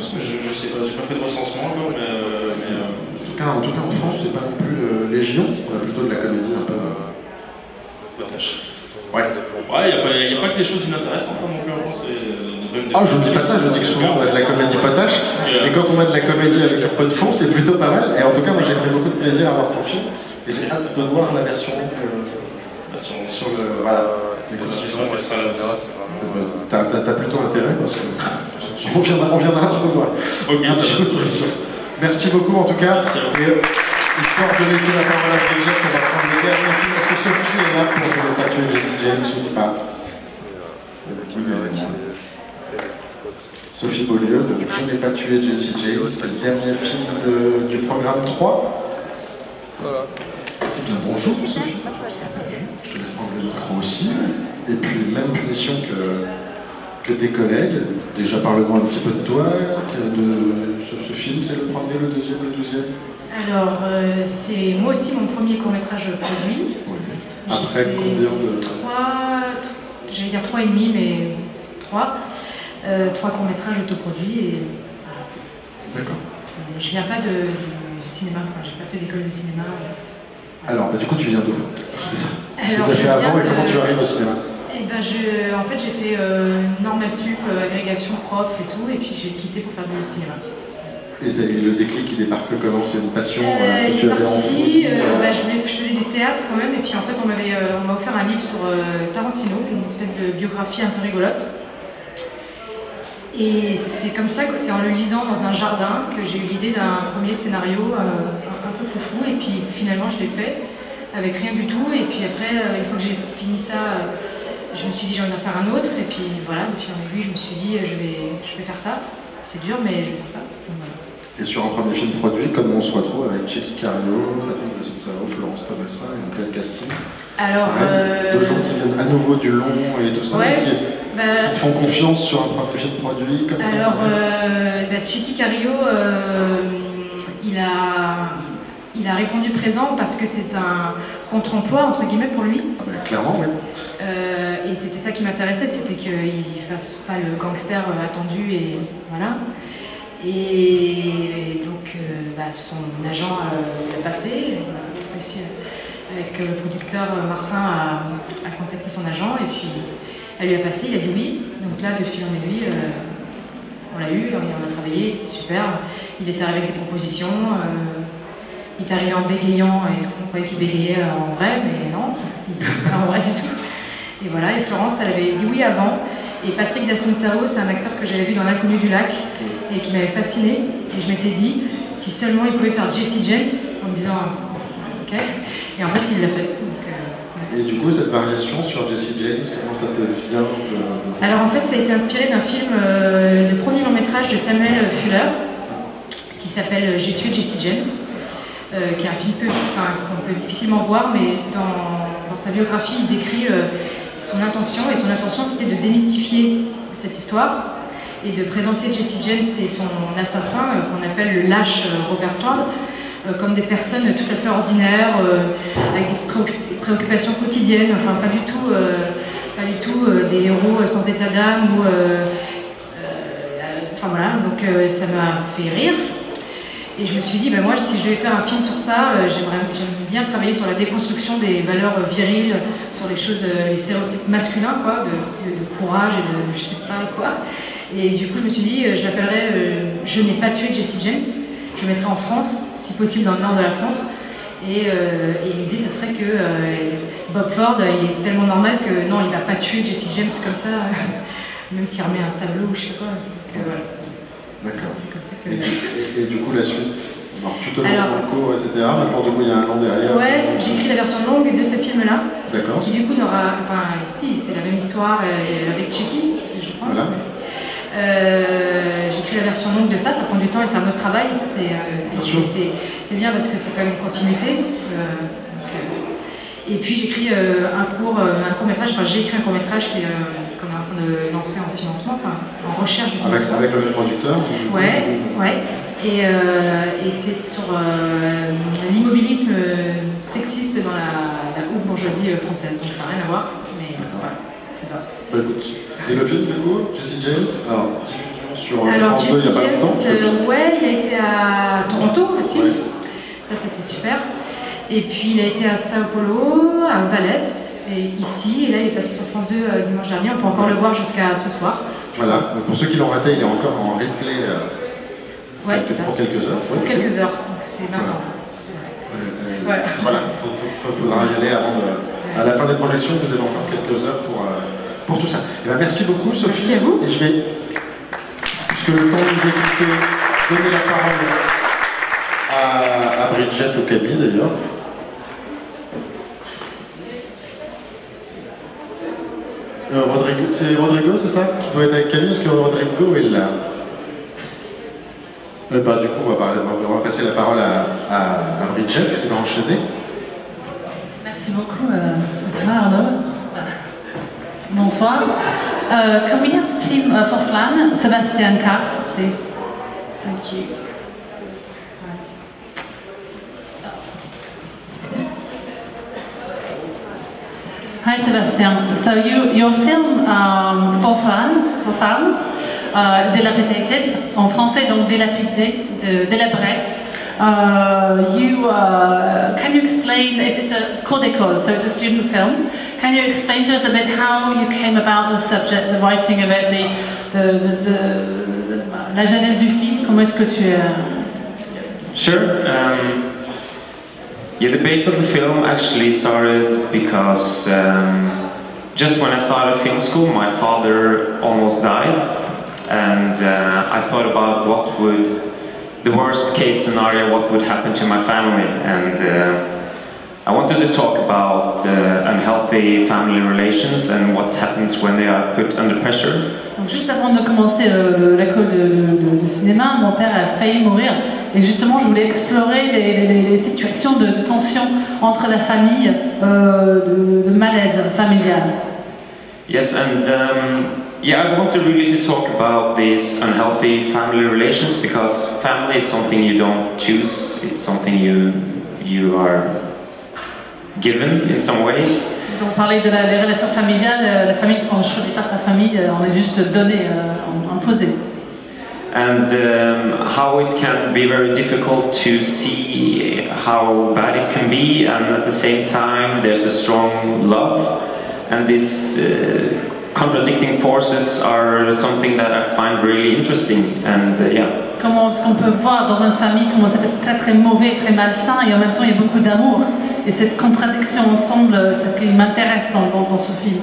S18: Je, je sais pas, j'ai pas fait de recensement encore, mais. euh, euh,
S1: cas, en, tout cas, en France, c'est pas non plus euh, légion. On a plutôt de la comédie un peu. euh,
S18: Ouais. Ouais, il n'y a, pas que des choses inintéressantes non plus en France.
S1: Ah, je ne dis pas ça, je dis que souvent on a de la comédie potache, et quand on a de la comédie avec un peu de fond, c'est plutôt pas mal. Et en tout cas, moi j'ai pris beaucoup de plaisir à voir ton film, et j'ai hâte de voir la version euh, sur, le. Voilà. Euh, T'as plutôt intérêt parce que [laughs] on viendra, on viendra te revoir.
S18: Ok, ça
S1: Merci beaucoup en tout cas. Et, euh, histoire de laisser la parole à Brigitte, on va prendre le dernier film. Est-ce que Sophie est là pour ne pas tuer Jesse James ou pas Sophie Beaulieu, de Je n'ai pas tué Jesse James, c'est le dernier film de- du programme 3. Eh bien, bonjour Sophie. Je te laisse prendre le micro aussi. Et puis, même punition que, que tes collègues. Déjà, parle-nous un petit peu de toi, de ce, ce film. C'est le premier, le deuxième, le douzième
S19: Alors, euh, c'est moi aussi mon premier court-métrage produit.
S1: Après combien de...
S19: Trois, j'allais dire trois et demi, mais trois. Euh, trois courts-métrages autoproduits et
S1: D'accord.
S19: euh, je viens pas de, du cinéma, enfin j'ai pas fait d'école de cinéma.
S1: Alors, bah, du coup, tu viens d'où? C'est ça. Ce que
S19: Alors,
S1: tu as
S19: je
S1: fait avant et comment tu arrives au cinéma?
S19: Ben je, en fait j'ai fait euh, normal sup, euh, agrégation prof et tout, et puis j'ai quitté pour faire du cinéma.
S1: Et le déclic, il débarque comment? C'est une passion euh,
S19: Euh,
S1: que tu avais
S19: parti, euh, bah, je, voulais, je faisais du théâtre quand même, et puis en fait on euh, m'a offert un livre sur euh, Tarantino, une espèce de biographie un peu rigolote. Et c'est comme ça, que c'est en le lisant dans un jardin que j'ai eu l'idée d'un premier scénario euh, un, un peu foufou, et puis finalement je l'ai fait avec rien du tout, et puis après, euh, une fois que j'ai fini ça, euh, je me suis dit j'ai envie d'en faire un autre, et puis voilà, de fil en aiguille, je me suis dit je vais, je vais faire ça. C'est dur, mais je vais faire ça. Voilà.
S1: Et sur un premier film produit, comment on se retrouve avec Checky Cario, Florence Thomasin et un tel casting
S19: Alors,
S1: Pareil,
S19: euh,
S1: Deux gens qui viennent à nouveau du long et tout ça,
S19: Ouais,
S1: et qui,
S19: bah-
S1: qui te font confiance sur un premier film produit comme ça
S19: Alors, euh, bah, Cario, euh, il, a, il a répondu présent parce que c'est un contre-emploi, entre guillemets, pour lui.
S1: Clairement, oui.
S19: Euh, et c'était ça qui m'intéressait, c'était qu'il fasse pas le gangster euh, attendu et voilà. Et donc, euh, bah, son agent l'a passé, on a réussi avec le producteur Martin à, contacter son agent et puis elle lui a passé, il a dit oui. Donc là, de fil en aiguille, on l'a eu, on a travaillé, c'était super. Il est arrivé avec des propositions, il est arrivé en bégayant et on croyait qu'il bégayait en vrai, mais non, il pas en vrai du tout. Et voilà, et Florence, elle avait dit oui avant. Et Patrick D'Assuntao, c'est un acteur que j'avais vu dans L'inconnu du lac et qui m'avait fasciné. Et je m'étais dit, si seulement il pouvait faire Jesse James, en me disant, ok. Et en fait, il l'a fait. Donc, euh,
S1: Et du coup, cette variation sur Jesse James, comment ça te vient de-
S19: Alors en fait, ça a été inspiré d'un film, euh, le premier long métrage de Samuel Fuller, qui s'appelle J'ai tué Jesse James, euh, qui est un film qu'on peut difficilement voir, mais dans, dans sa biographie, il décrit euh, son intention, et son intention c'était de démystifier cette histoire et de présenter Jesse James et son assassin, euh, qu'on appelle le lâche euh, Robert Ward, euh, comme des personnes tout à fait ordinaires, avec des préoccu- des préoccupations quotidiennes, enfin pas du tout, pas du tout des héros sans état d'âme ou enfin voilà, donc ça m'a fait rire. Et je me suis dit, ben moi, si je devais faire un film sur ça, euh, j'aimerais j'aime bien travailler sur la déconstruction des valeurs euh, viriles, sur les choses, euh, les stéréotypes masculins, quoi, de, courage et de je sais pas quoi. Et du coup, je me suis dit, je l'appellerais Je n'ai pas tué Jesse James. Je le mettrais en France, si possible dans le nord de la France. Et, l'idée, ce serait que Bob Ford, il est tellement normal que non, il va pas tuer Jesse James comme ça, [laughs] même s'il remet un tableau ou je sais pas.
S1: D'accord. Et, du- et- et du coup, la suite Alors, lances en cours, etc. Maintenant, du coup, il y a un an derrière.
S19: Ouais, j'ai écrit la version longue de ce film-là.
S1: D'accord.
S19: Qui du coup n'aura. Enfin, si, c'est la même histoire euh, avec Chucky, je pense.
S1: Voilà.
S19: Euh, j'ai écrit la version longue de ça, ça prend du temps et c'est un autre travail. C'est euh,
S1: Bien
S19: parce que c'est quand même une continuité. Euh, donc, euh, et puis j'écris euh, un court, euh, un court métrage, enfin j'ai écrit un court métrage qui est, euh, est en financement, enfin en recherche de
S1: Avec,
S19: financement.
S1: avec le même producteur
S19: Ouais, ouais. Et, euh, et c'est sur euh, l'immobilisme euh, sexiste dans la, la haute bourgeoisie euh, française. Donc ça n'a rien à voir, mais voilà, c'est ça.
S1: Bah, écoute. Et le film, du coup, Jesse James? Alors, sur euh,
S19: Alors
S1: France 2
S19: Jesse
S1: il n'y a pas
S19: James,
S1: longtemps.
S19: euh, ouais, il a été à Toronto, à Tigre. Ça c'était super. Et puis il a été à Sao Paulo, à Valette, et ici, et là il est passé sur France 2 euh, dimanche dernier. On peut encore le voir jusqu'à ce soir.
S1: Voilà. Donc, pour ceux qui l'ont raté, il est encore en replay. euh,
S19: Ouais, c'est ça.
S1: Pour quelques heures.
S19: Pour
S1: Ouais.
S19: quelques heures, c'est maintenant.
S1: Euh, euh,
S19: Voilà.
S1: Voilà, il faudra y aller avant de. À la fin des projections, vous avez encore quelques heures pour, pour tout ça. Eh ben, merci beaucoup, Sophie.
S19: Merci à vous.
S1: Et je vais, puisque le temps de vous écouter, donner la parole à, à Bridget ou Camille d'ailleurs. Euh, Rodrigo, c'est Rodrigo, c'est ça Qui doit être avec Camille, parce que Rodrigo est là. Ben, du coup, on va, passer la parole à, à, Bridget qui va enchaîner.
S20: Merci beaucoup, euh. Bonsoir. Uh, team uh, for Flan? Sebastian Katz, please. Thank you. Hi Sebastian. So you, your film um, for fun, for fun, uh, dilapidated, en français donc dilapidé, de, délabré. Uh, you uh, can you explain? It, it's a cours d'école, so it's a student film. Can you explain to us a bit how you came about the subject, the writing of it, the, the, the, the la genèse du film? Comment est-ce que tu euh,
S21: Sure. Um, yeah, the base of the film actually started because um, just when I started film school, my father almost died, and uh, I thought about what would the worst case scenario, what would happen to my family, and uh, I wanted to talk about uh, unhealthy family relations and what happens when they are put under pressure.
S20: Donc juste avant de commencer euh, l'école de, de- de cinéma, mon père a failli mourir. Et justement, je voulais explorer les, les- les situations de, tension entre la famille, euh, de, de malaise familial.
S21: Yes, and um, yeah, I want to really to talk about these unhealthy family relations because family is something you don't choose. It's something you you are given in some ways.
S20: Donc parler de la, des relations familiales, euh, la famille, on ne choisit pas sa famille, euh, on est juste donné, euh, imposé.
S21: And um, how it can be very difficult to see how bad it can be, and at the same time, there's a strong love, and these uh, contradicting forces are something that I find really interesting. And uh, yeah.
S20: Comment est-ce qu'on peut voir dans une famille comment être très très mauvais, très malsain, et en même temps il y a beaucoup d'amour. Et cette contradiction ensemble, c'est ce qui m'intéresse dans, dans, dans ce film.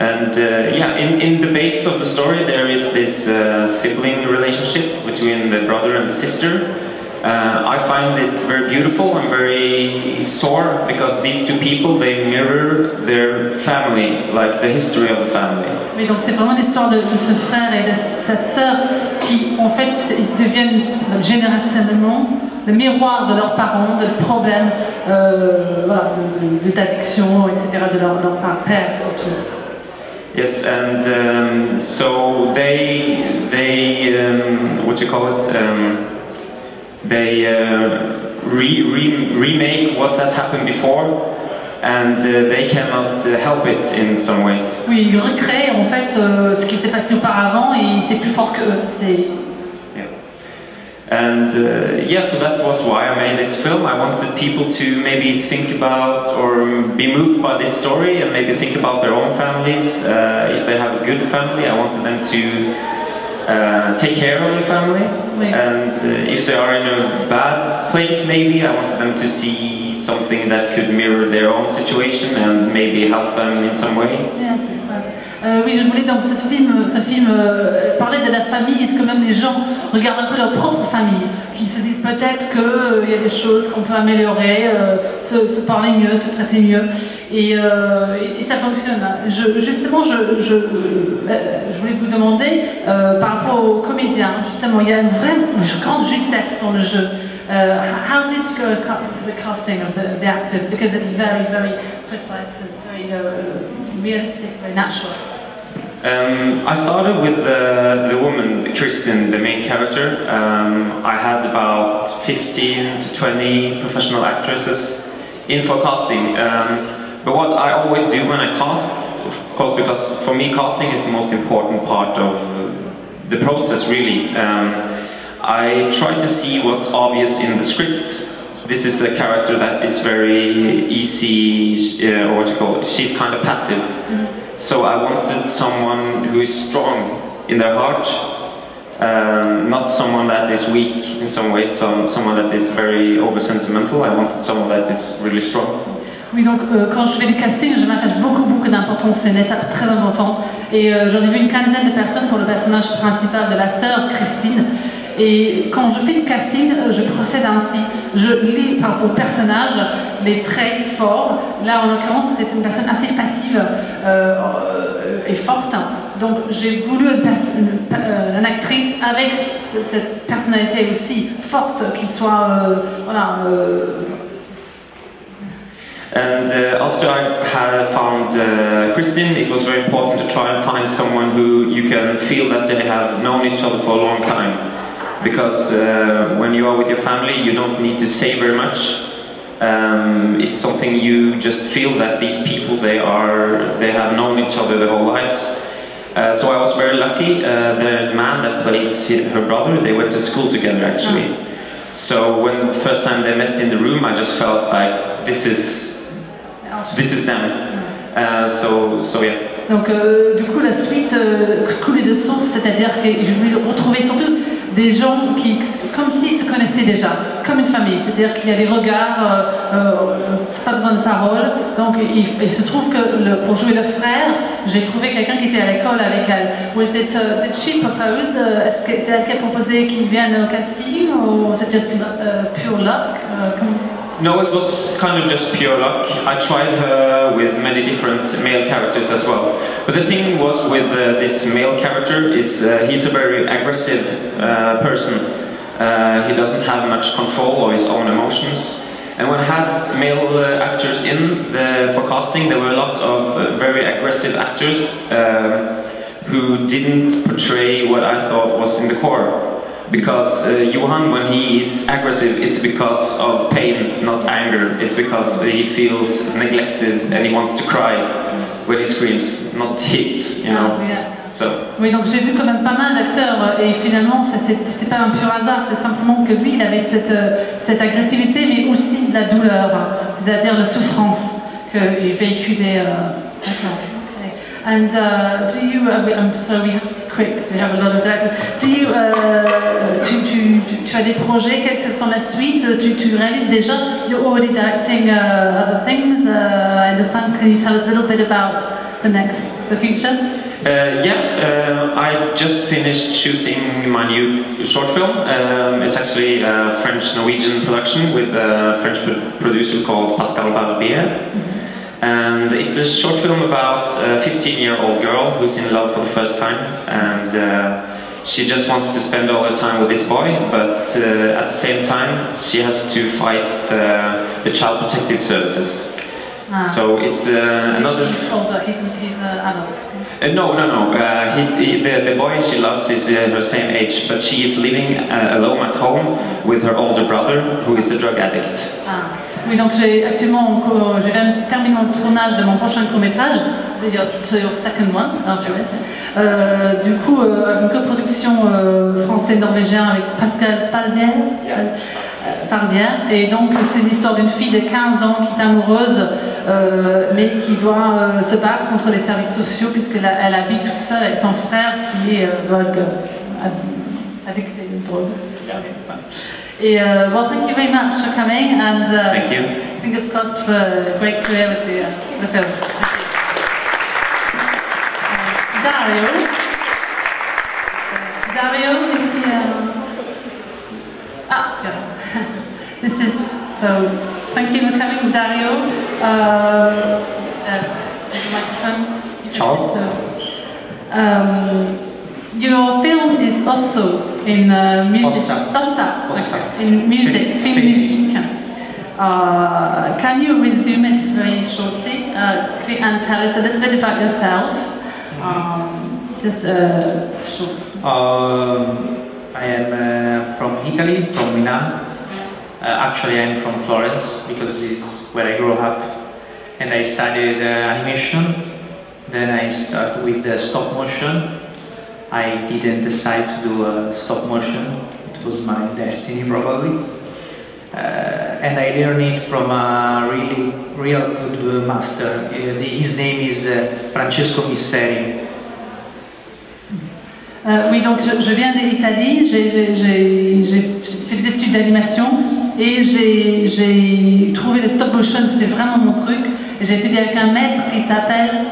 S21: And uh, yeah, in, in the base of the story, there is this uh, sibling relationship between the brother and the sister. Uh, I find it very beautiful and very sore because these two people they mirror their family, like the history of the family.
S20: Oui, donc c'est vraiment l'histoire de, de ce frère et de cette sœur qui, en fait, ils deviennent générationnellement le miroir de leurs parents, de problèmes, euh, voilà, d'addiction, etc., de leur, leur père surtout.
S21: Yes, and um, so they they um, what you call it? Um, they uh, re, re, remake what has happened before, and uh, they cannot uh, help it in some ways.
S20: Oui, ils recréent en fait euh, ce qui s'est passé auparavant et c'est plus fort qu'eux. C'est
S21: And uh, yeah, so that was why I made this film. I wanted people to maybe think about or be moved by this story and maybe think about their own families. Uh, if they have a good family, I wanted them to uh, take care of their family. And uh, if they are in a bad place, maybe I wanted them to see something that could mirror their own situation and maybe help them in some way.
S20: Yeah, c'est vrai. Euh, oui, je voulais dans ce film, ce film euh, parler de la famille et que même les gens regardent un peu leur propre famille, qu'ils se disent peut-être qu'il y a des choses qu'on peut améliorer, euh, se, parler mieux, se traiter mieux, et, euh, ça fonctionne. Justement, je, euh, voulais vous demander euh, par rapport aux comédiens, justement, il y a une vraie une grande justesse dans le jeu. Uh, how did you go casting of the, the actors? Because it's very, very precise, it's very natural.
S21: Um, I started with the, the woman, Kristen, the main character. Um, I had about 15 to 20 professional actresses in for casting. Um, but what I always do when I cast, of course, because for me casting is the most important part of the process, really. Um, I try to see what's obvious in the script. This is a character that is very easy, uh, or what you call it, she's kind of passive. So I wanted someone who is strong in their heart, um, not someone that is weak in some ways, some, someone that is very over sentimental. I wanted someone that is really strong.
S20: Oui, donc euh, quand je fais du casting, je m'attache beaucoup, beaucoup d'importance. C'est une étape très importante. Et euh, j'en ai vu une quinzaine de personnes pour le personnage principal de la sœur Christine. Et quand je fais du casting, euh, je procède ainsi. Je lis par rapport au personnage les traits forts. Là, en l'occurrence, c'était une personne assez passive euh, et forte. Donc, j'ai voulu une, une, euh, une actrice avec ce- cette personnalité aussi forte, qui soit, euh, voilà, euh,
S21: And uh, after I had found uh, Christine, it was very important to try and find someone who you can feel that they have known each other for a long time. Because uh, when you are with your family, you don't need to say very much. Um, it's something you just feel that these people they are they have known each other their whole lives. Uh, so I was very lucky. Uh, the man that plays her brother, they went to school together actually. So when the first time they met in the room, I just felt like this is this is them. Uh, so so yeah.
S20: Donc euh, du coup la suite euh, coulait de source, c'est-à-dire que je voulais retrouver surtout des gens qui, comme s'ils se connaissaient déjà, comme une famille, c'est-à-dire qu'il y a des regards, euh, euh, pas besoin de paroles. Donc il, se trouve que pour jouer le frère, j'ai trouvé quelqu'un qui était à l'école avec elle. Was it, uh, est-ce que c'est elle qui a proposé qu'il vienne au casting ou just euh, pure luck euh,
S21: No, it was kind of just pure luck. I tried her with many different male characters as well. But the thing was with uh, this male character is uh, he's a very aggressive uh, person. Uh, he doesn't have much control of his own emotions. And when I had male uh, actors in the, for casting, there were a lot of uh, very aggressive actors um, who didn't portray what I thought was in the core. Because uh, Johan, when he is aggressive, it's because of pain, not anger. It's because he feels neglected and he wants to cry when he screams, not hit, you know?
S20: Yeah.
S21: So.
S20: Oui, donc j'ai vu quand même pas mal d'acteurs euh, et finalement ça, c'était pas un pur hasard, c'est simplement que lui il avait cette, euh, cette agressivité mais aussi de la douleur, c'est-à-dire la souffrance qu'il véhiculait. euh, D'accord. Okay. And uh, do you, uh, I'm sorry, quick, because we have a lot of directors. Do you, uh, tu, tu, tu, as des projets, quelles sont la suite tu, tu réalises déjà, you're already directing uh, other things, uh, I understand, can you tell us a little bit about the next, the future?
S21: Uh, yeah, uh, I just finished shooting my new short film. Um, it's actually a French-Norwegian production with a French producer called Pascal Barbier. And it's a short film about a 15-year-old girl who's in love for the first time, and uh, she just wants to spend all her time with this boy, but uh, at the same time she has to fight uh, the Child Protective Services.
S20: Ah.
S21: So it's uh, another
S20: He's older, he's, he's an adult.
S21: uh, no, no, no. Uh, he, he- the, the boy she loves is uh, her same age, but she is living uh, alone at home with her older brother, who is a drug addict.
S20: Ah. Oui, donc j'ai actuellement, encore- je viens de terminer le tournage de mon prochain court-métrage, so your second one, it. Euh, du coup, euh, une coproduction euh, français-norvégien avec Pascal Palmier. euh. Et donc, c'est l'histoire d'une fille de 15 ans qui est amoureuse, euh, mais qui doit euh, se battre contre les services sociaux, puisqu'elle elle habite toute seule avec son frère qui est euh, drogue, euh, ad- addicté de drogue. Et, uh, well, thank you very much for coming, and uh,
S21: Thank you.
S20: fingers crossed for a great career with the, uh, the film. Uh, Dario. Dario is here. Ah, yeah. [laughs] this is so. Thank you for coming, Dario. Uh, uh, microphone.
S22: Ciao.
S20: Um, your film is also in uh, music.
S22: Ossa.
S20: Ossa.
S22: Ossa.
S20: okay. In music, film music. Uh, can you resume it very shortly uh, and tell us a little bit about yourself? Um, just uh, short.
S22: Um, I am uh, from Italy, from Milan. Uh, actually, I'm from Florence because it's where I grew up, and I studied uh, animation. Then I started with the stop motion. I didn't decide to do uh, stop motion. It was my destiny, probably. Uh, and I learned it from a really, real good master. Uh, his name is uh, Francesco Misseri.
S20: Euh, oui, donc je, je viens d'Italie, j'ai- fait des études d'animation et j'ai trouvé le stop motion, c'était vraiment mon truc. Étudié avec un maître qui s'appelle.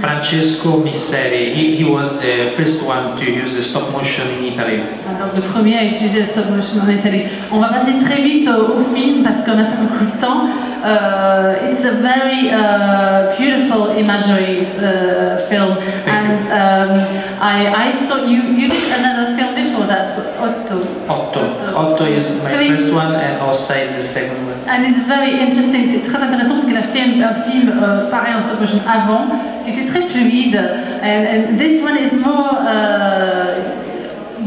S22: Francesco Misseri, he, he was the first one to use the stop motion in Italy.
S20: Donc le premier à utiliser le stop motion en Italie. On va passer très vite au, au film parce qu'on n'a pas beaucoup de temps. Uh, it's a very uh, beautiful imagery uh, film, and um, I, I you did another film before that Otto.
S22: Otto. Otto is my
S20: Oui.
S22: first one and Ossa is the second one.
S20: And it's very interesting, c'est très intéressant parce qu'il a fait un, film euh, pareil en stop motion avant, qui était très fluide. And, and this one is more uh,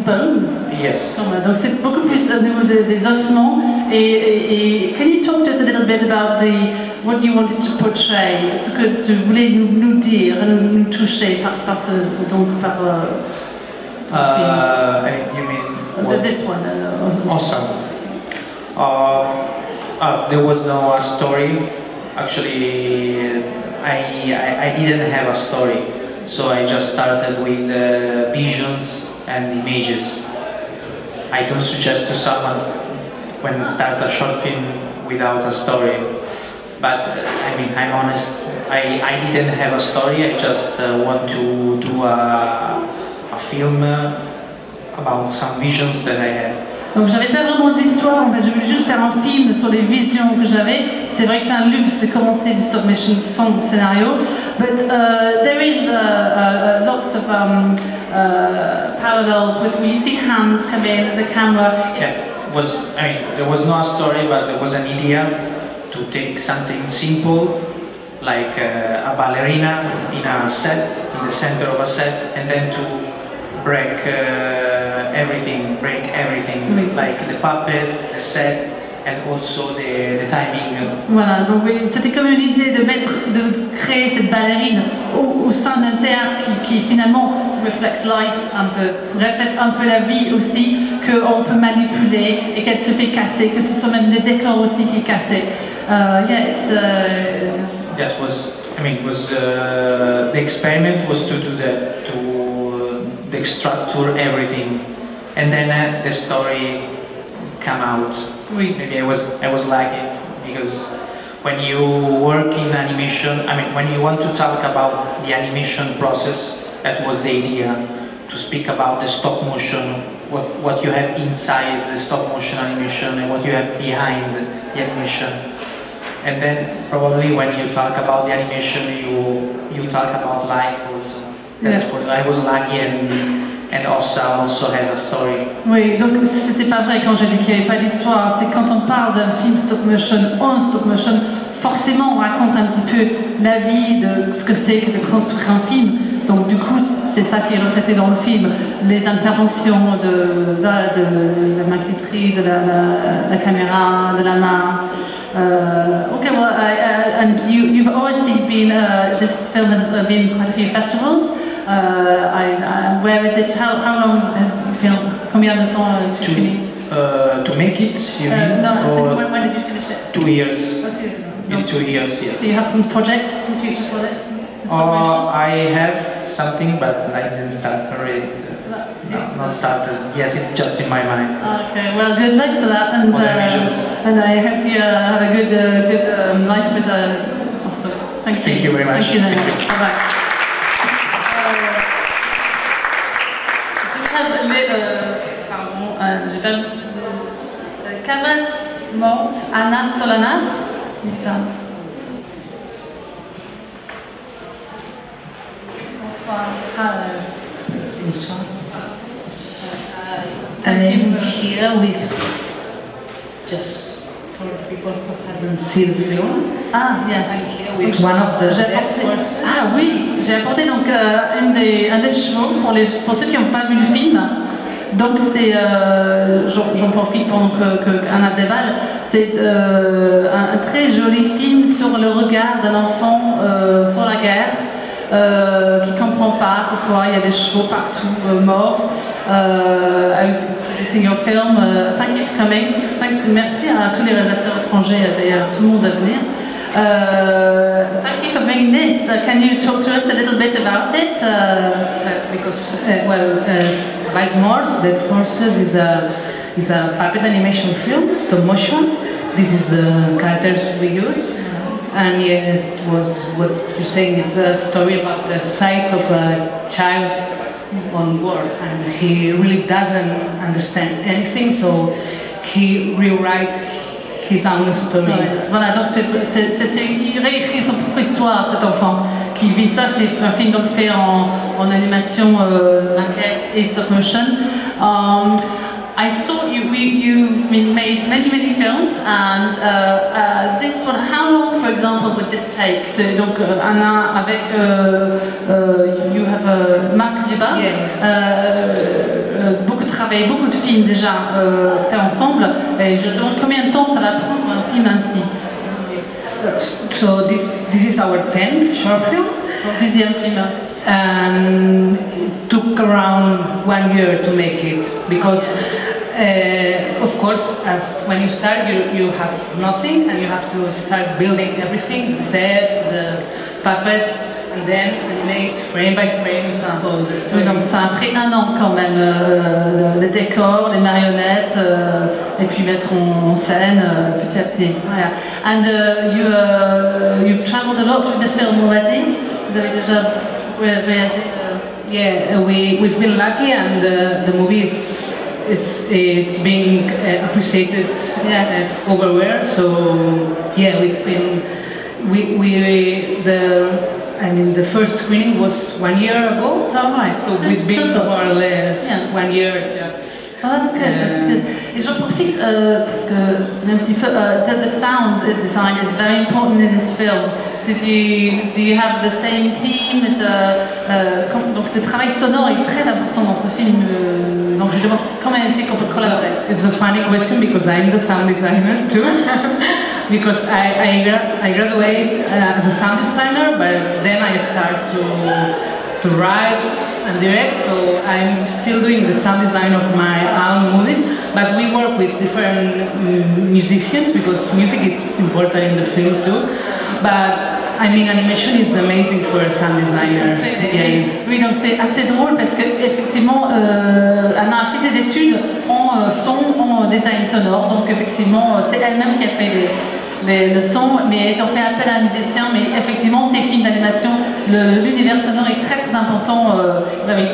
S20: bones.
S22: Yes.
S20: Euh, Donc c'est beaucoup plus au niveau des, des ossements. Et, et, et can you talk just a little bit about the what you wanted to portray, ce que tu voulais nous, nous dire, nous, nous toucher par, par ce donc par euh,
S22: Uh, you mean what?
S20: this one. Uh,
S22: Awesome. Uh, uh, there was no uh, story. Actually, I, I, I didn't have a story, so I just started with uh, visions and images. I don't suggest to someone when they start a short film without a story. But uh, I mean, I'm honest. I, I didn't have a story. I just uh, want to do a film about some visions that I had.
S20: Donc j'avais pas vraiment d'histoire, en fait je voulais juste faire un film sur les visions que j'avais. C'est vrai que c'est un luxe de commencer du stop motion sans scénario, but uh, there is uh, uh, uh, lots of um, uh, parallels with where you see hands come in, the camera.
S22: Yeah, was I mean there was no story, but there was an idea to take something simple, like uh, a ballerina in a set, in the center of a set, and then to break uh, everything, break everything, like the puppet, the set, and also the, the timing.
S20: Voilà, donc oui, c'était comme une idée de mettre, de créer cette ballerine au, au sein d'un théâtre qui, qui finalement reflects life un peu, reflète un peu la vie aussi, qu'on peut manipuler et qu'elle se fait casser, que ce sont même des décors aussi qui cassés. Uh, yeah, it's, uh,
S22: That was, I mean, was uh, the experiment was to do that, to structure everything, and then uh, the story come out. Maybe I was I was lucky because when you work in animation, I mean, when you want to talk about the animation process, that was the idea to speak about the stop motion, what what you have inside the stop motion animation and what you have behind the animation. And then probably when you talk about the animation, you you talk about life also.
S20: Oui, donc c'était pas vrai quand j'ai dit qu'il n'y avait pas d'histoire. C'est quand on parle d'un film stop motion en stop motion, forcément on raconte un petit peu la vie de ce que c'est que de construire un film. Donc du coup, c'est ça qui est reflété dans le film. Les interventions de, de, de la maquetterie, de la, la- la caméra, de la main. Uh, okay, well, I, uh, and you, you've obviously been, uh, this film has been quite a few festivals. Uh, I, I, where is it? How, how long has you filmed? Combien de temps uh, tu finis?
S22: Uh, to make it, you
S20: Uh,
S22: mean?
S20: no, when, when did you finish it?
S22: two years.
S20: Oh, two years.
S22: In two years, yes.
S20: So you have some projects, some future projects?
S22: Uh, I have something, but I didn't start already. No, not started. Yes, it's just in my mind.
S20: Okay, well, good luck for that, and uh, and I hope you uh, have a good uh, good um, life with uh, also. Thank you.
S22: Thank you very much.
S20: Thank you.
S22: Thank you.
S20: Bye bye. Pardon, je vais uh, Cabas Mort Anas Solanas. Lisa. Bonsoir.
S23: Bonsoir. I am here with just for people who hasn't seen the film.
S20: Ah, yes.
S23: I'm here with one of the horses.
S20: Ah oui, j'ai apporté donc euh, une des, un des chevaux pour, les, pour ceux qui n'ont pas vu le film. Donc c'est, euh, j'en profite pendant que, que c'est euh, un, un très joli film sur le regard d'un enfant euh, sur la guerre. Euh, qui comprend pas pourquoi il y a des chevaux partout morts. Producing your film. Thank you for coming. Thank merci à tous les réalisateurs étrangers euh, d'ailleurs, tout le monde à venir. Uh, thank you for bringing this. Uh, can you talk to us a little bit about it? Uh,
S23: because uh, well, uh, Wild Morse, Dead Horses is a is a puppet animation film, stop motion. This is the characters we use, and yeah, it was what you're saying. It's a story about the sight of a child on war, and he really doesn't understand anything, so he rewrite
S20: Voilà, donc c'est- il réécrit son propre histoire, cet enfant qui vit ça. C'est un film donc fait en, en animation euh, maquette et stop motion. Um, you've been made many, many films, and uh, uh, this one, how long, for example, would this take? So, donc, euh, Anna, avec, euh, euh, you have uh, Marc euh, beaucoup de travail, beaucoup de films déjà faits ensemble. Et je demande combien de temps ça va prendre un film ainsi
S23: So this this is our tenth short film.
S20: Dixième film.
S23: And it took around one year to make it because, uh, of course, as when you start, you you have nothing and you have to start building everything, the sets, the puppets, and then animate frame by frame all the story.
S20: donc ça a pris un an quand même, euh, le décor, les marionnettes, euh, et puis mettre en, en scène euh, petit à petit. Voilà. And uh, you, uh, you've traveled a lot with the film already? Vous avez déjà voy- voyagé. euh,
S23: Yeah, uh, we we've been lucky, and uh, the movie is it's it's being uh, appreciated uh, everywhere. So yeah, we've been we we the. I mean, the first screening was one year ago.
S20: Oh, right.
S23: So
S20: So
S23: we've
S20: it's
S23: been more or less
S20: Yeah.
S23: one year just.
S20: Oh, that's good, that's good. Et j'en profite euh, parce que un petit peu, uh, that the sound design is very important in this film. Did you, do you have the same team? Is the, com- donc le travail sonore est très important dans ce film. euh, donc je demande comment elle fait qu'on peut collaborer.
S23: It's a funny question because I'm the sound designer too. [laughs] because I, I, gra- I uh, as a sound designer, but then I start to to write and direct. So I'm still doing the sound design of my own movies. But we work with different mm, musicians because music is important in the film too. But I mean, animation is amazing for sound designers. Yeah.
S20: Oui, donc c'est assez drôle parce que effectivement, euh, Anna a fait ses études en euh, son, en design sonore. Donc effectivement, euh, c'est elle-même qui a fait les, les- le son, mais ils ont fait appel à un musicien. Mais effectivement, ces films d'animation, l'univers sonore est très très important, euh, very,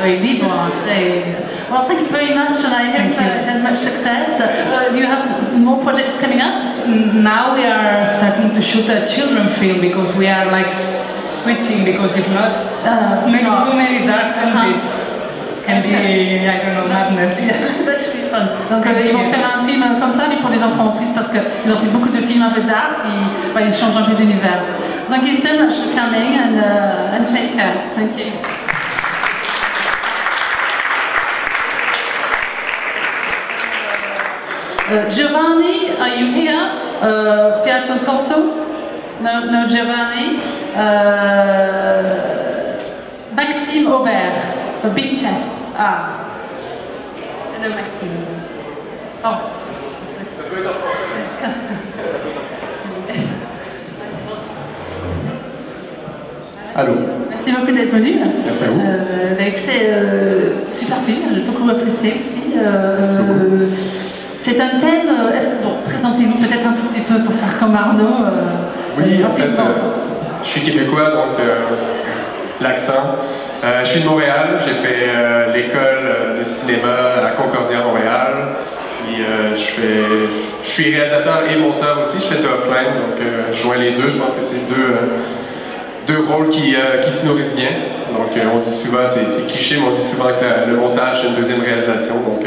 S20: very libre, très. Well, thank you very much, and I hope uh, had much success. Uh, do you have more projects coming up?
S23: Now we are starting to shoot a children film because we are like switching because if not,
S20: Uh,
S23: too many dark films, it's can be I don't know madness.
S20: That should be fun. Donc euh, ils vont faire un film comme ça, mais pour les enfants en plus, parce qu'ils ont fait beaucoup de films un peu dark, et bah, ils changent un peu d'univers. Thank you so much for coming and, uh, and take care. Thank you. Uh, Giovanni, are you here? Uh, Fiato Corto? No, no Giovanni. Uh, Maxime Aubert, a big test. Ah. Hello, Maxime. Oh. [laughs]
S24: Allô
S20: Merci beaucoup d'être venu.
S24: Merci à vous.
S20: Euh, bah, écoutez, euh, super film, j'ai beaucoup apprécié aussi. Euh, c'est un thème, euh, est-ce que, bon, présentez-vous peut-être un tout petit peu pour faire comme Arnaud. euh,
S24: Oui, en fait, je suis québécois, donc l'accent. Euh, je suis de Montréal, j'ai fait euh, l'école de cinéma à Concordia, Montréal. Puis euh, je, suis réalisateur et monteur aussi, je fais du offline, donc je joins les deux. Je pense que c'est deux, deux rôles qui, qui se nourrissent bien. Donc on dit souvent, c'est cliché, mais on dit souvent que le montage c'est une deuxième réalisation. Donc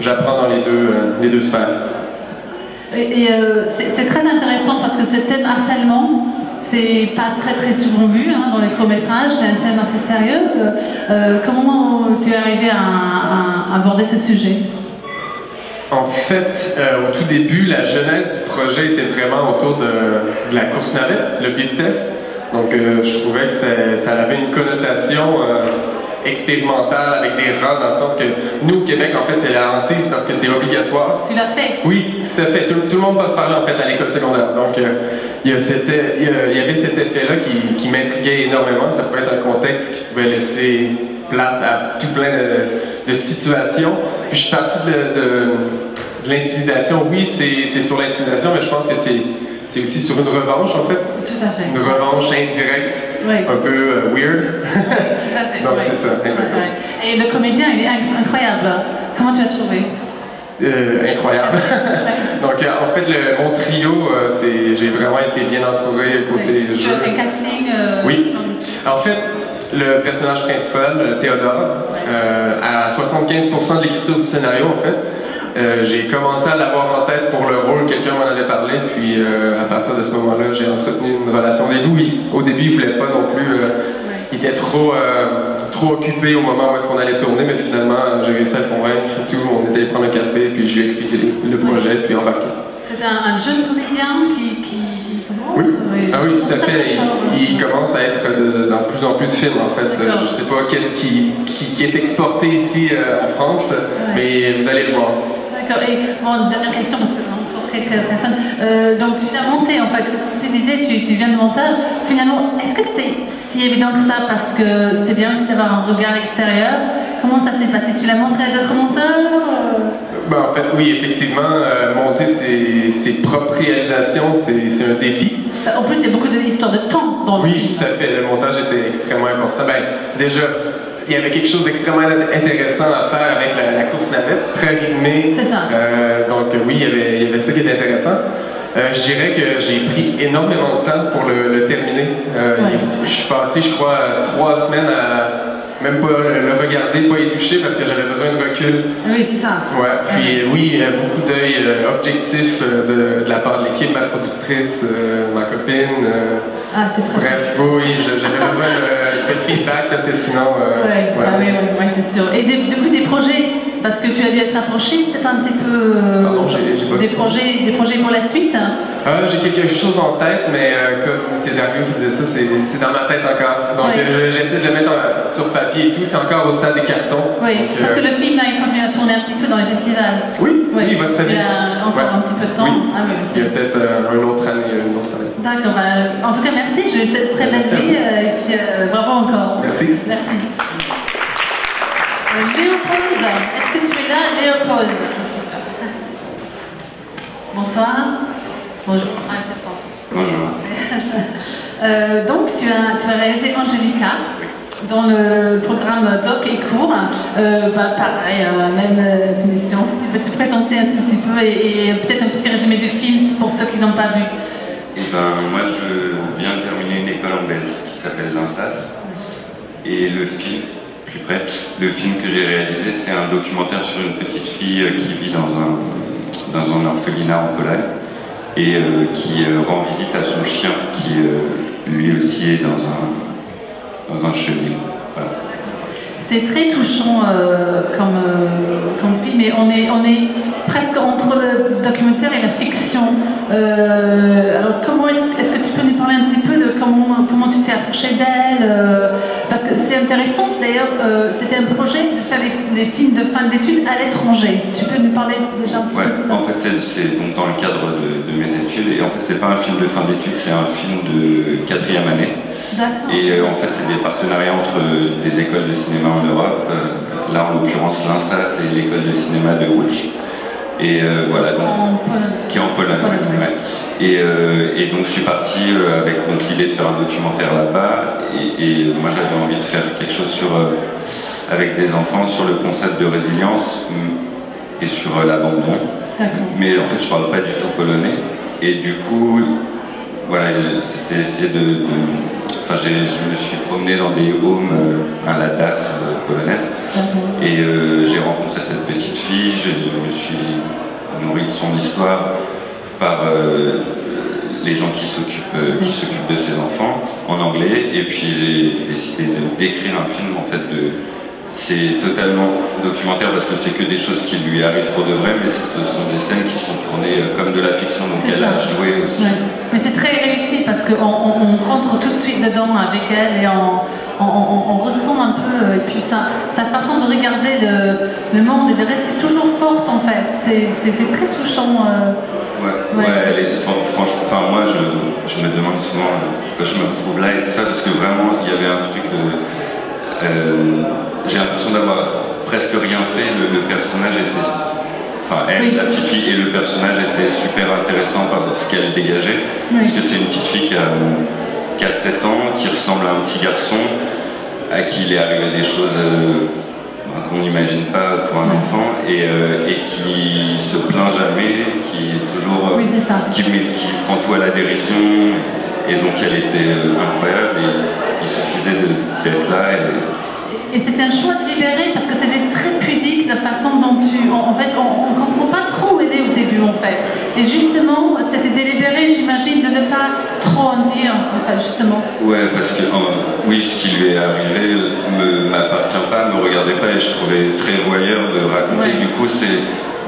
S24: j'apprends dans les deux, les deux sphères.
S20: Et, c'est très intéressant parce que ce thème harcèlement, c'est pas très très souvent vu hein, dans les courts-métrages, c'est un thème assez sérieux. Euh, comment tu es arrivé à, aborder ce sujet?
S24: En fait, euh, au tout début, la genèse du projet était vraiment autour de, de la course navette, le beat test. Donc, euh, je trouvais que ça avait une connotation euh, expérimentale avec des rangs, dans le sens que nous, au Québec, en fait, c'est la hantise parce que c'est obligatoire.
S20: Tu l'as fait?
S24: Oui, tout à fait. Tout, tout le monde passe par là, en fait, à l'école secondaire. Donc, il, y a cet e- il y a- il y avait cet effet-là qui, qui m'intriguait énormément. Ça pouvait être un contexte qui pouvait laisser place à tout plein de, de situations. Puis, je suis parti de, de- de l'intimidation. Oui, c'est sur l'intimidation, mais je pense que c'est c'est aussi sur une revanche, en fait.
S20: Tout à fait.
S24: Une revanche indirecte,
S20: Oui.
S24: un peu euh, weird.
S20: Tout à fait, [laughs]
S24: Donc,
S20: oui.
S24: c'est ça, exactement.
S20: Et le comédien, il est inc- incroyable. Comment tu as trouvé?
S24: Euh, incroyable. [laughs] Donc, euh, en fait, le, mon trio, euh, c'est, j'ai vraiment été bien entouré côté
S20: Tu
S24: jeu.
S20: as fait casting
S24: Oui. En fait, le personnage principal, Théodore, à 75% de l'écriture du scénario, en fait, j'ai commencé à l'avoir en tête pour le rôle, quelqu'un m'en avait parlé, puis à partir de ce moment-là, j'ai entretenu une relation d'égout. Il- Au début, il voulait pas non plus. il était trop, trop occupé au moment où est-ce qu'on allait tourner, mais finalement, j'ai réussi à le convaincre et tout. On était allé prendre un café, puis je lui ai expliqué le projet, puis embarqué.
S20: C'est un, un jeune comédien qui, qui, qui commence
S24: Oui. Ah oui, tout à fait. Il, il commence à être de- dans plus en plus de films, en fait. Euh, Je sais pas qu'est-ce qui, qui, qui est exporté ici euh, en France, mais vous allez le voir.
S20: D'accord. Et bon, dernière question, parce que quelques personnes. Euh, donc, tu viens monter, en fait. Tu disais, tu, tu viens de montage. Finalement, est-ce que c'est si évident que ça Parce que c'est bien aussi d'avoir un regard extérieur? Comment ça s'est passé? Tu l'as montré à d'autres monteurs? Euh
S24: Ben, en fait, oui, effectivement, euh, monter ses, ses propres réalisations, c'est c'est un défi.
S20: En plus, il y a beaucoup d'histoires de temps dans le
S24: Oui,
S20: film.
S24: tout à fait. Le montage était extrêmement important. Ben, déjà, il y avait quelque chose d'extrêmement intéressant à faire avec la, la course navette, très rythmée.
S20: C'est ça.
S24: Euh, donc oui, il y, avait, il y avait ça qui était intéressant. Euh, je dirais que j'ai pris énormément de temps pour le, le terminer. Euh, Je suis passé, je crois, trois semaines à même pas le regarder, pas y toucher parce que j'avais besoin de recul.
S20: Oui, c'est ça.
S24: Ouais, puis oui, beaucoup d'œil objectif de, de la part de l'équipe, ma productrice, ma copine. Euh,
S20: Ah, c'est pratique.
S24: bref, oui, j'avais besoin de, de feedback parce que sinon. euh,
S20: Ouais, ah oui, oui, oui, c'est sûr. Et des- du coup, des projets, parce que tu as dû être approché peut-être un petit peu. euh,
S24: Pardon, j'ai- j'ai pas-
S20: des, projets, des projets pour la suite
S24: Ah, j'ai quelque chose en tête, mais euh, comme c'est Dario qui disait ça, c'est dans ma tête encore. Donc
S20: Ouais.
S24: euh, j'essaie de le mettre en- sur papier et tout, c'est encore au stade des cartons.
S20: Oui,
S24: Donc,
S20: parce
S24: euh,
S20: que le film, là, il continue à tourner un petit peu dans les festivals.
S24: Oui, oui, il va très
S20: Il
S24: bien.
S20: a encore
S24: Ouais.
S20: un petit peu de temps.
S24: Oui.
S20: Ah,
S24: Il y a peut-être euh, une autre année. Une autre année.
S20: D'accord, bah, en tout cas, merci. J'ai eu cette très belle
S24: Merci
S20: vie. euh, et puis, euh, bravo encore.
S24: Merci.
S20: Merci. Euh, Léopold, est-ce que tu es là, Léopold? Bonsoir. Bonjour. Ah.
S4: Bonjour. [laughs]
S20: Euh, donc, tu as, tu as réalisé Angelica dans le programme Doc et Cours. Euh, bah, pareil, euh, même euh, mission. Si tu peux te présenter un tout petit peu et, et peut-être un petit résumé du film pour ceux qui n'ont pas vu.
S4: Eh ben, moi, je viens de terminer une école en Belgique qui s'appelle l'INSAS. Et le film, plus près, le film que j'ai réalisé, c'est un documentaire sur une petite fille euh, qui vit dans un, dans un orphelinat en Pologne et euh, qui euh, rend visite à son chien qui lui aussi est dans un, dans un.
S20: C'est très touchant euh, comme, euh, comme film et on est, on est presque entre le documentaire et la fiction. Euh, alors comment est-ce que tu peux nous parler un petit peu de comment, comment tu t'es approché d'elle Parce que c'est intéressant d'ailleurs, c'était un projet de faire des, films de fin d'études à l'étranger. Tu peux nous parler déjà un petit peu de
S4: en fait, c'est- dans le cadre de, de mes études. Et en fait, c'est pas un film de fin d'études, c'est un film de quatrième année. Et euh, en fait, c'est des partenariats entre euh, des écoles de cinéma en Europe. Euh, là, en l'occurrence, l'INSA, c'est l'école de cinéma de Łódź. Et euh, voilà, donc,
S20: En
S4: qui est en Pologne. ouais. Et, euh, et donc, je suis parti euh, avec l'idée de faire un documentaire là-bas. Et, et moi, j'avais envie de faire quelque chose sur, avec des enfants sur le concept de résilience hum, et sur l'abandon. Mais en fait, je parle pas du tout polonais. Et du coup, voilà, c'était essayer de. de- Enfin, je me suis promené dans des homes euh, à la DAS euh, polonaise. Et euh, j'ai rencontré cette petite fille, je, me suis nourri de son histoire par les gens qui s'occupent s'occupent de ses enfants en anglais. Et puis j'ai décidé d'écrire un film en fait de. C'est totalement documentaire parce que c'est que des choses qui lui arrivent pour de vrai, mais ce sont des scènes qui sont tournées euh, comme de la fiction, donc elle a
S20: ça.
S4: joué aussi.
S20: Ouais. Mais c'est très réussi parce qu'on on, on rentre tout de suite dedans avec elle et on, ressent un peu, euh, et puis sa, sa façon de regarder le, le monde et de rester toujours forte en fait. C'est très touchant. euh.
S4: Ouais, ouais, elle est, fran- franchement, enfin moi je, je me demande souvent pourquoi je me retrouve là et tout ça, parce que vraiment il y avait un truc de. Euh, J'ai l'impression d'avoir presque rien fait, le, le personnage était. Enfin, elle, la petite fille et le personnage étaient super intéressants par ce qu'elle dégageait,
S20: Oui.
S4: parce que c'est une petite fille qui a, qui a 7 ans, qui ressemble à un petit garçon, à qui il est arrivé des choses. euh, qu'on n'imagine pas pour un enfant et, euh, et qui se plaint jamais, qui est toujours euh,
S20: Oui, c'est ça.
S4: qui, prend tout à la dérision et donc elle était euh, incroyable et d'être là et
S20: Et c'est un choix délibéré parce que c'était très pudique la façon dont tu. En, en fait, on ne comprend fait. Et justement, c'était délibéré, j'imagine, de ne pas trop en dire, en fait, justement.
S4: Ouais, parce que oui, ce qui lui est arrivé ne m'appartient pas, me regardait pas et je trouvais très voyeur de raconter. Du coup, c'est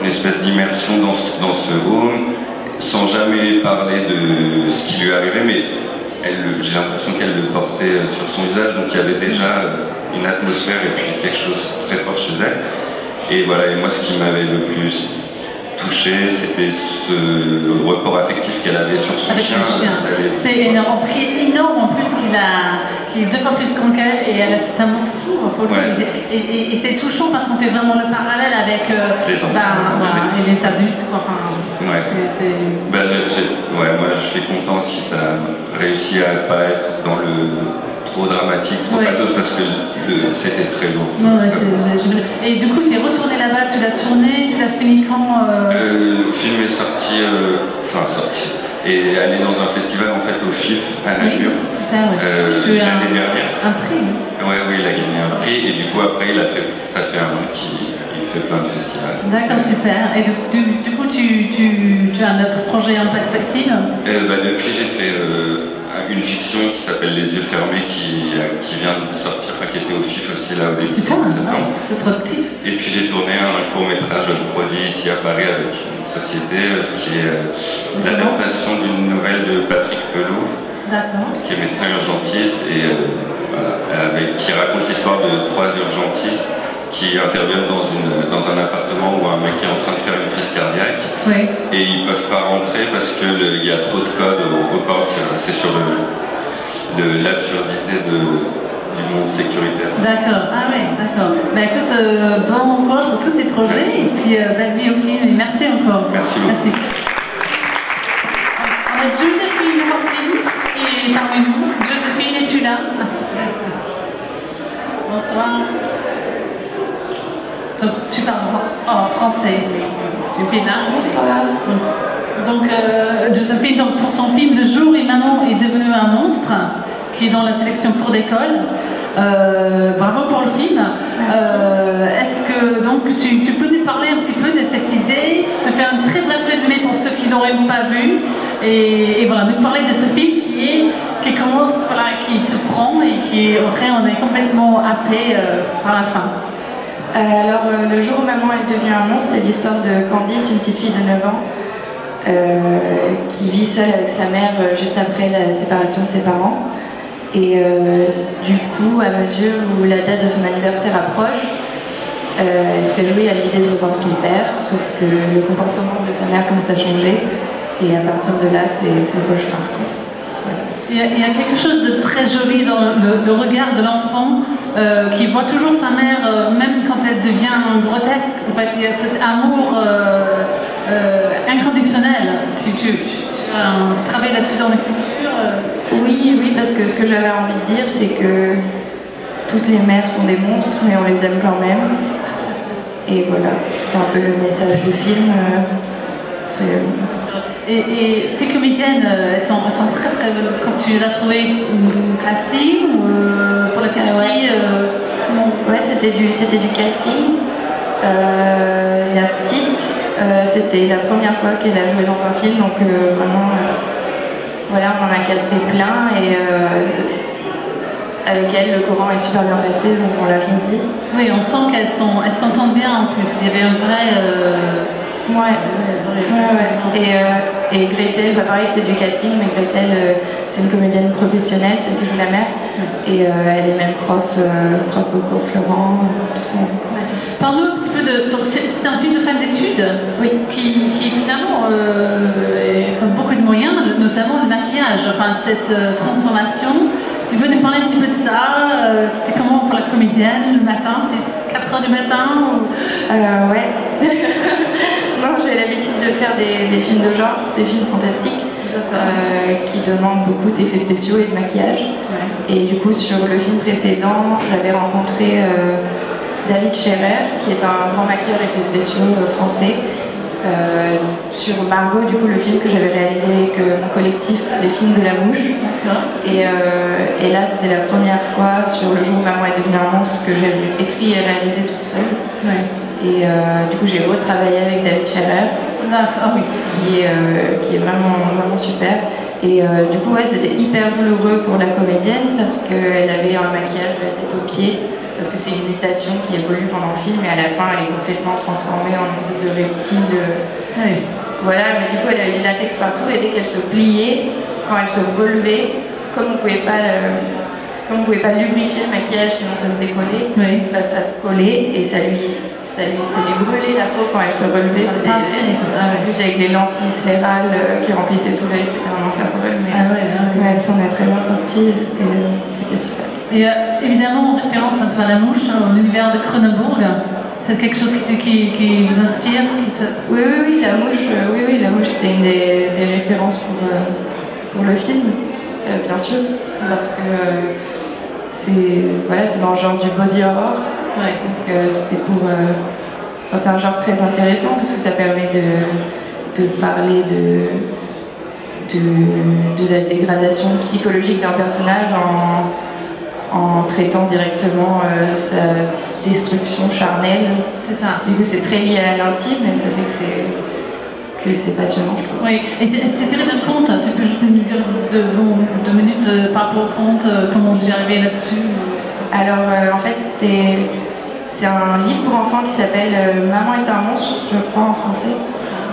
S4: une espèce d'immersion dans, ce- dans ce home, sans jamais parler de ce qui lui arrivait, mais elle le- j'ai l'impression qu'elle le portait euh, sur son visage, donc il y avait déjà euh, une atmosphère et puis quelque chose très fort chez elle. Et voilà, et moi ce qui m'avait le plus touché, c'était ce rapport affectif qu'elle avait sur son
S20: Avec
S4: chien.
S20: C'est énorme. Prix énorme en plus qu'il a, qui est deux fois plus grand qu'elle et elle est tellement fou pour lui.
S4: Ouais.
S20: Et, et- et c'est touchant parce qu'on fait vraiment le parallèle avec euh,
S4: Les enfants,
S20: bah, voilà, et les adultes. Quoi. Enfin,
S4: Ouais. Bah, j'ai- ouais, moi je suis content si ça réussit à pas être dans le trop dramatique, trop
S20: Ouais.
S4: pathos, parce que c'était très.
S20: Ouais, ouais, j'ai- j'ai- Et du coup, tu es retourné là-bas, tu l'as tourné, tu l'as fini quand euh,
S4: Euh, le film est sorti, euh, enfin sorti, et allé dans un festival en fait au FIF à Namur
S20: Super,
S4: euh, l'année dernière.
S20: un prix. hein.
S4: Ouais, oui, il a gagné un prix et du coup après il a fait, ça fait un an qu'il il fait plein de festivals.
S20: D'accord, super. Et du, du- du coup, tu, tu, tu as un autre projet en perspective?
S4: Euh, bah, depuis, j'ai fait euh, une fiction qui s'appelle Les yeux fermés, qui, euh, qui vient de sortir, enfin, qui était au FIF aussi là au début
S20: Super,
S4: septembre.
S20: c'est productif.
S4: Et puis j'ai tourné un court métrage produit ici à Paris avec une société euh, qui est euh, l'adaptation d'une nouvelle de Patrick Pelot,
S20: D'accord.
S4: qui est médecin urgentiste et euh, voilà, avec- qui raconte l'histoire de trois urgentistes qui interviennent dans, une, dans un appartement où un mec est en train de faire une crise cardiaque
S20: Oui.
S4: et ils peuvent pas rentrer parce qu'il y a trop de codes au, au porte. C'est sur le- le- l'absurdité du monde sécuritaire.
S20: D'accord, ah oui, d'accord. Bah écoute, euh, bon courage pour tous ces projets et puis euh, belle vie au film et merci encore.
S4: Merci beaucoup.
S20: Merci. On a Joséphine Hopkins qui est parmi nous. Joséphine, es-tu là? Ah. Bonsoir. Donc tu parles en français, es pénal. Bonsoir. Donc euh, Joséphine, donc, pour son film Le jour et Manon est devenu un monstre, qui est dans la sélection cours d'école. Euh, bravo pour le film. Euh, Est-ce que donc tu, tu peux nous parler un petit peu de cette idée, de faire un très bref résumé pour ceux qui n'auraient pas vu, et, et voilà, nous parler de ce film qui est qui commence, voilà, qui se prend et qui après on est complètement happé euh, par la fin.
S25: Euh, alors, euh, le jour où maman est devenue un monstre, c'est l'histoire de Candice, une petite fille de 9 ans, euh, qui vit seule avec sa mère juste après la séparation de ses parents. Et du coup, à mesure où la date de son anniversaire approche, elle se réjouit à l'idée de revoir son père, sauf que le comportement de sa mère commence à changer. Et à partir de là, c'est le cauchemar.
S20: Il y, a, quelque chose de très joli dans le regard de l'enfant euh, qui voit toujours sa mère, euh, même quand elle devient grotesque. En fait, il y a cet amour euh, inconditionnel. Tu, tu, tu as un travail là-dessus dans l'écriture.
S25: Oui, oui, parce que ce que j'avais envie de dire, c'est que toutes les mères sont des monstres, mais on les aime quand même. Et voilà, c'est un peu le message du film.
S20: Et, et tes comédiennes, euh, elles sont, elles sont très très bonnes. Quand tu les as trouvées au casting ou euh, pour la petite
S25: Ah
S20: fille euh,
S25: Ouais, c'était du, du casting. Euh, la petite, euh, c'était la première fois qu'elle a joué dans un film, donc vraiment, voilà, on en a casté plein et avec elle, le courant est super bien passé, donc on l'a choisi.
S20: Oui, on sent qu'elles elles s'entendent bien en plus. Il y avait un vrai.
S25: Ouais, ouais, ouais. Et, euh, et Gretel, bah pareil, c'est du casting, mais Gretel, euh, c'est une comédienne professionnelle, celle qui joue la mère. Et euh, elle est même prof, euh, prof au cours Florent, tout ça.
S20: Parle-nous un petit peu de. C'est un film de fin d'études qui, qui finalement a beaucoup de moyens, notamment le maquillage, enfin cette transformation. Tu veux nous parler un petit peu de ça C'était comment pour la comédienne le matin C'était 4 heures du matin ou...
S25: Ouais. [laughs] de faire des, des films de genre, des films fantastiques, euh, qui demandent beaucoup d'effets spéciaux et de maquillage. Et du coup, sur le film précédent, j'avais rencontré euh, David Scherer, qui est un grand maquilleur effets spéciaux euh, français. euh, sur Margot, du coup, le film que j'avais réalisé avec mon collectif, les films de la mouche. Et, et là, c'était la première fois sur le jour où maman est devenue un monstre que j'ai écrit et réalisé toute seule. Et euh, du coup, j'ai retravaillé avec David Scherer, qui, est, euh, qui est vraiment, vraiment super. Et euh, du coup, ouais, c'était hyper douloureux pour la comédienne parce qu'elle avait un maquillage de la tête aux pieds, parce que c'est une mutation qui évolue pendant le film et à la fin, elle est complètement transformée en espèce de reptile. Voilà, mais du coup, elle avait du latex partout et dès qu'elle se pliait, quand elle se relevait, comme on pouvait pas. euh, comme on pouvait pas lubrifier le maquillage sinon ça se décollait, bah, ça se collait et ça lui, ça lui, ça lui brûlait la peau quand elle se relevait. Et- en plus avec les lentilles sclérales euh, qui remplissaient tout l'œil, c'était un enfer pour elle. Mais,
S20: Ah ouais, ah ouais.
S25: mais elle s'en est très bien sortie et c'était super.
S20: Et euh, évidemment, en référence un peu à la mouche, hein, l'univers de Cronenbourg, c'est quelque chose qui, te- qui, qui vous inspire qui te...
S25: Oui, oui, oui, la mouche, euh, oui, oui, la mouche, c'était une des, des références pour, euh, pour le film, bien sûr, parce que c'est voilà, c'est dans le genre du body horror. Donc euh, c'était pour, euh, enfin, c'est un genre très intéressant parce que ça permet de, de parler de, de, de la dégradation psychologique d'un personnage en, en traitant directement euh, sa destruction charnelle.
S20: C'est ça.
S25: Du coup, c'est très lié à l'intime et ça fait que c'est que c'est passionnant, je trouve.
S20: Oui, et c'est tiré d'un conte, tu peux juste nous dire de, bon, deux minutes euh, par rapport au conte, euh, comment vous y arrivez là-dessus?
S25: Alors, euh, en fait, c'était c'est un livre pour enfants qui s'appelle euh, Maman est un monstre, je crois en français.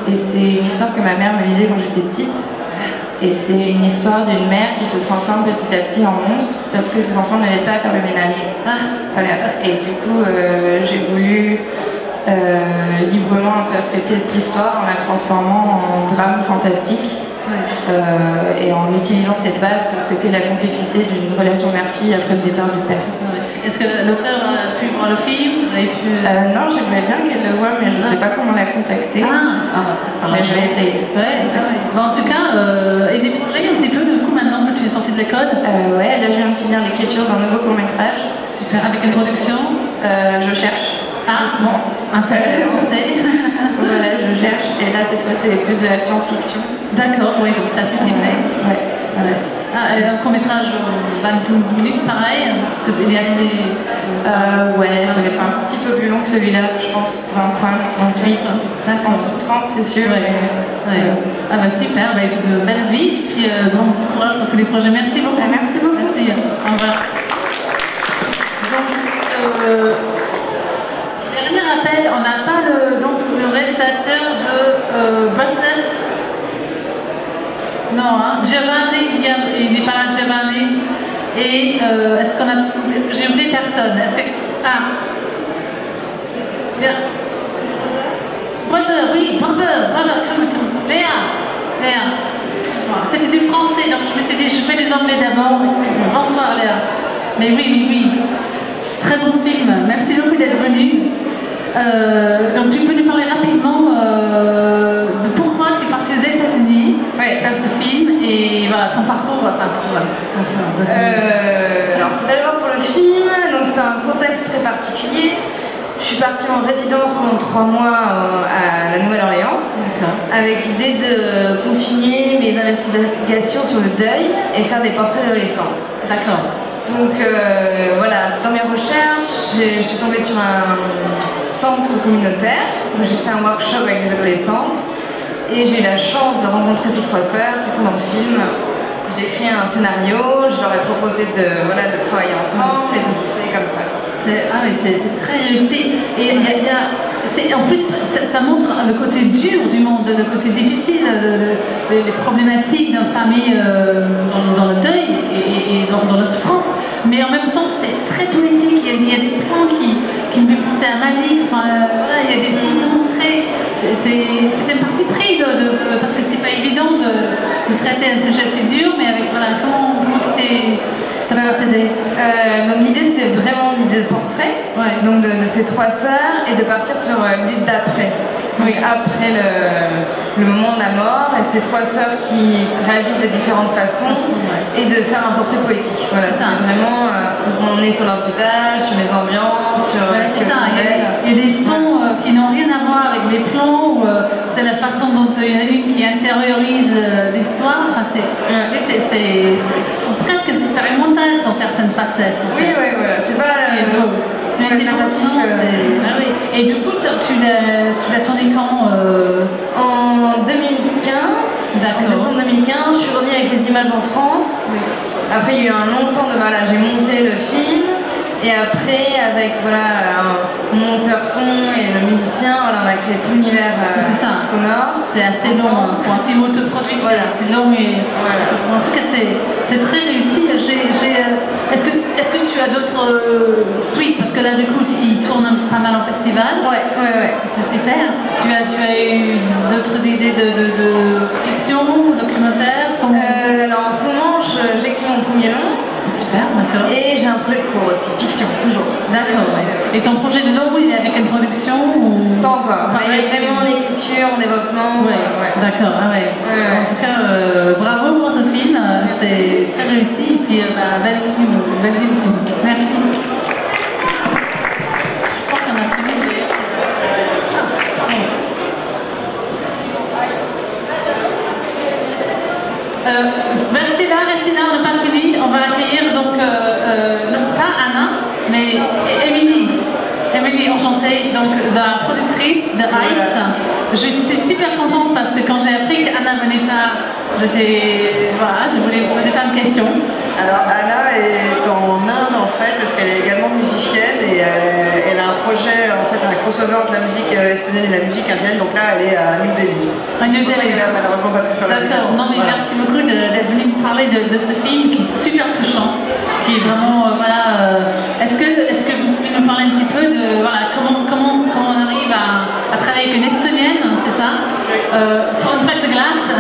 S25: Et c'est une histoire que ma mère me lisait quand j'étais petite. Et c'est une histoire d'une mère qui se transforme petit à petit en monstre parce que ses enfants ne l'aident pas à faire le ménage. Voilà. Et du coup, euh, j'ai voulu euh, librement interpréter cette histoire en la transformant en drame fantastique. Euh, et en utilisant cette base pour traiter la complexité d'une relation mère-fille après le départ du père.
S20: Est-ce que l'auteur a pu voir le film pu...
S25: Euh, non, j'aimerais bien qu'elle le voie, mais je ne sais pas comment la contacter.
S20: Ah,
S25: mais je vais essayer.
S20: Ouais, Bon, en tout cas, euh, et des projets un petit peu, du coup, maintenant que tu es sortie de l'école
S25: Euh, ouais, là je viens de finir l'écriture d'un nouveau court-métrage.
S20: Super, avec une production
S25: Euh, Je cherche.
S20: Ah,
S25: justement.
S20: un peu avancé. [laughs]
S25: voilà, je cherche. Et là, cette fois, c'est plus de la science-fiction.
S20: D'accord, oui, donc c'est assez ciblé.
S25: Ouais, ouais.
S20: Ah, un euh, 22 minutes, pareil, parce que c'est assez...
S25: Euh, ouais, ça va être un petit peu plus long que celui-là, je pense. 25, 28. En dessous de 30, c'est sûr.
S20: Ouais.
S25: mais,
S20: Ouais.
S25: euh,
S20: Ah bah super, bah écoute, belle vie, puis euh, bon courage pour tous les projets. Merci beaucoup.
S25: merci beaucoup.
S20: Merci, au revoir. Donc, dernier rappel, on n'a pas le, donc, le réalisateur de Breathless. Non, hein, Giovanni, il n'est pas là, Giovanni. Et euh, est-ce qu'on a, est-ce que j'ai oublié personne? Est-ce que, ah, bien. Brother, oui, brother, brother, come, come. Léa, Léa. Voilà, C'était du français, donc je me suis dit, je fais les anglais d'abord. Excuse-moi. Bonsoir Léa. Mais oui, oui, oui. Très bon film. Merci beaucoup d'être venu. Euh, donc tu peux nous parler rapidement euh, de pourquoi tu es parti aux États-Unis faire ce film voilà ton parcours. Enfin, ton- euh.
S26: Euh, D'abord pour le film, donc c'est un contexte très particulier. Je suis partie en résidence pendant trois mois euh, à la Nouvelle-Orléans avec l'idée de continuer mes investigations sur le deuil et faire des portraits d'adolescentes.
S20: D'accord.
S26: Donc euh, voilà, dans mes recherches, je suis tombée sur un centre communautaire où j'ai fait un workshop avec des adolescentes et j'ai eu la chance de rencontrer ces trois sœurs qui sont dans le film. J'ai écrit un scénario, je leur ai proposé de, voilà, de travailler ensemble et fait comme ça.
S20: Ah c'est très réussi. Et il y a, en plus, ça, montre le côté dur du monde, le côté difficile, le- le- les, problématiques d'une famille euh, dans, le deuil et, dans, la souffrance. Mais en même temps, c'est très poétique. Il y a, des plans qui, qui me font penser à Malik. Euh, il y a des plans. C'est- C'est c'est un parti pris parce que c'est pas évident de, traiter un sujet assez dur, mais avec voilà, comment, comment tu t'es
S26: Euh, donc l'idée c'était vraiment l'idée de portrait, donc de, de ces trois sœurs et de partir sur euh, l'idée d'après. Donc après le, le moment de la mort et ces trois sœurs qui réagissent de différentes façons et de faire un portrait poétique. Voilà, c'est vraiment euh, on est sur leur visage, sur les ambiances, sur euh, ce
S20: c'est
S26: que
S20: ça, a des sons euh, qui n'ont rien à voir avec les plans, ou euh, c'est la façon dont il y en a une qui intériorise l'histoire. Enfin, c'est oui, presque expérimental sur certaines facettes.
S26: Oui, oui, voilà. C'est pas. Euh.
S20: Ah oui. Et du coup, tu l'as tourné quand euh
S26: En 2015. En décembre 2015, je suis revenue avec les images en France. Après, il y a eu un long temps de voilà, j'ai monté le film. Et après, avec voilà, un monteur son et le musicien, voilà, on a créé tout l'univers euh,
S20: C'est ça.
S26: sonore.
S20: C'est assez long pour un film autoproduit, c'est- c'est long et en tout cas c'est c'est très réussi. J'ai- j'ai, euh, Est-ce que, est que tu as d'autres euh, suites? Parce que là du coup il tourne un- pas mal en festival.
S26: Ouais, ouais, ouais.
S20: C'est super. Tu as, tu as eu d'autres idées de, de, de fiction, documentaire?
S26: Euh, alors en ce moment, j'écris mon premier long.
S20: Super, d'accord.
S26: Et j'ai un projet de cours aussi, fiction, toujours.
S20: D'accord. Et ton projet de long, il est avec une production ou?
S26: Pas encore.
S20: Pareil,
S26: Il est vraiment en écriture, en développement.
S20: Ouais,
S26: ouais.
S20: d'accord, ah ouais. En tout cas, euh, bravo pour ce film, euh, c'est très réussi. Et puis, euh, bah, belle film, belle film. Merci. Je crois qu'on a fini d'ailleurs. Euh, restez là, restez là, on n'a pas fini. On va donc, euh, euh, non pas Anna, mais Émilie. Émilie, enchantée, donc la productrice de Ice. Je suis super contente parce que quand j'ai appris qu'Anna venait pas, j'étais. Voilà, je voulais vous poser plein de questions.
S27: Alors Anna est en Inde fait parce qu'elle est également musicienne et euh, elle a un projet en fait un crossover entre la musique euh, estonienne et la musique indienne. Donc là elle est à New Delhi.
S20: À New Delhi.
S27: a malheureusement pas pu faire
S20: D'accord, non mais
S27: Voilà.
S20: merci beaucoup de- d'être venu nous parler de, de ce film qui est super touchant, qui est vraiment, euh, voilà, euh, est-ce que, est que vous pouvez nous parler un petit peu de, voilà, comment, comment, comment on arrive à, à travailler avec une Estonienne, c'est ça, sur une plaque de glace. [laughs]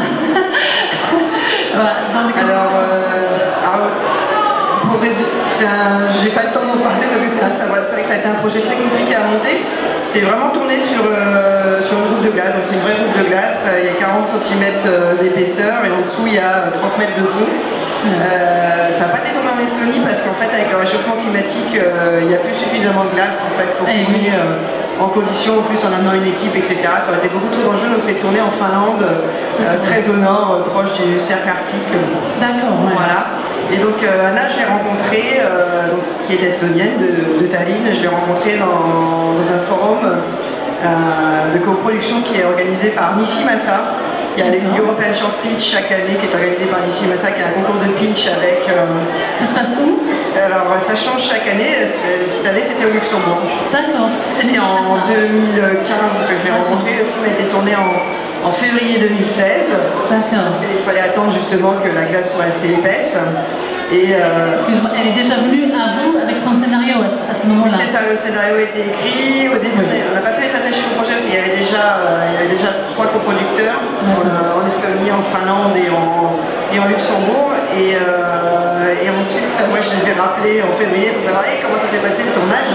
S20: Voilà, dans les
S27: Alors, alors, pour résumer, j'ai pas le temps d'en parler parce que c'est vrai que ça a été un projet très compliqué à monter. C'est vraiment tourné sur, euh, sur une route de glace, donc c'est une vraie route de glace. Euh, Il y a 40 cm d'épaisseur et en dessous il y a 30 mètres de fond. Euh, ça n'a pas été tourné en Estonie parce qu'en fait avec le réchauffement climatique, euh, il n'y a plus suffisamment de glace en fait pour tourner euh, en conditions, en plus en amenant une équipe, etc. Ça aurait été beaucoup trop dangereux, donc c'est tourné en Finlande, euh, très au nord, euh, proche du cercle arctique.
S20: D'accord,
S27: Voilà. Et donc euh, Anna, je l'ai rencontrée, euh, donc, qui est estonienne de, de Tallinn, je l'ai rencontrée dans, dans un forum euh, de coproduction qui est organisé par Nissi Massa. Il y a l'European Short Pitch chaque année qui est organisé par Nissi Massa, qui est un concours de pitch avec...
S20: ça se passe où?
S27: Alors ça change chaque année, cette année c'était au Luxembourg.
S20: D'accord.
S27: C'était en 2015 que je l'ai rencontré, le film a été tourné en, en février 2016.
S20: D'accord.
S27: Parce qu'il fallait attendre justement que la glace soit assez épaisse. Et, euh,
S20: Excuse-moi, elle est déjà venue à vous avec son scénario à, ce moment-là
S27: c'est ça, le scénario a été écrit. Au début, on n'a pas pu être attaché au projet parce qu'il y avait déjà, euh, il y avait déjà trois coproducteurs en, euh, en Estonie, en Finlande et en, et en Luxembourg. Et, euh, et ensuite, moi je les ai rappelés en février pour savoir hey, comment ça s'est passé le tournage?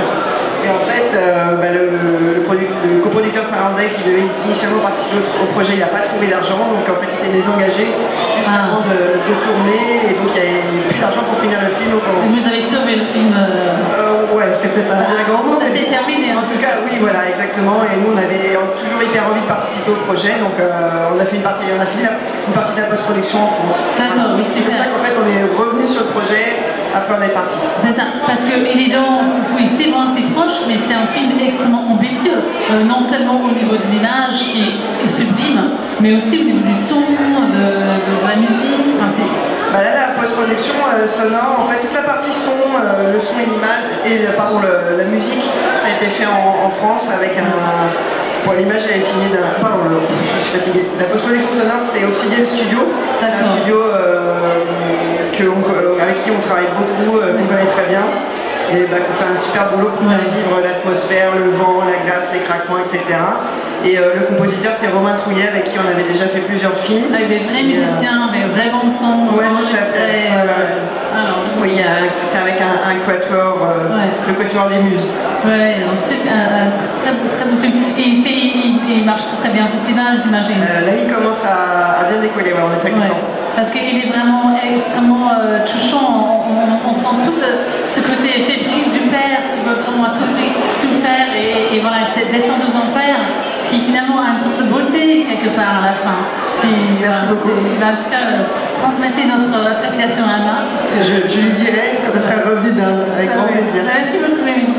S27: Et en fait, euh, bah, le, le produ- le coproducteur finlandais qui devait initialement participer au, projet, il n'a pas trouvé d'argent, donc en fait il s'est désengagé juste avant de, de tourner, et donc il n'y avait plus d'argent pour finir le film. donc on-
S20: Vous avez sauvé le film euh,
S27: euh, ouais, c'est peut-être pas un grand mot.
S20: Ça s'est terminé.
S27: En tout cas, oui, voilà, exactement. Et nous, on avait toujours hyper envie de participer au projet, donc euh, on a fait une partie, on a fini la- une partie de la post-production en France.
S20: D'accord, oui,
S27: C'est comme ça qu'en fait, on est revenu sur le projet. Après, on est parti.
S20: C'est ça, parce est dans, oui, c'est loin, c'est proche, mais c'est un film extrêmement ambitieux, Euh, non seulement au niveau de l'image qui est sublime, mais aussi au niveau du son, de, de la musique. Enfin,
S27: Bah là, la post-production euh, sonore, en fait, toute la partie son, euh, le son et l'image, et pardon, le- la musique, ça a été fait en, en France avec un. Bon, l'image, elle est signée d'un. Pardon, je suis fatiguée. La post-production sonore, c'est Obsidian Studio. C'est un studio euh, que on- avec qui on travaille beaucoup, euh, qu'on connaît très bien. Et bah, qu'on fait un super boulot pour vivre l'atmosphère, le vent, la glace, les craquements, etc. Et euh, le compositeur, c'est Romain Trouillet, avec qui on avait déjà fait plusieurs films.
S20: Avec des vrais
S27: Et, euh,
S20: musiciens, des vrais bons sons,
S27: Ouais, tout à
S20: enregistrés.
S27: fait.
S20: alors,
S27: Oui, c'est avec un, un quatuor, euh, le quatuor des muses.
S20: Ouais, un, super- un- un très, beau, très beau film. Et il, fait, il, il marche très bien au festival, j'imagine.
S27: Euh, là, il commence à, à bien décoller, ouais, on est très
S20: Ouais,
S27: contents.
S20: Parce qu'il est vraiment extrêmement euh, touchant. On, on- on sent tout le- ce côté fébrile du père qui veut vraiment tout, tout faire et, et voilà, cette descente aux enfers qui finalement a une sorte de beauté quelque part à la fin. Qui, Merci beaucoup. en tout cas, euh, transmettez notre appréciation à Anna.
S27: Je, je lui dirai quand elle sera revenue d'un- avec grand
S20: Ah oui.
S27: plaisir.
S20: Merci beaucoup, Rémi.